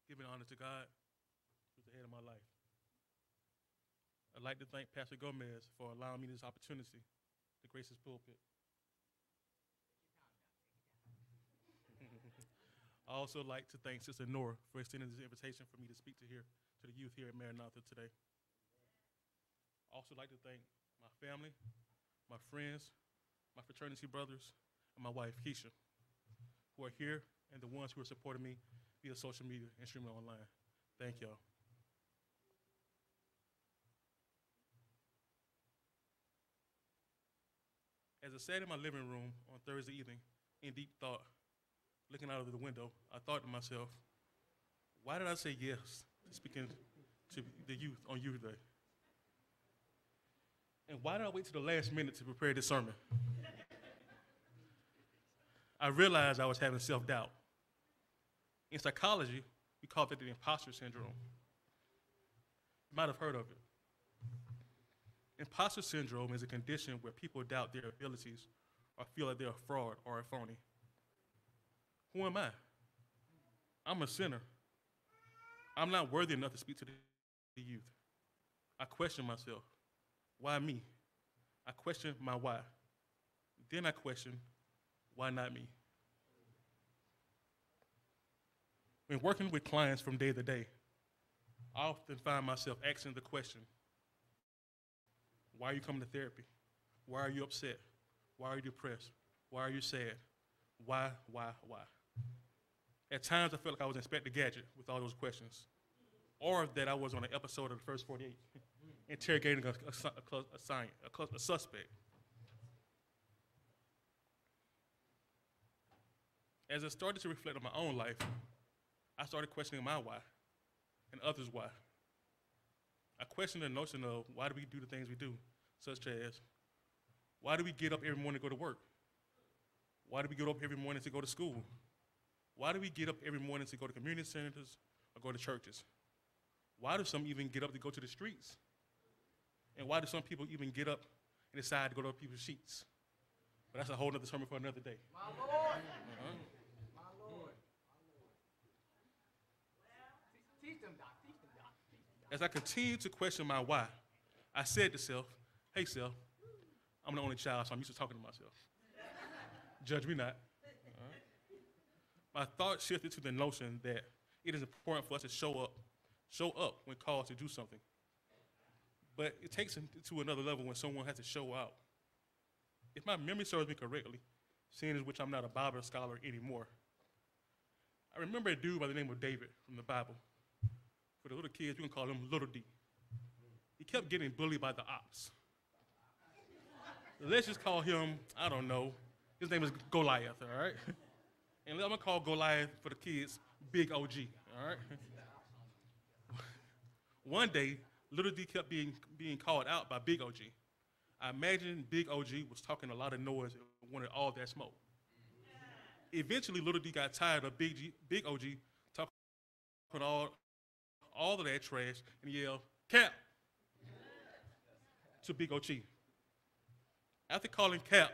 Giving honor to God, who's the head of my life. I'd like to thank Pastor Gomez for allowing me this opportunity to grace his pulpit. I also like to thank Sister Nora for extending this invitation for me to speak to here to the youth here at Maranatha today. Also like to thank my family, my friends, my fraternity brothers, and my wife, Keisha, who are here and the ones who are supporting me via social media and streaming online. Thank y'all. As I sat in my living room on Thursday evening in deep thought, looking out of the window, I thought to myself, why did I say yes to speaking to the youth on Youth Day? And why did I wait to the last minute to prepare this sermon? I realized I was having self doubt. In psychology, we call it the imposter syndrome. You might have heard of it. Imposter syndrome is a condition where people doubt their abilities or feel like they're a fraud or a phony. Who am I? I'm a sinner. I'm not worthy enough to speak to the the youth. I question myself. Why me? I question my why. Then I question, why not me? When working with clients from day to day, I often find myself asking the question, why are you coming to therapy? Why are you upset? Why are you depressed? Why are you sad? Why, why, why? At times, I felt like I was Inspector Gadget with all those questions, or that I was on an episode of the first 48, interrogating a, a, a, a suspect. As I started to reflect on my own life, I started questioning my why and others' why. I questioned the notion of why do we do the things we do, such as why do we get up every morning to go to work? Why do we get up every morning to go to school? Why do we get up every morning to go to community centers or go to churches? Why do some even get up to go to the streets? And why do some people even get up and decide to go to other people's sheets? But that's a whole other sermon for another day. My Lord. Uh-huh. My Lord. Teach them, Doc. Teach them, Doc. As I continued to question my why, I said to self, hey, self, I'm the only child, so I'm used to talking to myself. Judge me not. Uh-huh. My thought shifted to the notion that it is important for us to show up, show up when called to do something. But it takes it to another level when someone has to show out. If my memory serves me correctly, seeing as which I'm not a Bible scholar anymore, I remember a dude by the name of David from the Bible For the little kids, we can call him Little D. He kept getting bullied by the ops. Let's just call him, I don't know, his name is Goliath, all right? And I'm gonna call Goliath for the kids Big OG, all right? One day, Little D kept being, being called out by Big OG. I imagine Big OG was talking a lot of noise and wanted all that smoke. Eventually, Little D got tired of Big, G, Big OG talking all, all of that trash and yelled, Cap, to Big OG. After calling Cap,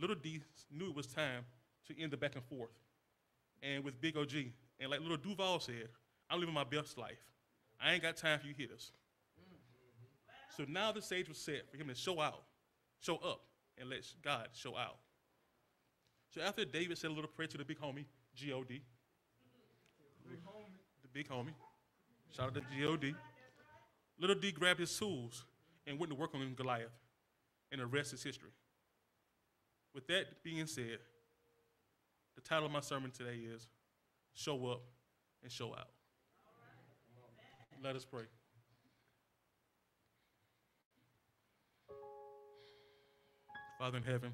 Little D knew it was time to end the back and forth. And with Big OG, and like Lil Duval said, I'm living my best life. I ain't got time for you hitters. So now the stage was set for him to show out, show up, and let God show out. So after David said a little prayer to the big homie, G-O-D, the big homie, shout out to G-O-D, little D grabbed his tools and went to work on Goliath, and the rest is history. With that being said, the title of my sermon today is Show Up and Show Out. Let us pray. Father in heaven,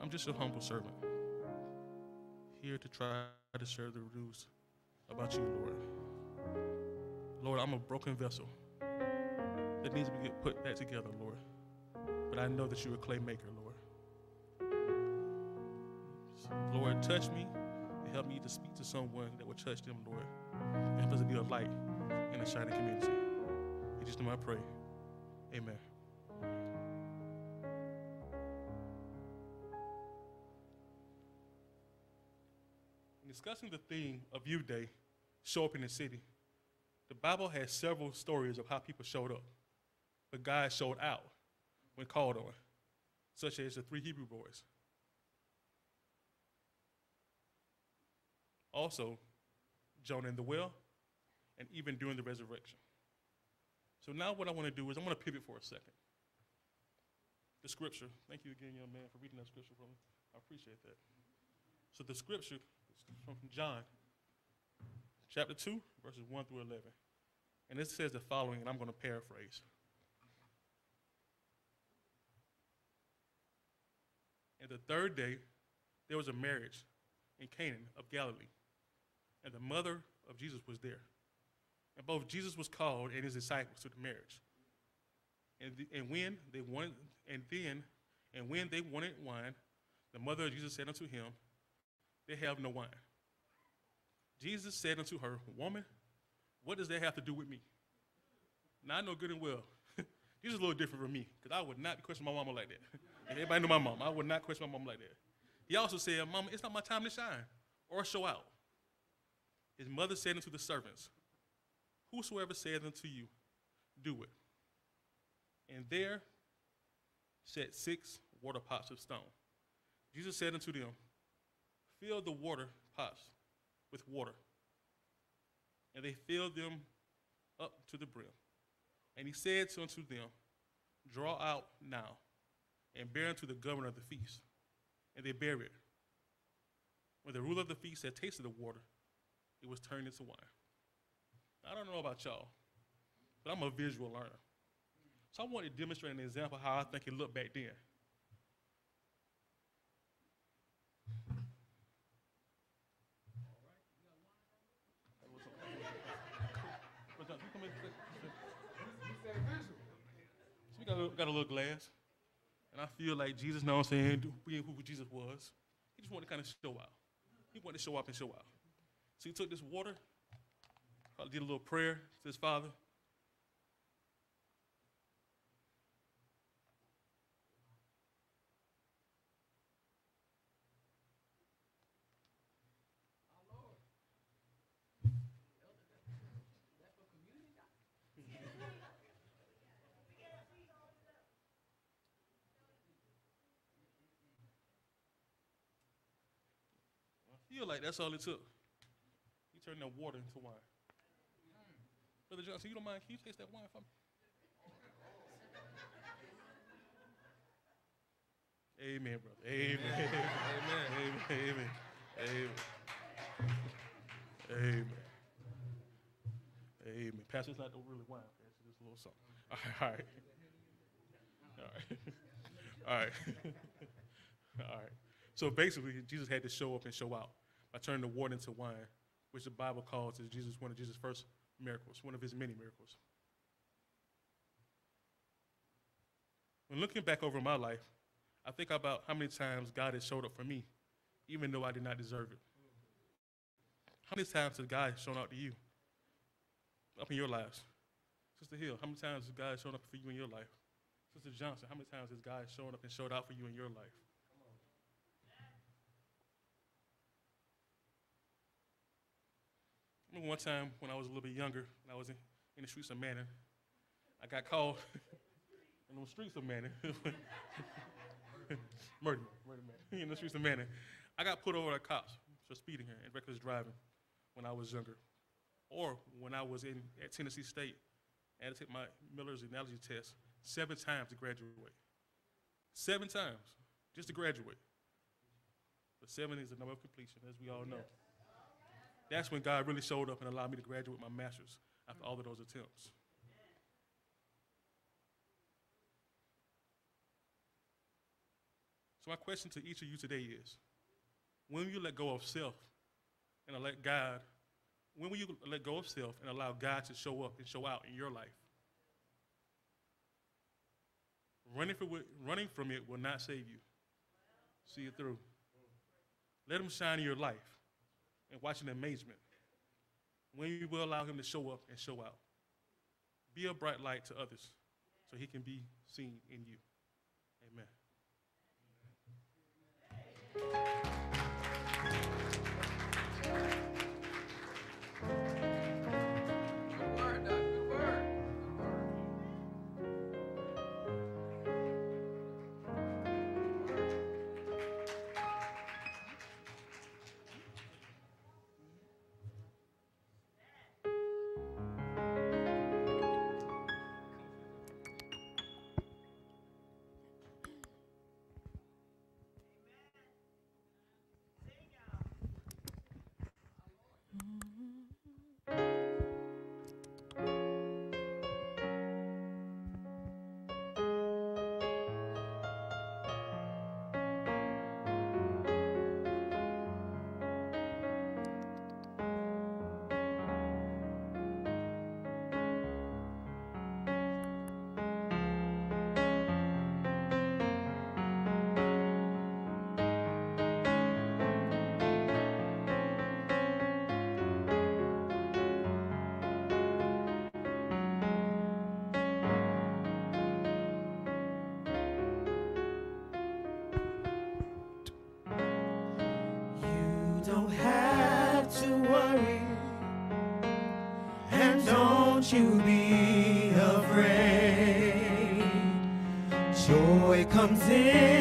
I'm just a humble servant here to try to share the news about you, Lord. Lord, I'm a broken vessel that needs to be put back together, Lord. But I know that you're a clay maker, Lord. Lord, touch me and help me to speak to someone that will touch them, Lord. And help us to be a light in a shining community. In Jesus' name I pray. Amen. Discussing the theme of Youth Day, show up in the city, the Bible has several stories of how people showed up, but God showed out when called on, such as the three Hebrew boys. Also, Jonah in the well, and even during the resurrection. So now what I want to do is I'm going to pivot for a second. The scripture. Thank you again, young man, for reading that scripture for me. I appreciate that. So the scripture from John, chapter 2, verses 1 through 11. And it says the following, and I'm going to paraphrase. And the third day, there was a marriage in Canaan of Galilee, and the mother of Jesus was there. And both Jesus was called and his disciples to the marriage. And, the, and when they wanted, and then, and when they wanted wine, the mother of Jesus said unto him, They have no wine. Jesus said unto her, Woman, what does that have to do with me? Now I know good and well. this is a little different from me, because I would not question my mama like that. and everybody know my mom. I would not question my mom like that. He also said, Mama, it's not my time to shine or show out. His mother said unto the servants, Whosoever saith unto you, do it. And there set six water pots of stone. Jesus said unto them, Fill the water pots with water. And they filled them up to the brim. And he said unto them, Draw out now, and bear unto the governor of the feast. And they bare it. When the ruler of the feast had tasted the water, it was turned into wine. I don't know about y'all, but I'm a visual learner. So I want to demonstrate an example how I think it looked back then. So we got a, little, glass, and I feel like Jesus, know what I'm saying, being who Jesus was, he just wanted to kind of show out. He wanted to show up and show out. So he took this water, did a little prayer to his father. Feel like that's all it took. He turned that water into wine. Mm. Brother Johnson, you don't mind? Can you taste that wine for me? Amen, brother. Amen. Amen. Amen. Amen. Amen. Amen. Amen. Pastor, it's not really wine, Pastor. It's a little something. All right. All right. All right. All right. So basically, Jesus had to show up and show out by turning the water into wine, which the Bible calls as Jesus one of Jesus' first miracles, one of his many miracles. When looking back over my life, I think about how many times God has showed up for me, even though I did not deserve it. How many times has God shown out to you up in your lives? Sister Hill, how many times has God shown up for you in your life? Sister Johnson, how many times has God shown up and showed out for you in your life? I remember one time when I was a little bit younger, when I was in, in the streets of Manning, I got called in the streets of Manning. murder, murder man, in the streets of Manning. I got put over by cops for speeding and reckless driving when I was younger. Or when I was in at Tennessee State, I had to take my Miller's analogy test seven times to graduate. Seven times just to graduate. But seven is the number of completion, as we all know. That's when God really showed up and allowed me to graduate my master's after all of those attempts. So my question to each of you today is, when will you let go of self and let God, when will you let go of self and allow God to show up and show out in your life? Running from, it, running from it will not save you. See it through. Let him shine in your life and watch an amazement. When you will allow him to show up and show out. Be a bright light to others so he can be seen in you. Amen. You don't have to worry, and don't you be afraid. Joy comes in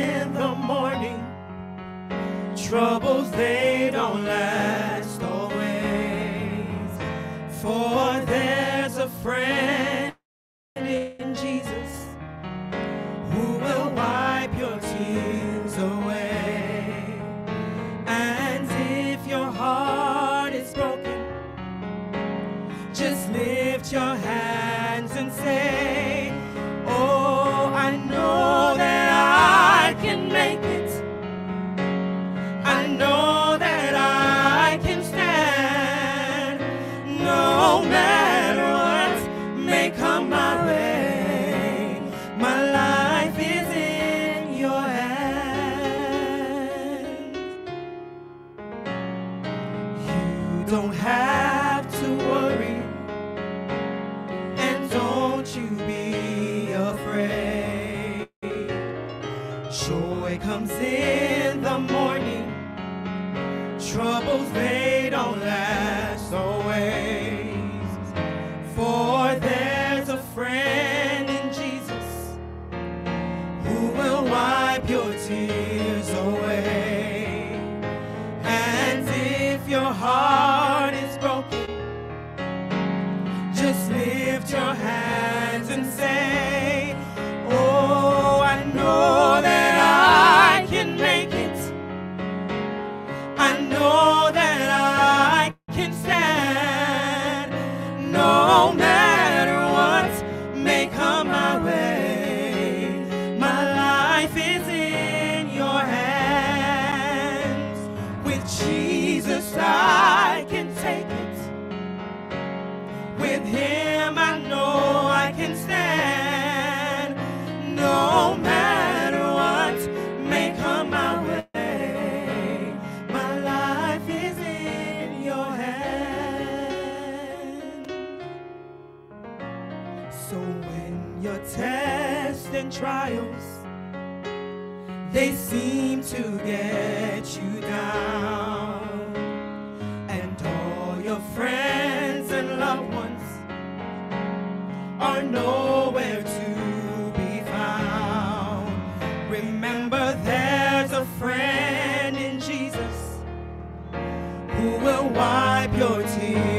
will wipe your tears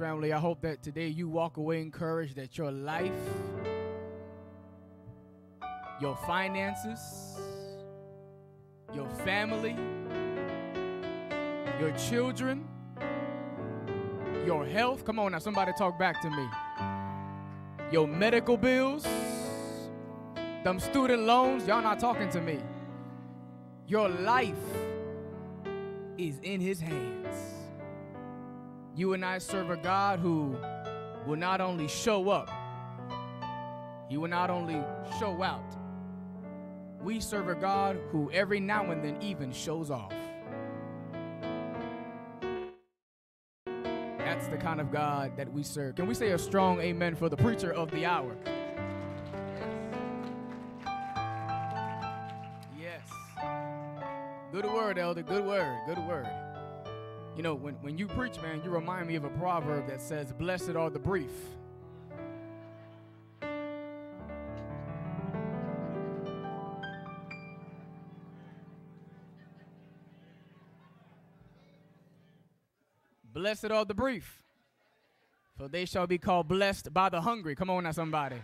family, I hope that today you walk away encouraged that your life, your finances, your family, your children, your health. Come on now, somebody talk back to me. Your medical bills, them student loans, y'all not talking to me. Your life is in his hands. You and I serve a God who will not only show up, he will not only show out. We serve a God who every now and then even shows off. That's the kind of God that we serve. Can we say a strong amen for the preacher of the hour? Yes. Yes. Good word, elder. Good word. Good word. You know, when, when you preach, man, you remind me of a proverb that says, Blessed are the brief. Blessed are the brief, for they shall be called blessed by the hungry. Come on now, somebody.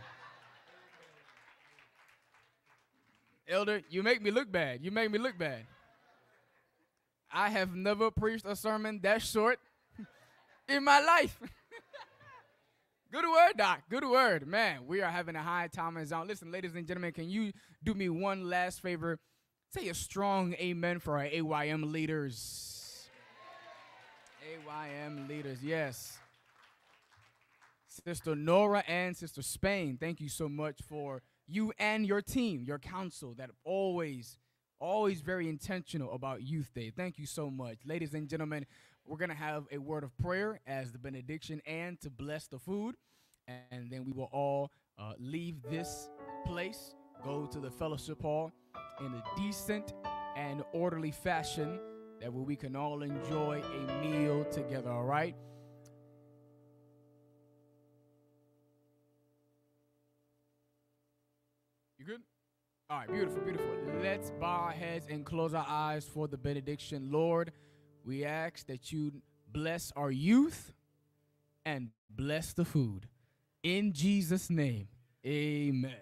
Elder, you make me look bad. You make me look bad. I have never preached a sermon that short in my life. Good word, Doc. Good word. Man, we are having a high time in Zion. Listen, ladies and gentlemen, can you do me one last favor? Say a strong amen for our AYM leaders. AYM leaders, yes. Sister Nora and Sister Spain, thank you so much for you and your team, your council that always, always very intentional about Youth Day. Thank you so much. Ladies and gentlemen, we're going to have a word of prayer as the benediction and to bless the food. And then we will all uh, leave this place, go to the fellowship hall in a decent and orderly fashion that way we can all enjoy a meal together, all right? All right, beautiful, beautiful. Let's bow our heads and close our eyes for the benediction. Lord, we ask that you bless our youth and bless the food. In Jesus' name, amen.